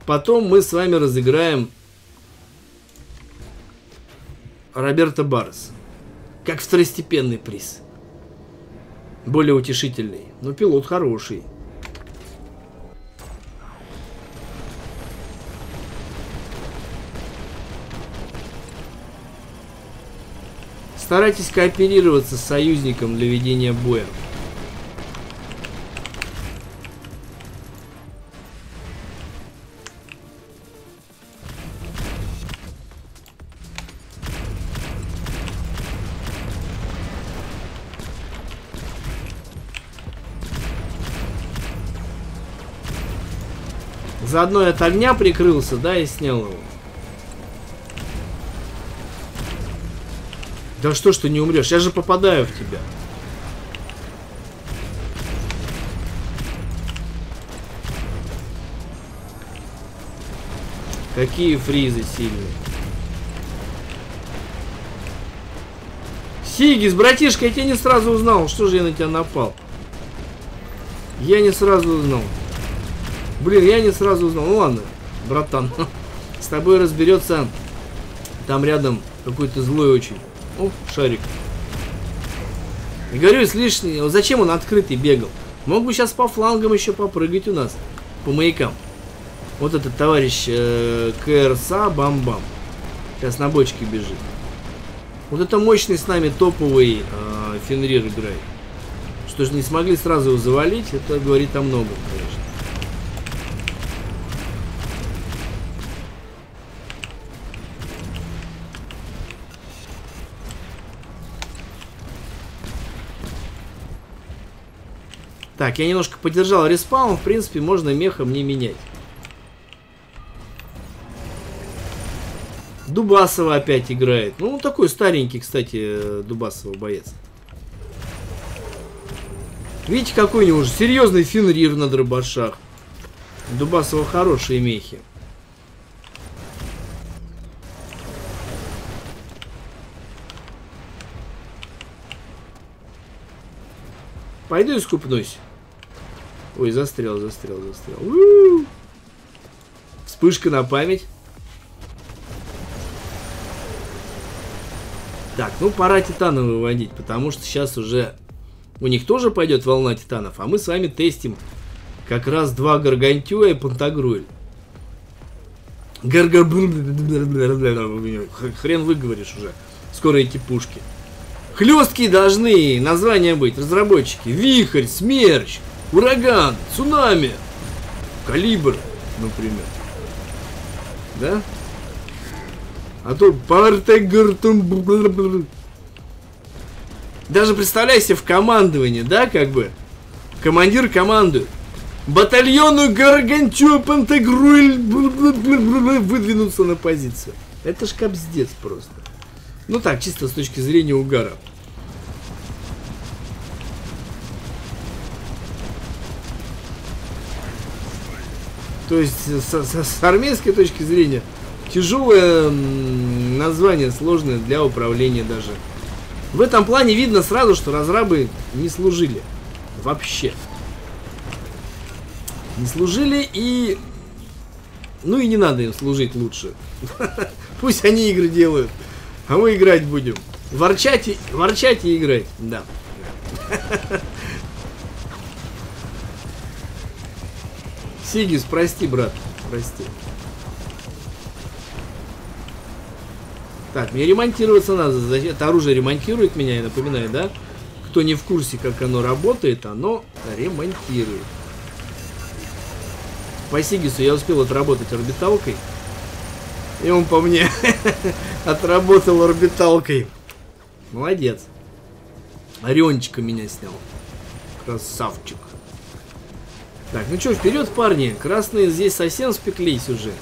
Потом мы с вами разыграем Роберто Баррес. Как второстепенный приз. Более утешительный. Но пилот хороший. Старайтесь кооперироваться с союзником для ведения боя. Заодно я от огня прикрылся, да, и снял его. Да что ж ты не умрешь? Я же попадаю в тебя. Какие фризы сильные. Сигис, братишка, я тебя не сразу узнал. Что же я на тебя напал? Я не сразу узнал. Блин, я не сразу узнал. Ну ладно, братан. [laughs] С тобой разберется там рядом какой-то злой очень. О, шарик. И говорю, лишний. Зачем он открытый бегал? Мог бы сейчас по флангам еще попрыгать у нас. По маякам. Вот этот товарищ э, КРСА Бам-Бам. Сейчас на бочке бежит. Вот это мощный с нами топовый э, Фенрир играет. Что же не смогли сразу его завалить, это говорит о многом, конечно. Так, я немножко поддержал респаун. В принципе, можно мехом не менять. Дубасова опять играет. Ну, он такой старенький, кстати, Дубасова боец. Видите, какой у него уже серьезный финрир на дробашах. Дубасова хорошие мехи. Пойду искупнусь. Ой, застрял, застрял, застрял. У -у -у. Вспышка на память. Так, ну пора титана выводить, потому что сейчас уже у них тоже пойдет волна титанов, а мы с вами тестим как раз два гаргантюа и пантагруэль. Гаргар... Хрен выговоришь уже. Скоро эти пушки. Хлесткие должны названия быть, разработчики. Вихрь, смерч, ураган, цунами, калибр, например. Да? А то партегр... Даже представляй в командовании, да, как бы? Командир командует. Батальону Гаргантю Пантегруэль выдвинуться на позицию. Это ж капздец просто. Ну так, чисто с точки зрения угара. То есть с, с, с армейской точки зрения тяжелое название, сложное для управления даже. В этом плане видно сразу, что разрабы не служили. Вообще. Не служили и... Ну и не надо им служить лучше. [laughs] Пусть они игры делают. А мы играть будем. Ворчать и, ворчать и играть. Да. [laughs] Сигис, прости, брат. Прости. Так, мне ремонтироваться надо. Это оружие ремонтирует меня, я напоминаю, да? Кто не в курсе, как оно работает, оно ремонтирует. По Сигису я успел отработать орбиталкой. И он по мне [laughs] отработал орбиталкой. Молодец. Ориончика меня снял. Красавчик. Так, ну что, вперед, парни. Красные здесь совсем спеклись уже.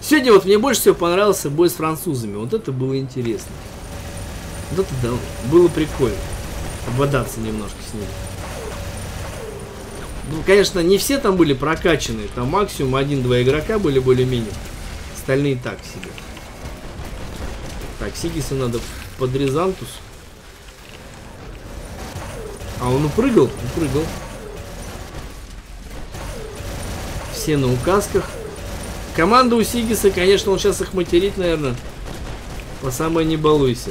Сегодня вот мне больше всего понравился бой с французами. Вот это было интересно. Вот это да, было прикольно. Ободаться немножко с ними. Ну, конечно, не все там были прокачанные. Там максимум один-два игрока были более-менее. Остальные так себе. Так, Сигису надо под Резантус. А он упрыгал? Упрыгал. Все на указках. Команда у Сигиса, конечно, он сейчас их материть, наверное, По самой не балуйся.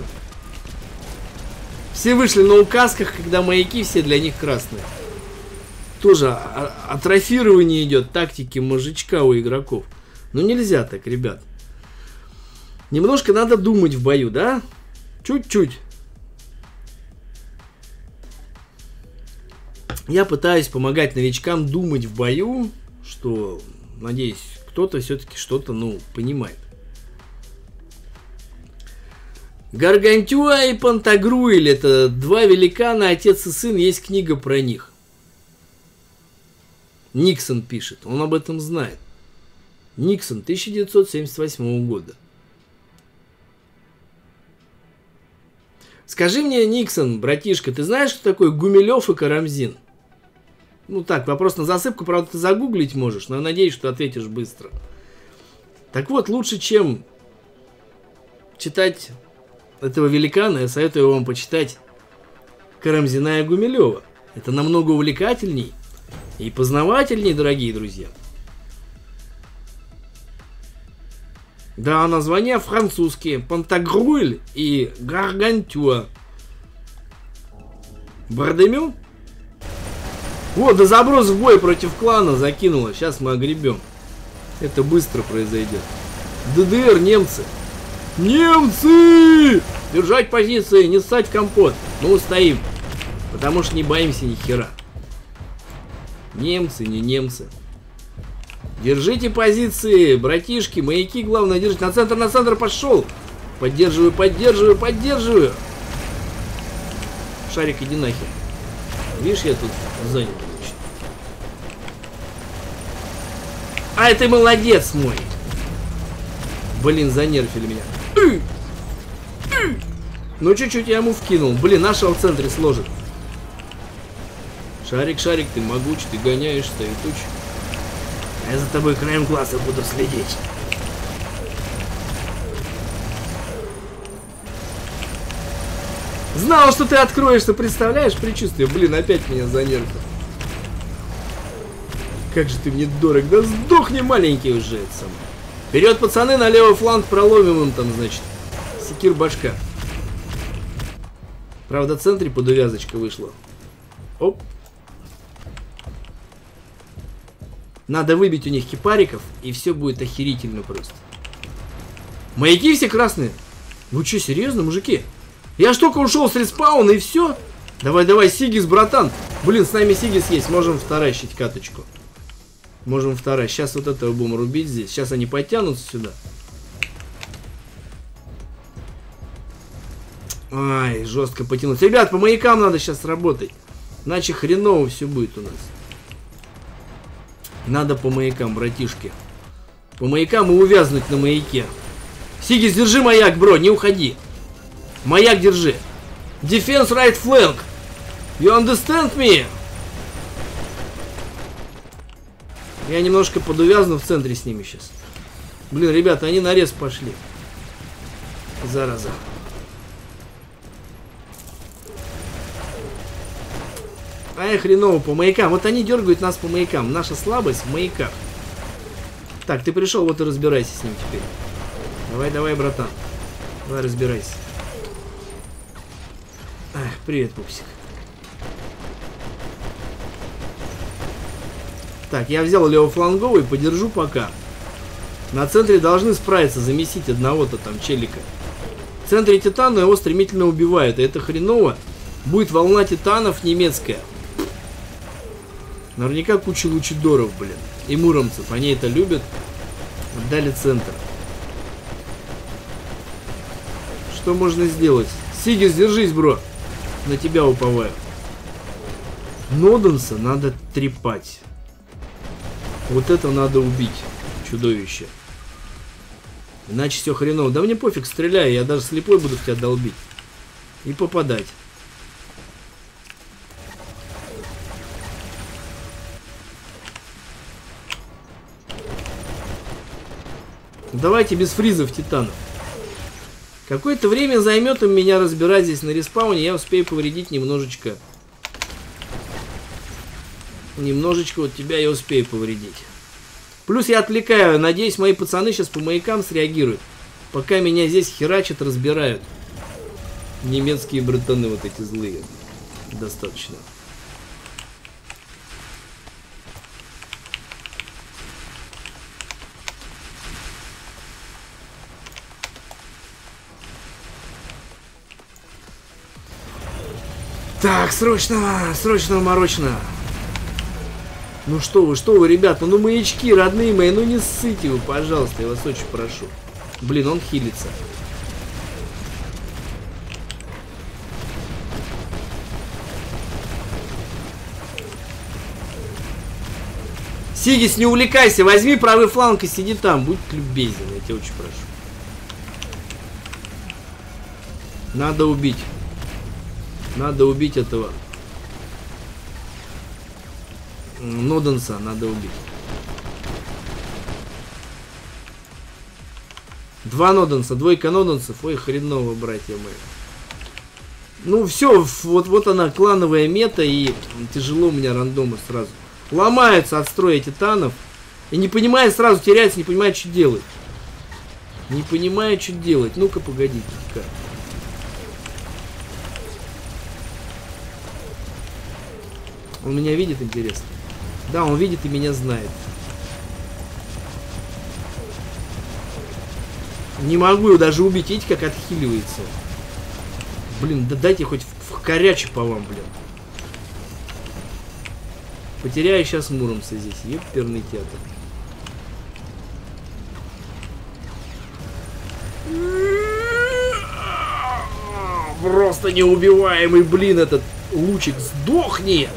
Все вышли на указках, когда маяки все для них красные. Тоже атрофирование идет тактики мужичка у игроков. Но нельзя так, ребят. Немножко надо думать в бою, да? Чуть-чуть. Я пытаюсь помогать новичкам думать в бою, что, надеюсь, кто-то все-таки что-то, ну, понимает. Гаргантюа и Пантагруэль – это два великана, отец и сын, есть книга про них. Никсон пишет, он об этом знает. Никсон, 1978 года. Скажи мне, Никсон, братишка, ты знаешь, что такое Гумилев и Карамзин? Ну так, вопрос на засыпку, правда, ты загуглить можешь, но я надеюсь, что ответишь быстро. Так вот, лучше, чем читать этого великана, я советую вам почитать Карамзина и Гумилева. Это намного увлекательней и познавательней, дорогие друзья. Да, названия французские. Пантагруль и Гаргантюа. Бардемю? Вот, да заброс в бой против клана закинула. Сейчас мы огребем. Это быстро произойдет. ДДР, немцы. Немцы! Держать позиции, не ссать компот. Ну, стоим. Потому что не боимся ни хера. Немцы, не немцы. Держите позиции, братишки, маяки, главное, держите. На центр, на центр пошел. Поддерживаю, поддерживаю, поддерживаю. Шарик, иди нахер. Видишь, я тут занят. А, ты молодец мой. Блин, занервили меня. Ну, чуть-чуть я ему вкинул. Блин, нашел в центре сложит. Шарик, шарик, ты могуч, ты гоняешь, стоит туч. Я за тобой краем глаза буду следить. Знал, что ты откроешься, представляешь? Предчувствие. Блин, опять меня занервил. Как же ты мне дорог. Да сдохни маленький уже самое. Вперед, пацаны, на левый фланг проломим им там, значит. Секир башка. Правда, в центре подувязочка вышла. Оп. Надо выбить у них кипариков, и все будет охерительно просто. Маяки все красные. Вы что, серьезно, мужики? Я ж только ушел с респауна, и все? Давай, давай, Сигис, братан. Блин, с нами Сигис есть, можем вторащить каточку. Можем вторая. Сейчас вот этого будем рубить здесь. Сейчас они потянутся сюда. Ай, жестко потянуться. Ребят, по маякам надо сейчас работать. Иначе хреново все будет у нас. Надо по маякам, братишки. По маякам и увязнуть на маяке. Сигис, держи маяк, бро, не уходи. Маяк держи. Defense right flank. You understand me? Я немножко подувязну в центре с ними сейчас. Блин, ребята, они нарез пошли. Зараза. Ай, хреново по маякам. Вот они дергают нас по маякам. Наша слабость в маяках. Так, ты пришел, вот и разбирайся с ним теперь. Давай, давай, братан. Давай, разбирайся. Ах, привет, пупсик. Так, я взял левофланговый, подержу пока. На центре должны справиться, замесить одного-то там челика. В центре титана его стремительно убивают, и это хреново. Будет волна титанов немецкая. Наверняка куча лучидоров, блин. И муромцев, они это любят. Отдали центр. Что можно сделать? Сигис, держись, бро. На тебя уповаю. Ноденса надо трепать. Вот это надо убить, чудовище. Иначе все хреново. Да мне пофиг, стреляй, я даже слепой буду в тебя долбить. И попадать. Давайте без фризов титанов. Какое-то время займет им меня разбирать здесь на респауне, я успею повредить немножечко Немножечко вот тебя я успею повредить. Плюс я отвлекаю. Надеюсь, мои пацаны сейчас по маякам среагируют. Пока меня здесь херачат, разбирают. Немецкие братаны вот эти злые. Достаточно. Так, срочно, срочно, морочно. Ну что вы, что вы, ребята, ну маячки, родные мои, ну не ссыте вы, пожалуйста, я вас очень прошу. Блин, он хилится. Сигис, не увлекайся, возьми правый фланг и сиди там, будь любезен, я тебя очень прошу. Надо убить. Надо убить этого Ноденса надо убить. Два Ноденса, двойка Ноденсов. Ой, хреново, братья мои. Ну все, вот, вот она, клановая мета, и тяжело у меня рандомы сразу. Ломаются от строя титанов. И не понимает, сразу теряется, не понимает, что делать. Не понимает, что делать. Ну-ка, погодите-ка. Он меня видит, интересно. Да, он видит и меня знает. Не могу его даже убить. Видите, как отхиливается. Блин, да дайте хоть в, в коряче по вам, блин. Потеряю сейчас Муромца здесь. Еперный театр. Просто неубиваемый, блин, этот лучик. Сдохни!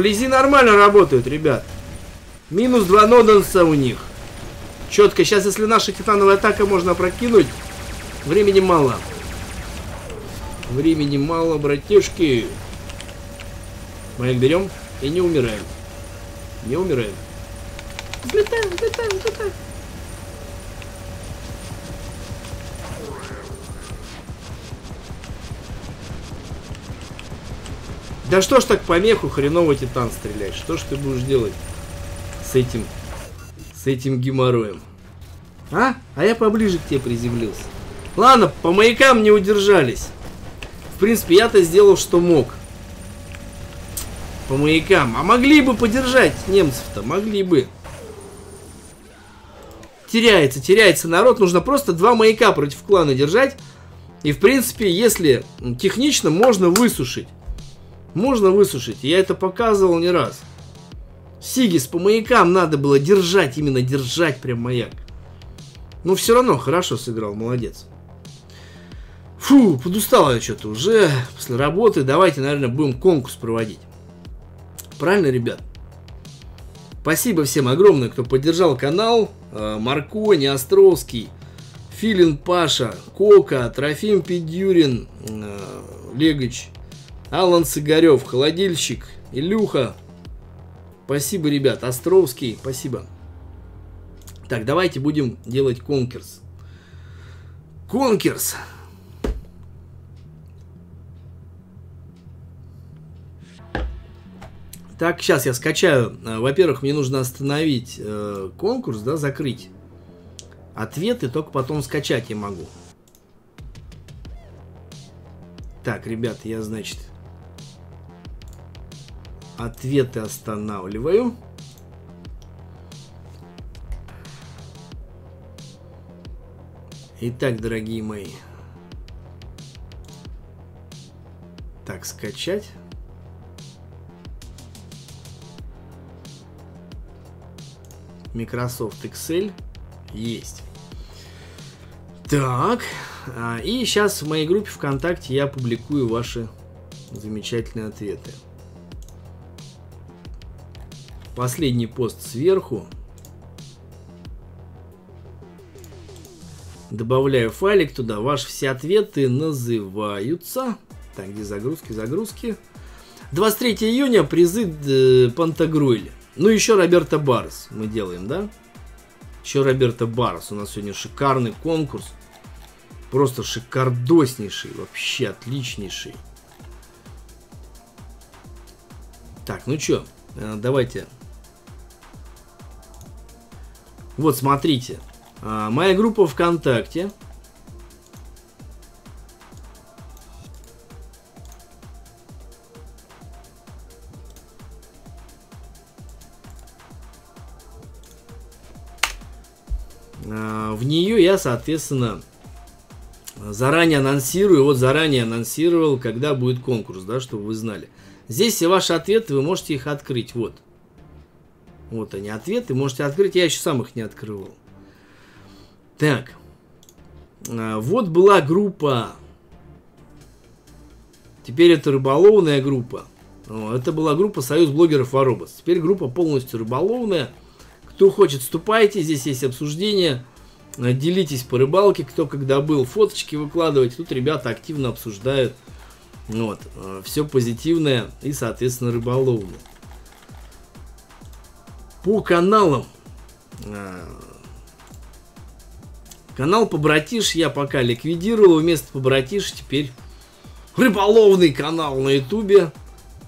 Вблизи нормально работают, ребят. Минус два ноденса у них. Четко. Сейчас, если наша титановая атака можно прокинуть, времени мало. Времени мало, братишки. Их берем и не умираем. Не умираем. Взлетаем, взлетаем, взлетаем. Да что ж так помеху хреново титан стрелять? Что ж ты будешь делать с этим, с этим геморроем? А? А я поближе к тебе приземлился. Ладно, по маякам не удержались. В принципе, я-то сделал, что мог. По маякам. А могли бы подержать немцев-то, могли бы. Теряется, теряется народ. Нужно просто два маяка против клана держать. И, в принципе, если технично, можно высушить. Можно высушить. Я это показывал не раз. Сигис по маякам надо было держать, именно держать прям маяк. Но все равно хорошо сыграл, молодец. Фу, подустал я что-то уже после работы. Давайте, наверное, будем конкурс проводить. Правильно, ребят? Спасибо всем огромное, кто поддержал канал. Э, Маркони, Островский, Филин Паша, Кока, Трофим Педюрин, э, Легач, Алан Сигарев, Холодильщик, Илюха. Спасибо, ребят. Островский, спасибо. Так, давайте будем делать конкурс. Конкурс. Так, сейчас я скачаю. Э, во-первых, мне нужно остановить э, конкурс, да, закрыть. Ответы только потом скачать я могу. Так, ребят, я, значит, Ответы останавливаю. Итак, дорогие мои. Так, скачать. Microsoft Excel есть. Так, а, и сейчас в моей группе ВКонтакте я публикую ваши замечательные ответы. Последний пост сверху. Добавляю файлик туда. Ваши все ответы называются. Так, где загрузки, загрузки. 23 июня призы э, Пантагруэля. Ну, еще Роберто Барс мы делаем, да? Еще Роберто Барс. У нас сегодня шикарный конкурс. Просто шикардоснейший. Вообще отличнейший. Так, ну что, э, давайте. Вот, смотрите. А, моя группа ВКонтакте. А, в нее я, соответственно, заранее анонсирую, вот заранее анонсировал, когда будет конкурс, да, чтобы вы знали. Здесь все ваши ответы, вы можете их открыть, вот. Вот они ответы, можете открыть, я еще сам их не открывал. Так, а, вот была группа, теперь это рыболовная группа. Это была группа Союз блогеров Воробос. Теперь группа полностью рыболовная. Кто хочет, вступайте, здесь есть обсуждение. Делитесь по рыбалке, кто когда был, фоточки выкладывать. Тут ребята активно обсуждают. Вот, э, все позитивное и, соответственно, рыболовное. По каналам. Э, канал Побратиш я пока ликвидировал. Вместо Побратиш теперь рыболовный канал на Ютубе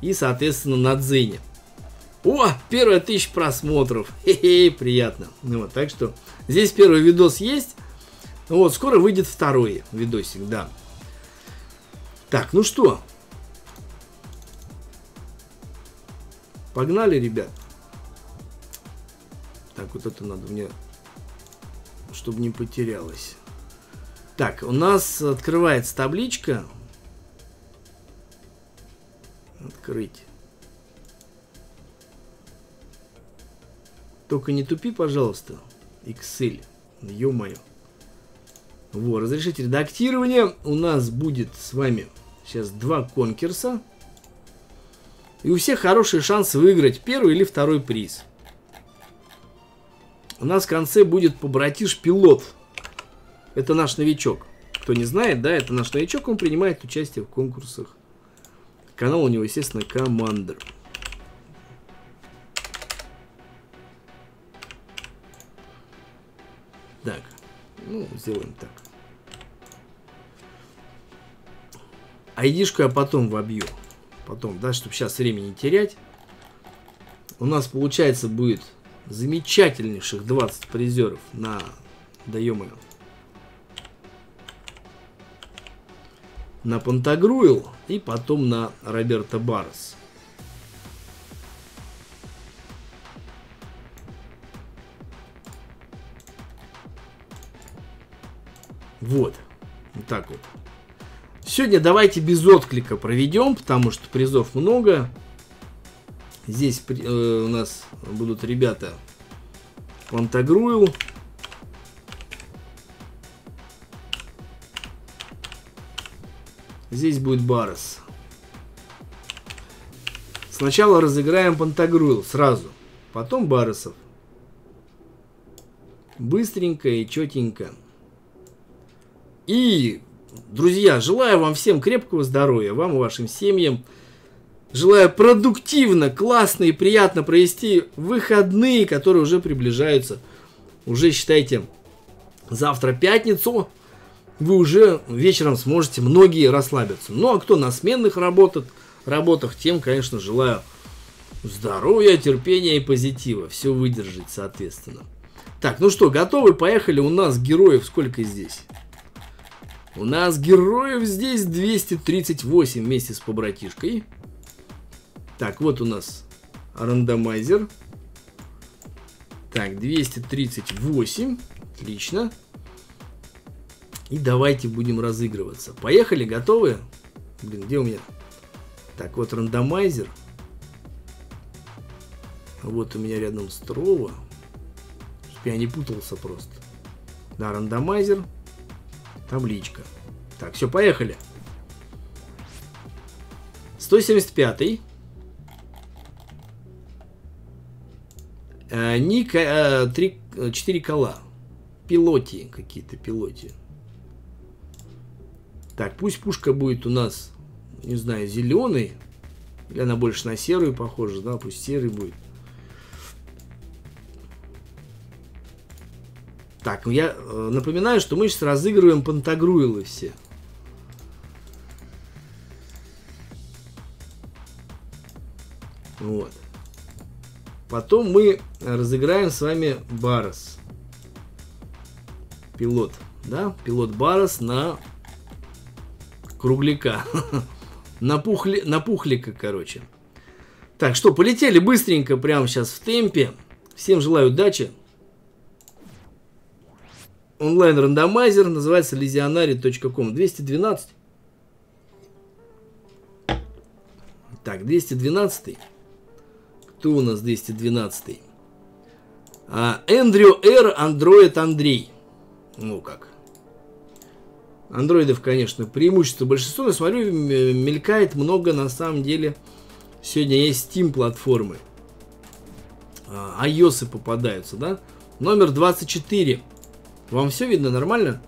и, соответственно, на Дзене. О, первая тысяча просмотров. Хе-хе, приятно. Ну, вот, так что здесь первый видос есть. Вот, скоро выйдет второй видосик, да. Так, ну что? Погнали, ребят. Так, вот это надо мне, чтобы не потерялось. Так, у нас открывается табличка. Открыть. Только не тупи, пожалуйста. Excel. Ё-моё. Вот, разрешите редактирования. У нас будет с вами сейчас два конкурса. И у всех хороший шанс выиграть первый или второй приз. У нас в конце будет побратиш пилот. Это наш новичок. Кто не знает, да, это наш новичок, он принимает участие в конкурсах. Канал у него, естественно, Командер. Так, ну, сделаем так. Айдишку я потом вобью. Потом, да, чтобы сейчас времени терять. У нас, получается, будет замечательнейших 20 призеров на... Да На Пантагруил и потом на Роберта Баррес. Вот. Вот так вот. Сегодня давайте без отклика проведем, потому что призов много. Здесь э, у нас будут ребята Пантагруил. Здесь будет Барес. Сначала разыграем Пантагруил сразу. Потом Баресов. Быстренько и четенько. И, друзья, желаю вам всем крепкого здоровья, вам и вашим семьям. Желаю продуктивно, классно и приятно провести выходные, которые уже приближаются. Уже, считайте, завтра пятницу. Вы уже вечером сможете многие расслабиться. Ну, а кто на сменных работах, работах тем, конечно, желаю здоровья, терпения и позитива. Все выдержать, соответственно. Так, ну что, готовы? Поехали. У нас героев сколько здесь? У нас героев здесь 238 вместе с побратишкой. Так, вот у нас рандомайзер. Так, 238. Отлично. И давайте будем разыгрываться. Поехали, готовы? Блин, где у меня? Так, вот рандомайзер. Вот у меня рядом Строва. Я не путался просто. Да, рандомайзер. Табличка. Так, все, поехали. 175. Э, Ник, э, 3, 4 кола. Пилоти какие-то, пилоти. Так, пусть пушка будет у нас, не знаю, зеленый. Или она больше на серую похожа, да, пусть серый будет. Так, ну я э, напоминаю, что мы сейчас разыгрываем пантагруилы все. Вот. Потом мы разыграем с вами Барос. Пилот. Да? Пилот Барос на кругляка. [laughs] на, пухли, на пухлика, короче. Так, что, полетели быстренько прямо сейчас в темпе. Всем желаю удачи. Онлайн-рандомайзер называется lesionary.com 212. Так, 212. Кто у нас 212? А, Эндрю Р. Андроид Андрей. Ну как. Андроидов, конечно, преимущество большинство, но смотрю, мелькает много на самом деле. Сегодня есть Steam платформы. А, iOS попадаются, да? Номер 24. Вам все видно нормально?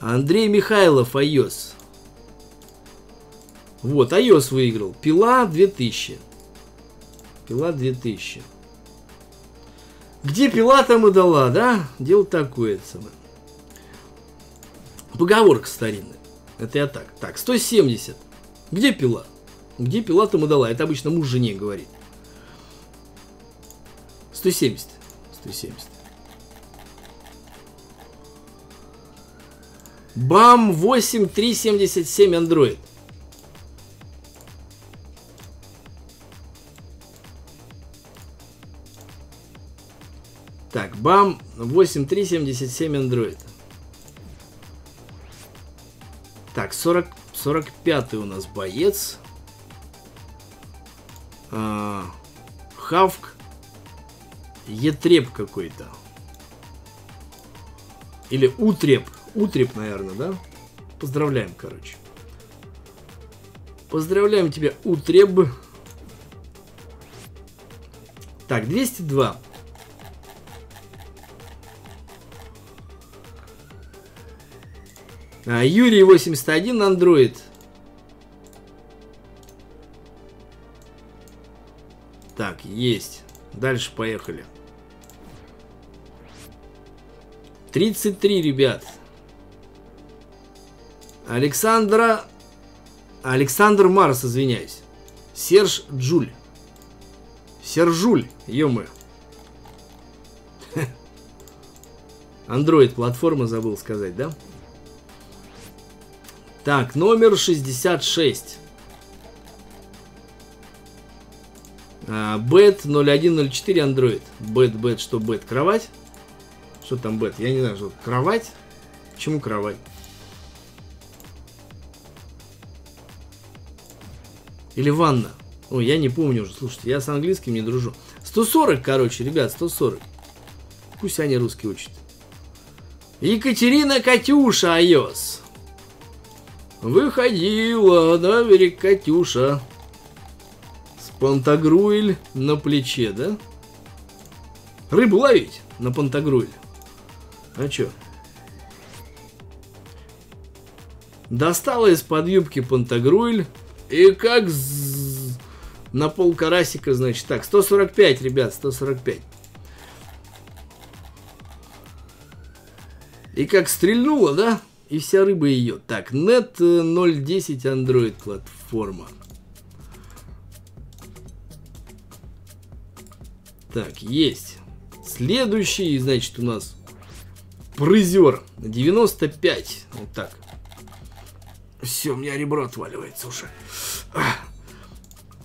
Андрей Михайлов, iOS. Вот, iOS выиграл. Пила 2000. Пила 2000. Где пила там и дала, да? Дело такое самое. Поговорка старинная. Это я так. Так, 170. Где пила? Где пила там и дала? Это обычно муж жене говорит. 170. 170. БАМ 8377 Android. Так, БАМ 8377 Android. Так, 40, 45 у нас боец. А, Хавк. Етреп какой-то. Или Утреп. Утреп, наверное, да? Поздравляем, короче. Поздравляем тебя, Утреб. Так, 202. Юрий 81 Android. Так, есть. Дальше поехали. 33, ребят. Александра... Александр Марс, извиняюсь. Серж Джуль. Сержуль, ё Андроид платформа забыл сказать, да? Так, номер 66. Бет 0104 Android. Бет, бет, что бет? Кровать? Что там бет? Я не знаю, что кровать? Почему кровать? Или ванна. Ой, я не помню уже. Слушайте, я с английским не дружу. 140, короче, ребят, 140. Пусть они русский учат. Екатерина Катюша iOS. Выходила на берег Катюша. С пантагруэль на плече, да? Рыбу ловить на пантагруэль. А чё? Достала из-под юбки пантагруэль и как на пол карасика, значит. Так, 145, ребят, 145. И как стрельнула, да? И вся рыба ее. Так, Net 010 Android платформа. Так, есть. Следующий, значит, у нас призер. 95. Вот так. Все, у меня ребро отваливается уже.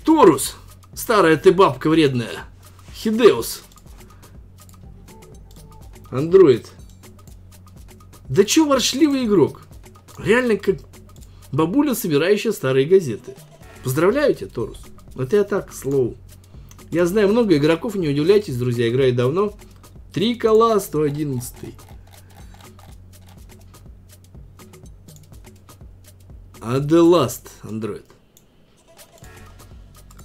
Торус. Старая ты бабка вредная. Хидеус. Андроид. Да чё ворчливый игрок? Реально как бабуля, собирающая старые газеты. Поздравляю тебя, Торус. Это я так, слово. Я знаю много игроков, не удивляйтесь, друзья, играю давно. Три кола, 111. А The Last Android.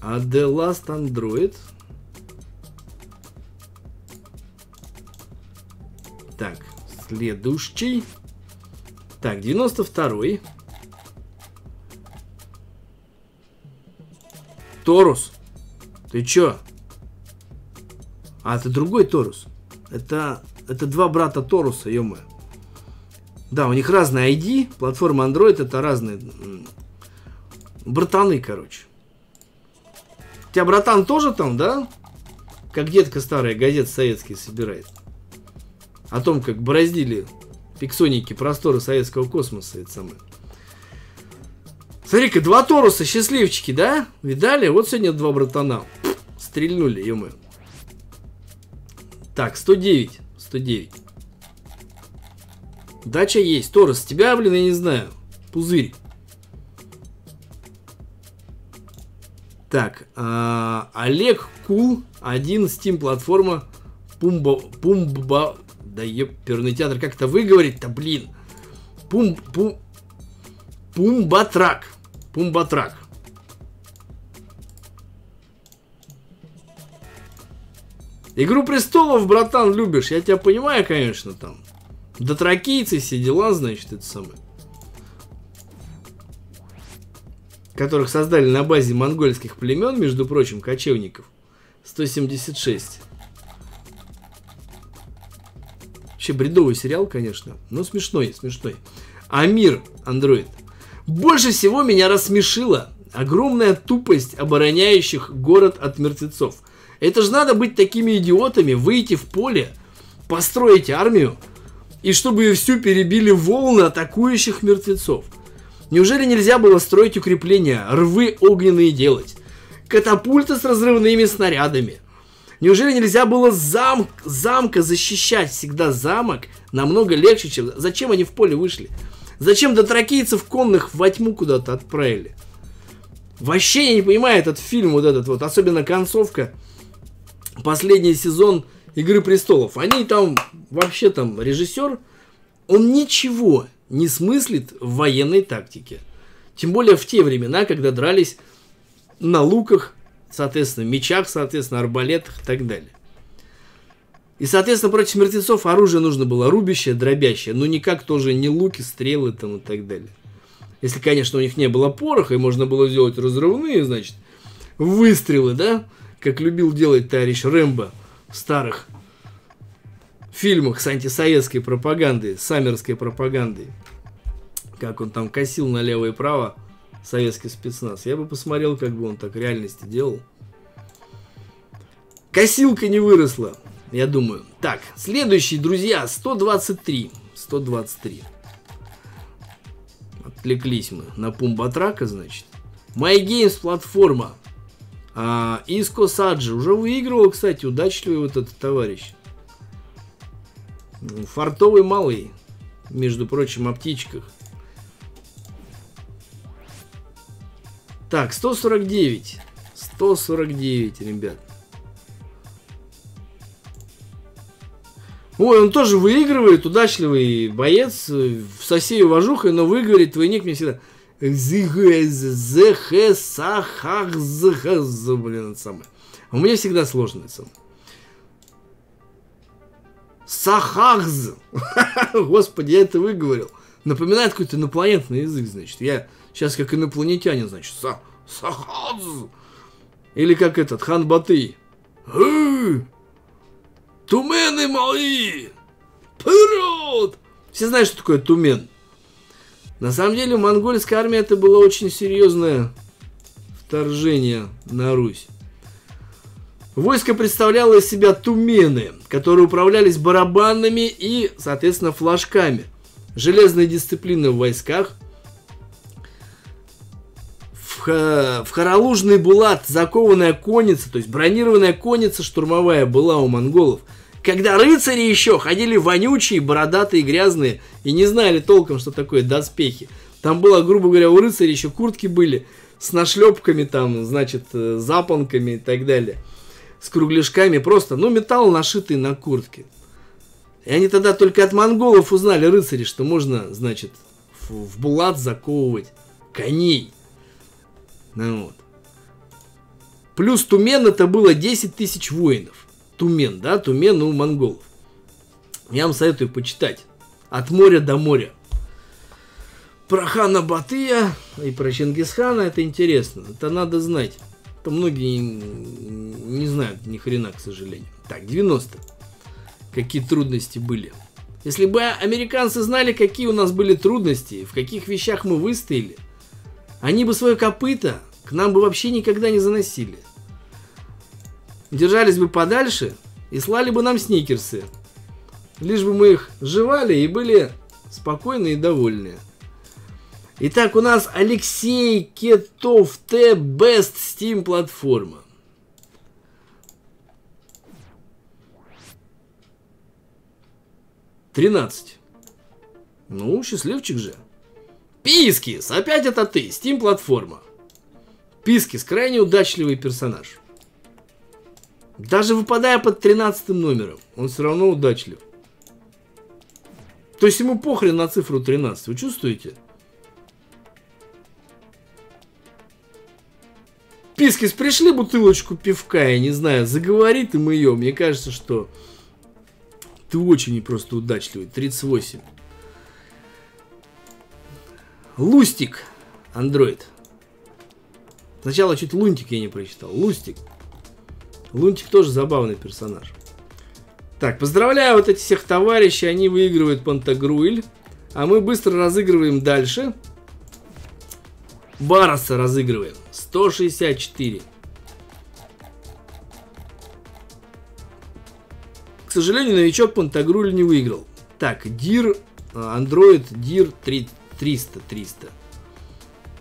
А The Last Android. Следующий. Так, 92-й. Торус? Ты чё? А, это другой Торус. Это, это два брата Торуса, ё. Да, у них разные ID, платформа Android это разные братаны, короче. У тебя братан тоже там, да? Как детка старая газет советские собирает. О том, как бороздили пиксоники просторы советского космоса, это самое. Смотри-ка, два Торуса, счастливчики, да? Видали? Вот сегодня два братана. Стрельнули, ё Так, 109. 109. Дача есть. Торос, тебя, блин, я не знаю. Пузырь. Так, а, Олег Кул, один Steam платформа Пумба, Пумба, да еперный театр, как это выговорить-то, блин? Пум, пум, Пумбатрак. Пумбатрак. Игру престолов, братан, любишь. Я тебя понимаю, конечно, там. Дотракийцы, все дела, значит, это самое. Которых создали на базе монгольских племен, между прочим, кочевников. 176. Вообще бредовый сериал, конечно, но смешной, смешной. Амир, андроид. Больше всего меня рассмешила огромная тупость обороняющих город от мертвецов. Это же надо быть такими идиотами, выйти в поле, построить армию, и чтобы ее всю перебили волны атакующих мертвецов. Неужели нельзя было строить укрепления, рвы огненные делать, катапульты с разрывными снарядами? Неужели нельзя было зам, замка защищать всегда замок намного легче, чем... Зачем они в поле вышли? Зачем дотракийцев конных во тьму куда-то отправили? Вообще я не понимаю этот фильм, вот этот вот, особенно концовка, последний сезон Игры Престолов. Они там, вообще там, режиссер, он ничего не смыслит в военной тактике. Тем более в те времена, когда дрались на луках, соответственно, мечах, соответственно, арбалетах и так далее. И, соответственно, против мертвецов оружие нужно было рубящее, дробящее, но никак тоже не луки, стрелы там и так далее. Если, конечно, у них не было пороха, и можно было сделать разрывные, значит, выстрелы, да, как любил делать товарищ Рэмбо в старых фильмах с антисоветской пропагандой, саммерской пропагандой. Как он там косил налево и право советский спецназ. Я бы посмотрел, как бы он так в реальности делал. Косилка не выросла я думаю. Так, следующий, друзья, 123. 123. Отвлеклись мы на Пумбатрака, значит. MyGames платформа. А, Иско Саджи уже выигрывал, кстати, удачливый вот этот товарищ. Фартовый малый, между прочим, о птичках. Так, 149. 149, ребят. Ой, он тоже выигрывает, удачливый боец, в сосе уважухой, но выигрывает твойник мне всегда. Блин, это самое. А у меня всегда сложно это самое. Сахагз. [laughs] Господи, я это выговорил. Напоминает какой-то инопланетный язык, значит. Я сейчас как инопланетянин, значит. Са Сахагз. Или как этот, Хан Баты. Тумены мои! Вперед! Все знают, что такое тумен. На самом деле, монгольская армия это было очень серьезное вторжение на Русь. Войско представляло из себя тумены, которые управлялись барабанами и, соответственно, флажками. Железная дисциплина в войсках. В, в Харалужный Булат закованная конница, то есть бронированная конница штурмовая была у монголов – когда рыцари еще ходили вонючие, бородатые, грязные и не знали толком, что такое доспехи. Там было, грубо говоря, у рыцарей еще куртки были с нашлепками там, значит, э, запонками и так далее. С кругляшками просто, ну, металл нашитый на куртке. И они тогда только от монголов узнали, рыцари, что можно, значит, в, в булат заковывать коней. Ну вот. Плюс Тумен это было 10 тысяч воинов. Тумен, да, Тумен у монголов. Я вам советую почитать. От моря до моря. Про хана Батыя и про Чингисхана это интересно. Это надо знать. то многие не знают ни хрена, к сожалению. Так, 90. Какие трудности были. Если бы американцы знали, какие у нас были трудности, в каких вещах мы выстояли, они бы свое копыто к нам бы вообще никогда не заносили. Держались бы подальше и слали бы нам сникерсы. Лишь бы мы их жевали и были спокойны и довольны. Итак, у нас Алексей Кетов Т. Best Steam платформа. Тринадцать. Ну, счастливчик же. Пискис, опять это ты, Steam платформа. Пискис, крайне удачливый персонаж. Даже выпадая под 13 номером, он все равно удачлив. То есть ему похрен на цифру 13, вы чувствуете? Пискис, пришли бутылочку пивка, я не знаю, заговорит им ее. Мне кажется, что ты очень просто удачливый. 38. Лустик, андроид. Сначала чуть Лунтик я не прочитал. Лустик. Лунтик тоже забавный персонаж. Так, поздравляю вот этих всех товарищей, они выигрывают Пантагруэль. А мы быстро разыгрываем дальше. Бароса разыгрываем. 164. К сожалению, новичок Пантагруль не выиграл. Так, Дир, Android Дир 300, 300.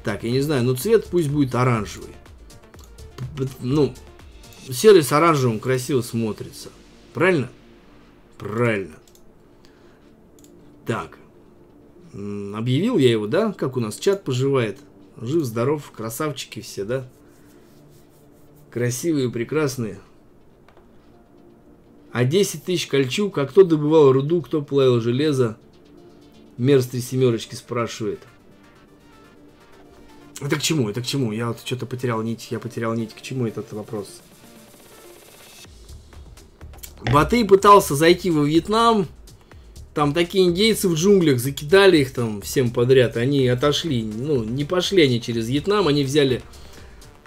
Так, я не знаю, но цвет пусть будет оранжевый. Ну, серый с оранжевым красиво смотрится. Правильно? Правильно. Так. Объявил я его, да? Как у нас чат поживает? Жив-здоров, красавчики все, да? Красивые, прекрасные. А 10 тысяч кольчуг, а кто добывал руду, кто плавил железо? Мерз семерочки спрашивает. Это к чему? Это к чему? Я вот что-то потерял нить. Я потерял нить. К чему этот вопрос? Батый пытался зайти во Вьетнам. Там такие индейцы в джунглях закидали их там всем подряд. Они отошли. Ну, не пошли они через Вьетнам. Они взяли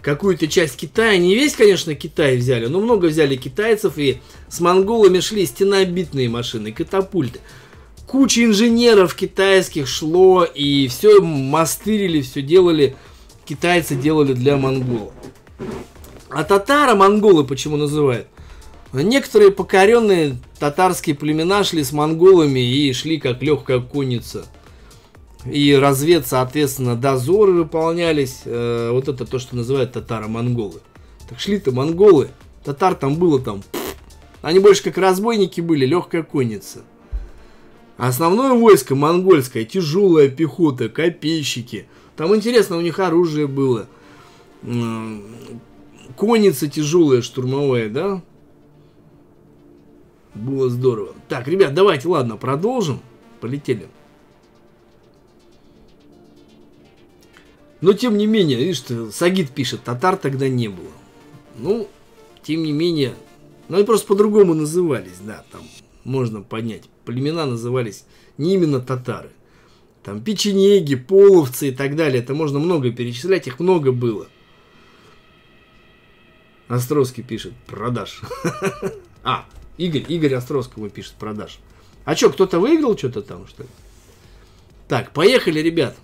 какую-то часть Китая. Не весь, конечно, Китай взяли, но много взяли китайцев. И с монголами шли стенобитные машины, катапульты. Куча инженеров китайских шло. И все мастырили, все делали. Китайцы делали для монголов. А татара монголы почему называют? Некоторые покоренные татарские племена шли с монголами и шли как легкая конница. И развед, соответственно, дозоры выполнялись. Э, вот это то, что называют татаро-монголы. Так шли-то монголы. Татар там было там. Они больше как разбойники были, легкая конница. Основное войско монгольское, тяжелая пехота, копейщики. Там интересно, у них оружие было. Конница тяжелая, штурмовая, да? Было здорово. Так, ребят, давайте, ладно, продолжим. Полетели. Но тем не менее, видишь, Сагит пишет, татар тогда не было. Ну, тем не менее, ну они просто по-другому назывались, да, там можно понять. Племена назывались не именно татары. Там печенеги, половцы и так далее. Это можно много перечислять, их много было. Островский пишет, продаж. [laughs] А, Игорь, Игорь Островскому пишет продаж. А что, кто-то выиграл что-то там, что ли? Так, поехали, ребят.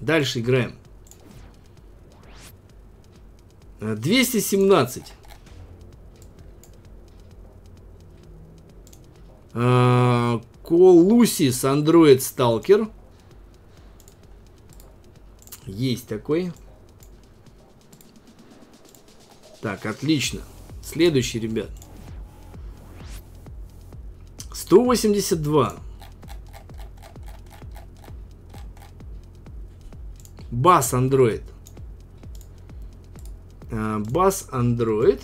Дальше играем. 217. Колусис Android Stalker. Есть такой. Так, отлично. Следующий, ребят. 182. Бас Android. А, бас Android.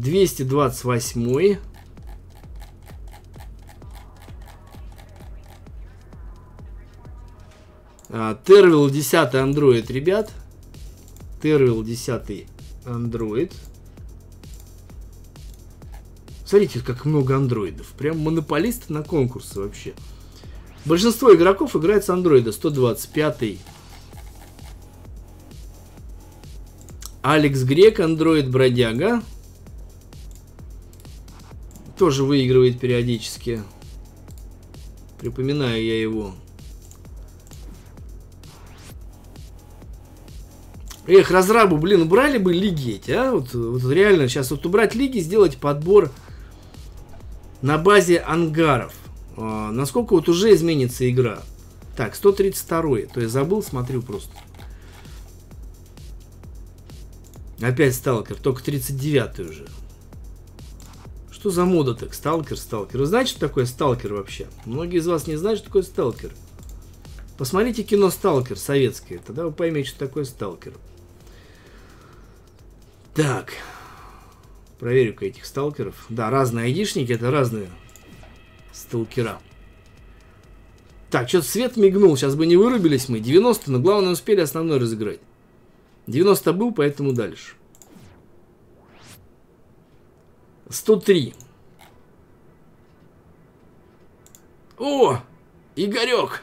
Двести двадцать восьмой. А, Тервил 10 Android, ребят. Terwell 10 Android. Смотрите, как много андроидов. Прям монополисты на конкурсы вообще. Большинство игроков играет с андроида. 125 Алекс Грек, андроид бродяга. Тоже выигрывает периодически. Припоминаю я его. Эх, разрабу, блин, убрали бы лиги эти, а? Вот, вот реально, сейчас вот убрать лиги, сделать подбор на базе ангаров. А, насколько вот уже изменится игра. Так, 132 То есть забыл, смотрю просто. Опять сталкер, только 39 уже. Что за мода так? Сталкер, сталкер. Вы знаете, что такое сталкер вообще? Многие из вас не знают, что такое сталкер. Посмотрите кино «Сталкер» советское, тогда вы поймете, что такое сталкер. Так. Проверю-ка этих сталкеров. Да, разные айдишники, это разные сталкера. Так, что-то свет мигнул, сейчас бы не вырубились мы. 90, но главное успели основной разыграть. 90 был, поэтому дальше. 103. О, Игорек!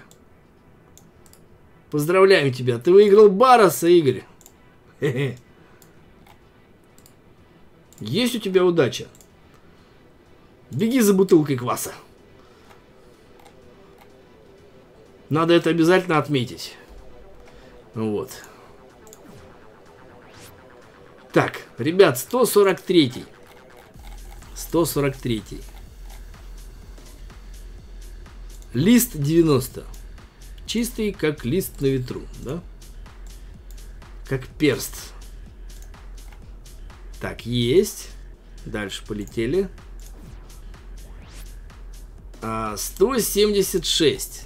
Поздравляем тебя, ты выиграл Бароса, Игорь. Есть у тебя удача. Беги за бутылкой кваса. Надо это обязательно отметить. Вот. Так, ребят, 143. 143. Лист 90. Чистый, как лист на ветру, да? Как перст. Так, есть. Дальше полетели. А, 176.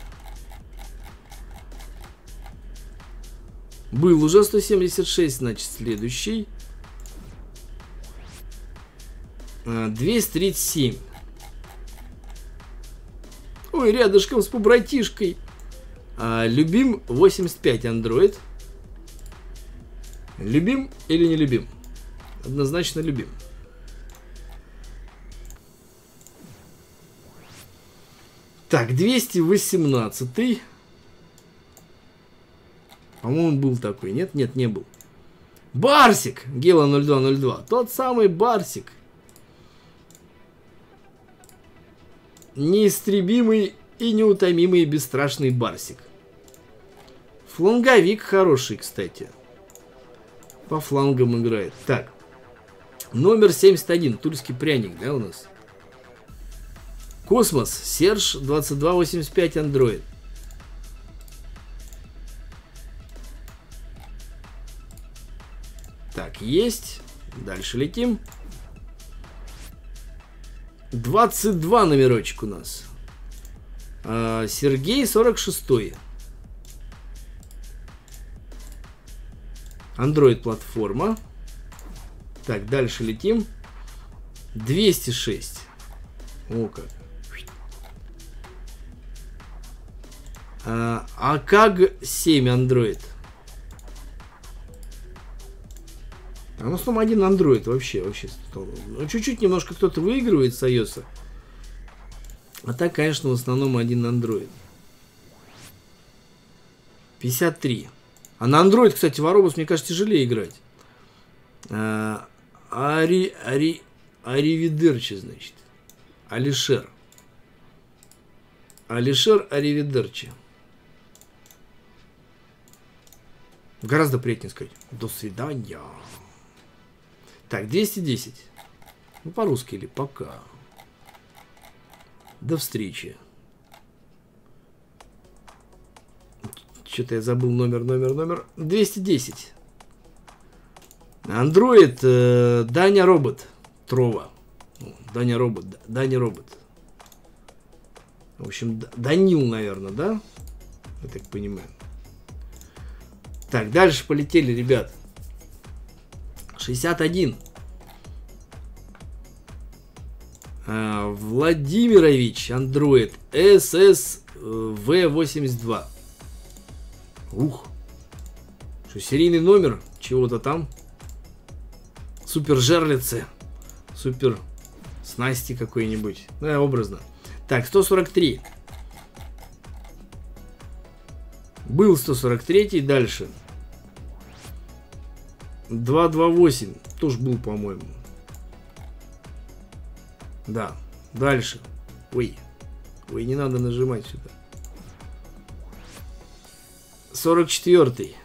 Был уже 176, значит, следующий. 237. Ой, рядышком с побратишкой. А, любим 85 Android. Любим или не любим? Однозначно любим. Так, 218. По-моему, был такой. Нет, нет, не был. Барсик! Гела 0202. Тот самый Барсик. Неистребимый и неутомимый бесстрашный Барсик. Фланговик хороший, кстати. По флангам играет. Так. Номер 71. Тульский пряник, да, у нас? Космос. Серж 2285 Android. Так, есть. Дальше летим. 22 номерочек у нас. А, Сергей 46. Android платформа. Так, дальше летим. 206. О как. А, АКАГ 7 Android. А в основном один Android вообще, вообще. Ну, чуть-чуть немножко кто-то выигрывает с iOS. А так, конечно, в основном один Android. 53. А на Android, кстати, в Аробус, мне кажется, тяжелее играть. А, Ари, Ари, Аривидерчи, значит. Алишер. Алишер Аривидерчи. Гораздо приятнее сказать. До свидания. Так, 210. Ну, по-русски или пока. До встречи. Что-то я забыл номер, номер, номер. 210. Андроид э, Даня Робот. Трова. Даня Робот. Даня Робот. В общем, Данил, наверное, да? Я так понимаю. Так, дальше полетели, ребят. 61. А, Владимирович, Android SSV82. Ух. Что, серийный номер чего-то там? Супер жерлицы. Супер снасти какой-нибудь. Ну, я образно. Так, 143. Был 143 дальше. 228 тоже был, по-моему. Да, дальше. Ой, ой, не надо нажимать сюда. 44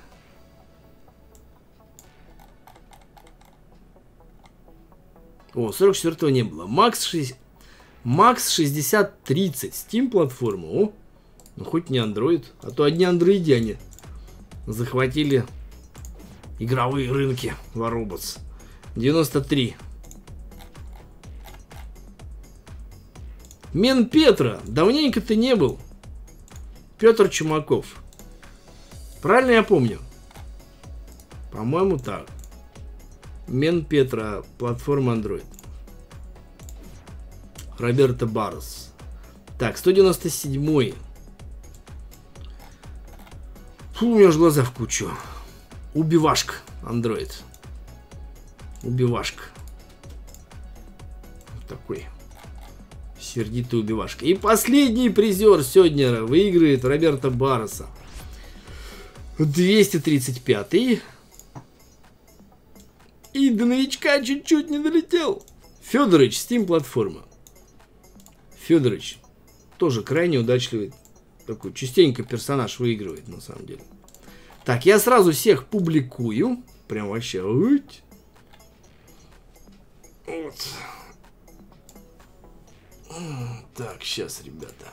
О, 44 не было. Макс 6... Макс 6030. Steam платформа. О, ну хоть не Android. А то одни андроидяне захватили игровые рынки Воробоц. 93. Мен Петра. Давненько ты не был. Петр Чумаков. Правильно я помню? По-моему, так. Мен Петра, платформа Android. Роберто Барс. Так, 197 Фу, у меня же глаза в кучу. Убивашка, Android. Убивашка. Такой сердитый убивашка. И последний призер сегодня выигрывает Роберта Барреса. 235 -й. И до новичка чуть-чуть не долетел. Федорович, Steam платформа. Федорович тоже крайне удачливый. Такой частенько персонаж выигрывает на самом деле. Так, я сразу всех публикую. Прям вообще. Вот. Так, сейчас, ребята.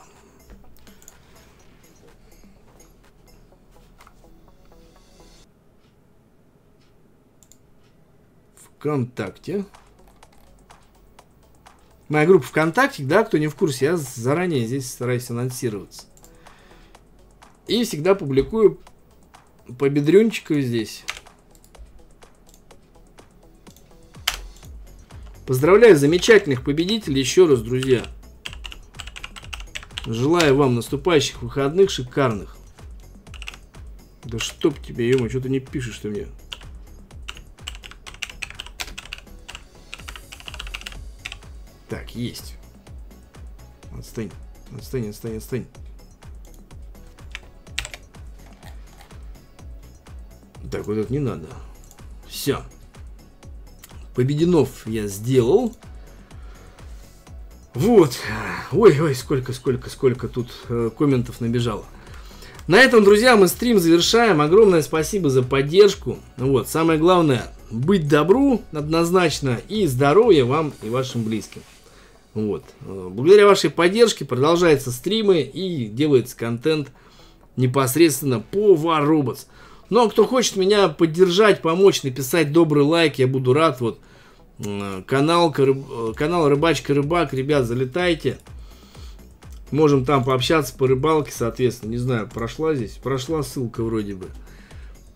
ВКонтакте. Моя группа ВКонтакте, да, кто не в курсе, я заранее здесь стараюсь анонсироваться. И всегда публикую по бедрюнчику здесь. Поздравляю замечательных победителей еще раз, друзья. Желаю вам наступающих выходных шикарных. Да чтоб тебе, ё что ты не пишешь ты мне? Так, есть. Отстань. Отстань, отстань, отстань. Так, вот это не надо. Все. Побединов я сделал. Вот. Ой, ой, сколько, сколько, сколько тут э, комментов набежало. На этом, друзья, мы стрим завершаем. Огромное спасибо за поддержку. Вот, самое главное, быть добру однозначно и здоровья вам и вашим близким. Вот. Благодаря вашей поддержке продолжаются стримы и делается контент непосредственно по War Robots. Ну а кто хочет меня поддержать, помочь, написать добрый лайк, я буду рад. Вот канал, канал Рыбачка Рыбак, ребят, залетайте. Можем там пообщаться по рыбалке, соответственно. Не знаю, прошла здесь? Прошла ссылка вроде бы.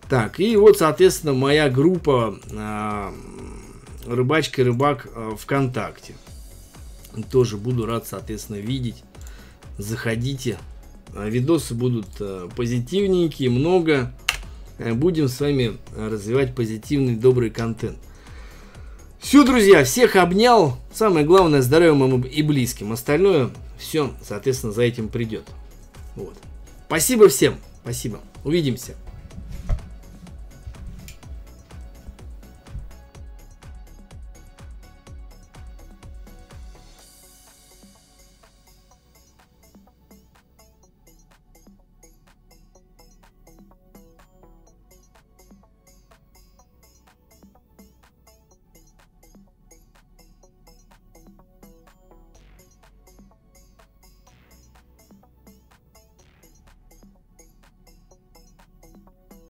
Так, и вот, соответственно, моя группа э, Рыбачка Рыбак э, ВКонтакте. Тоже буду рад, соответственно, видеть. Заходите. Видосы будут э, позитивненькие, много. Э, будем с вами развивать позитивный, добрый контент. Все, друзья, всех обнял. Самое главное, здоровьем и близким. Остальное все, соответственно, за этим придет. Вот. Спасибо всем. Спасибо. Увидимся.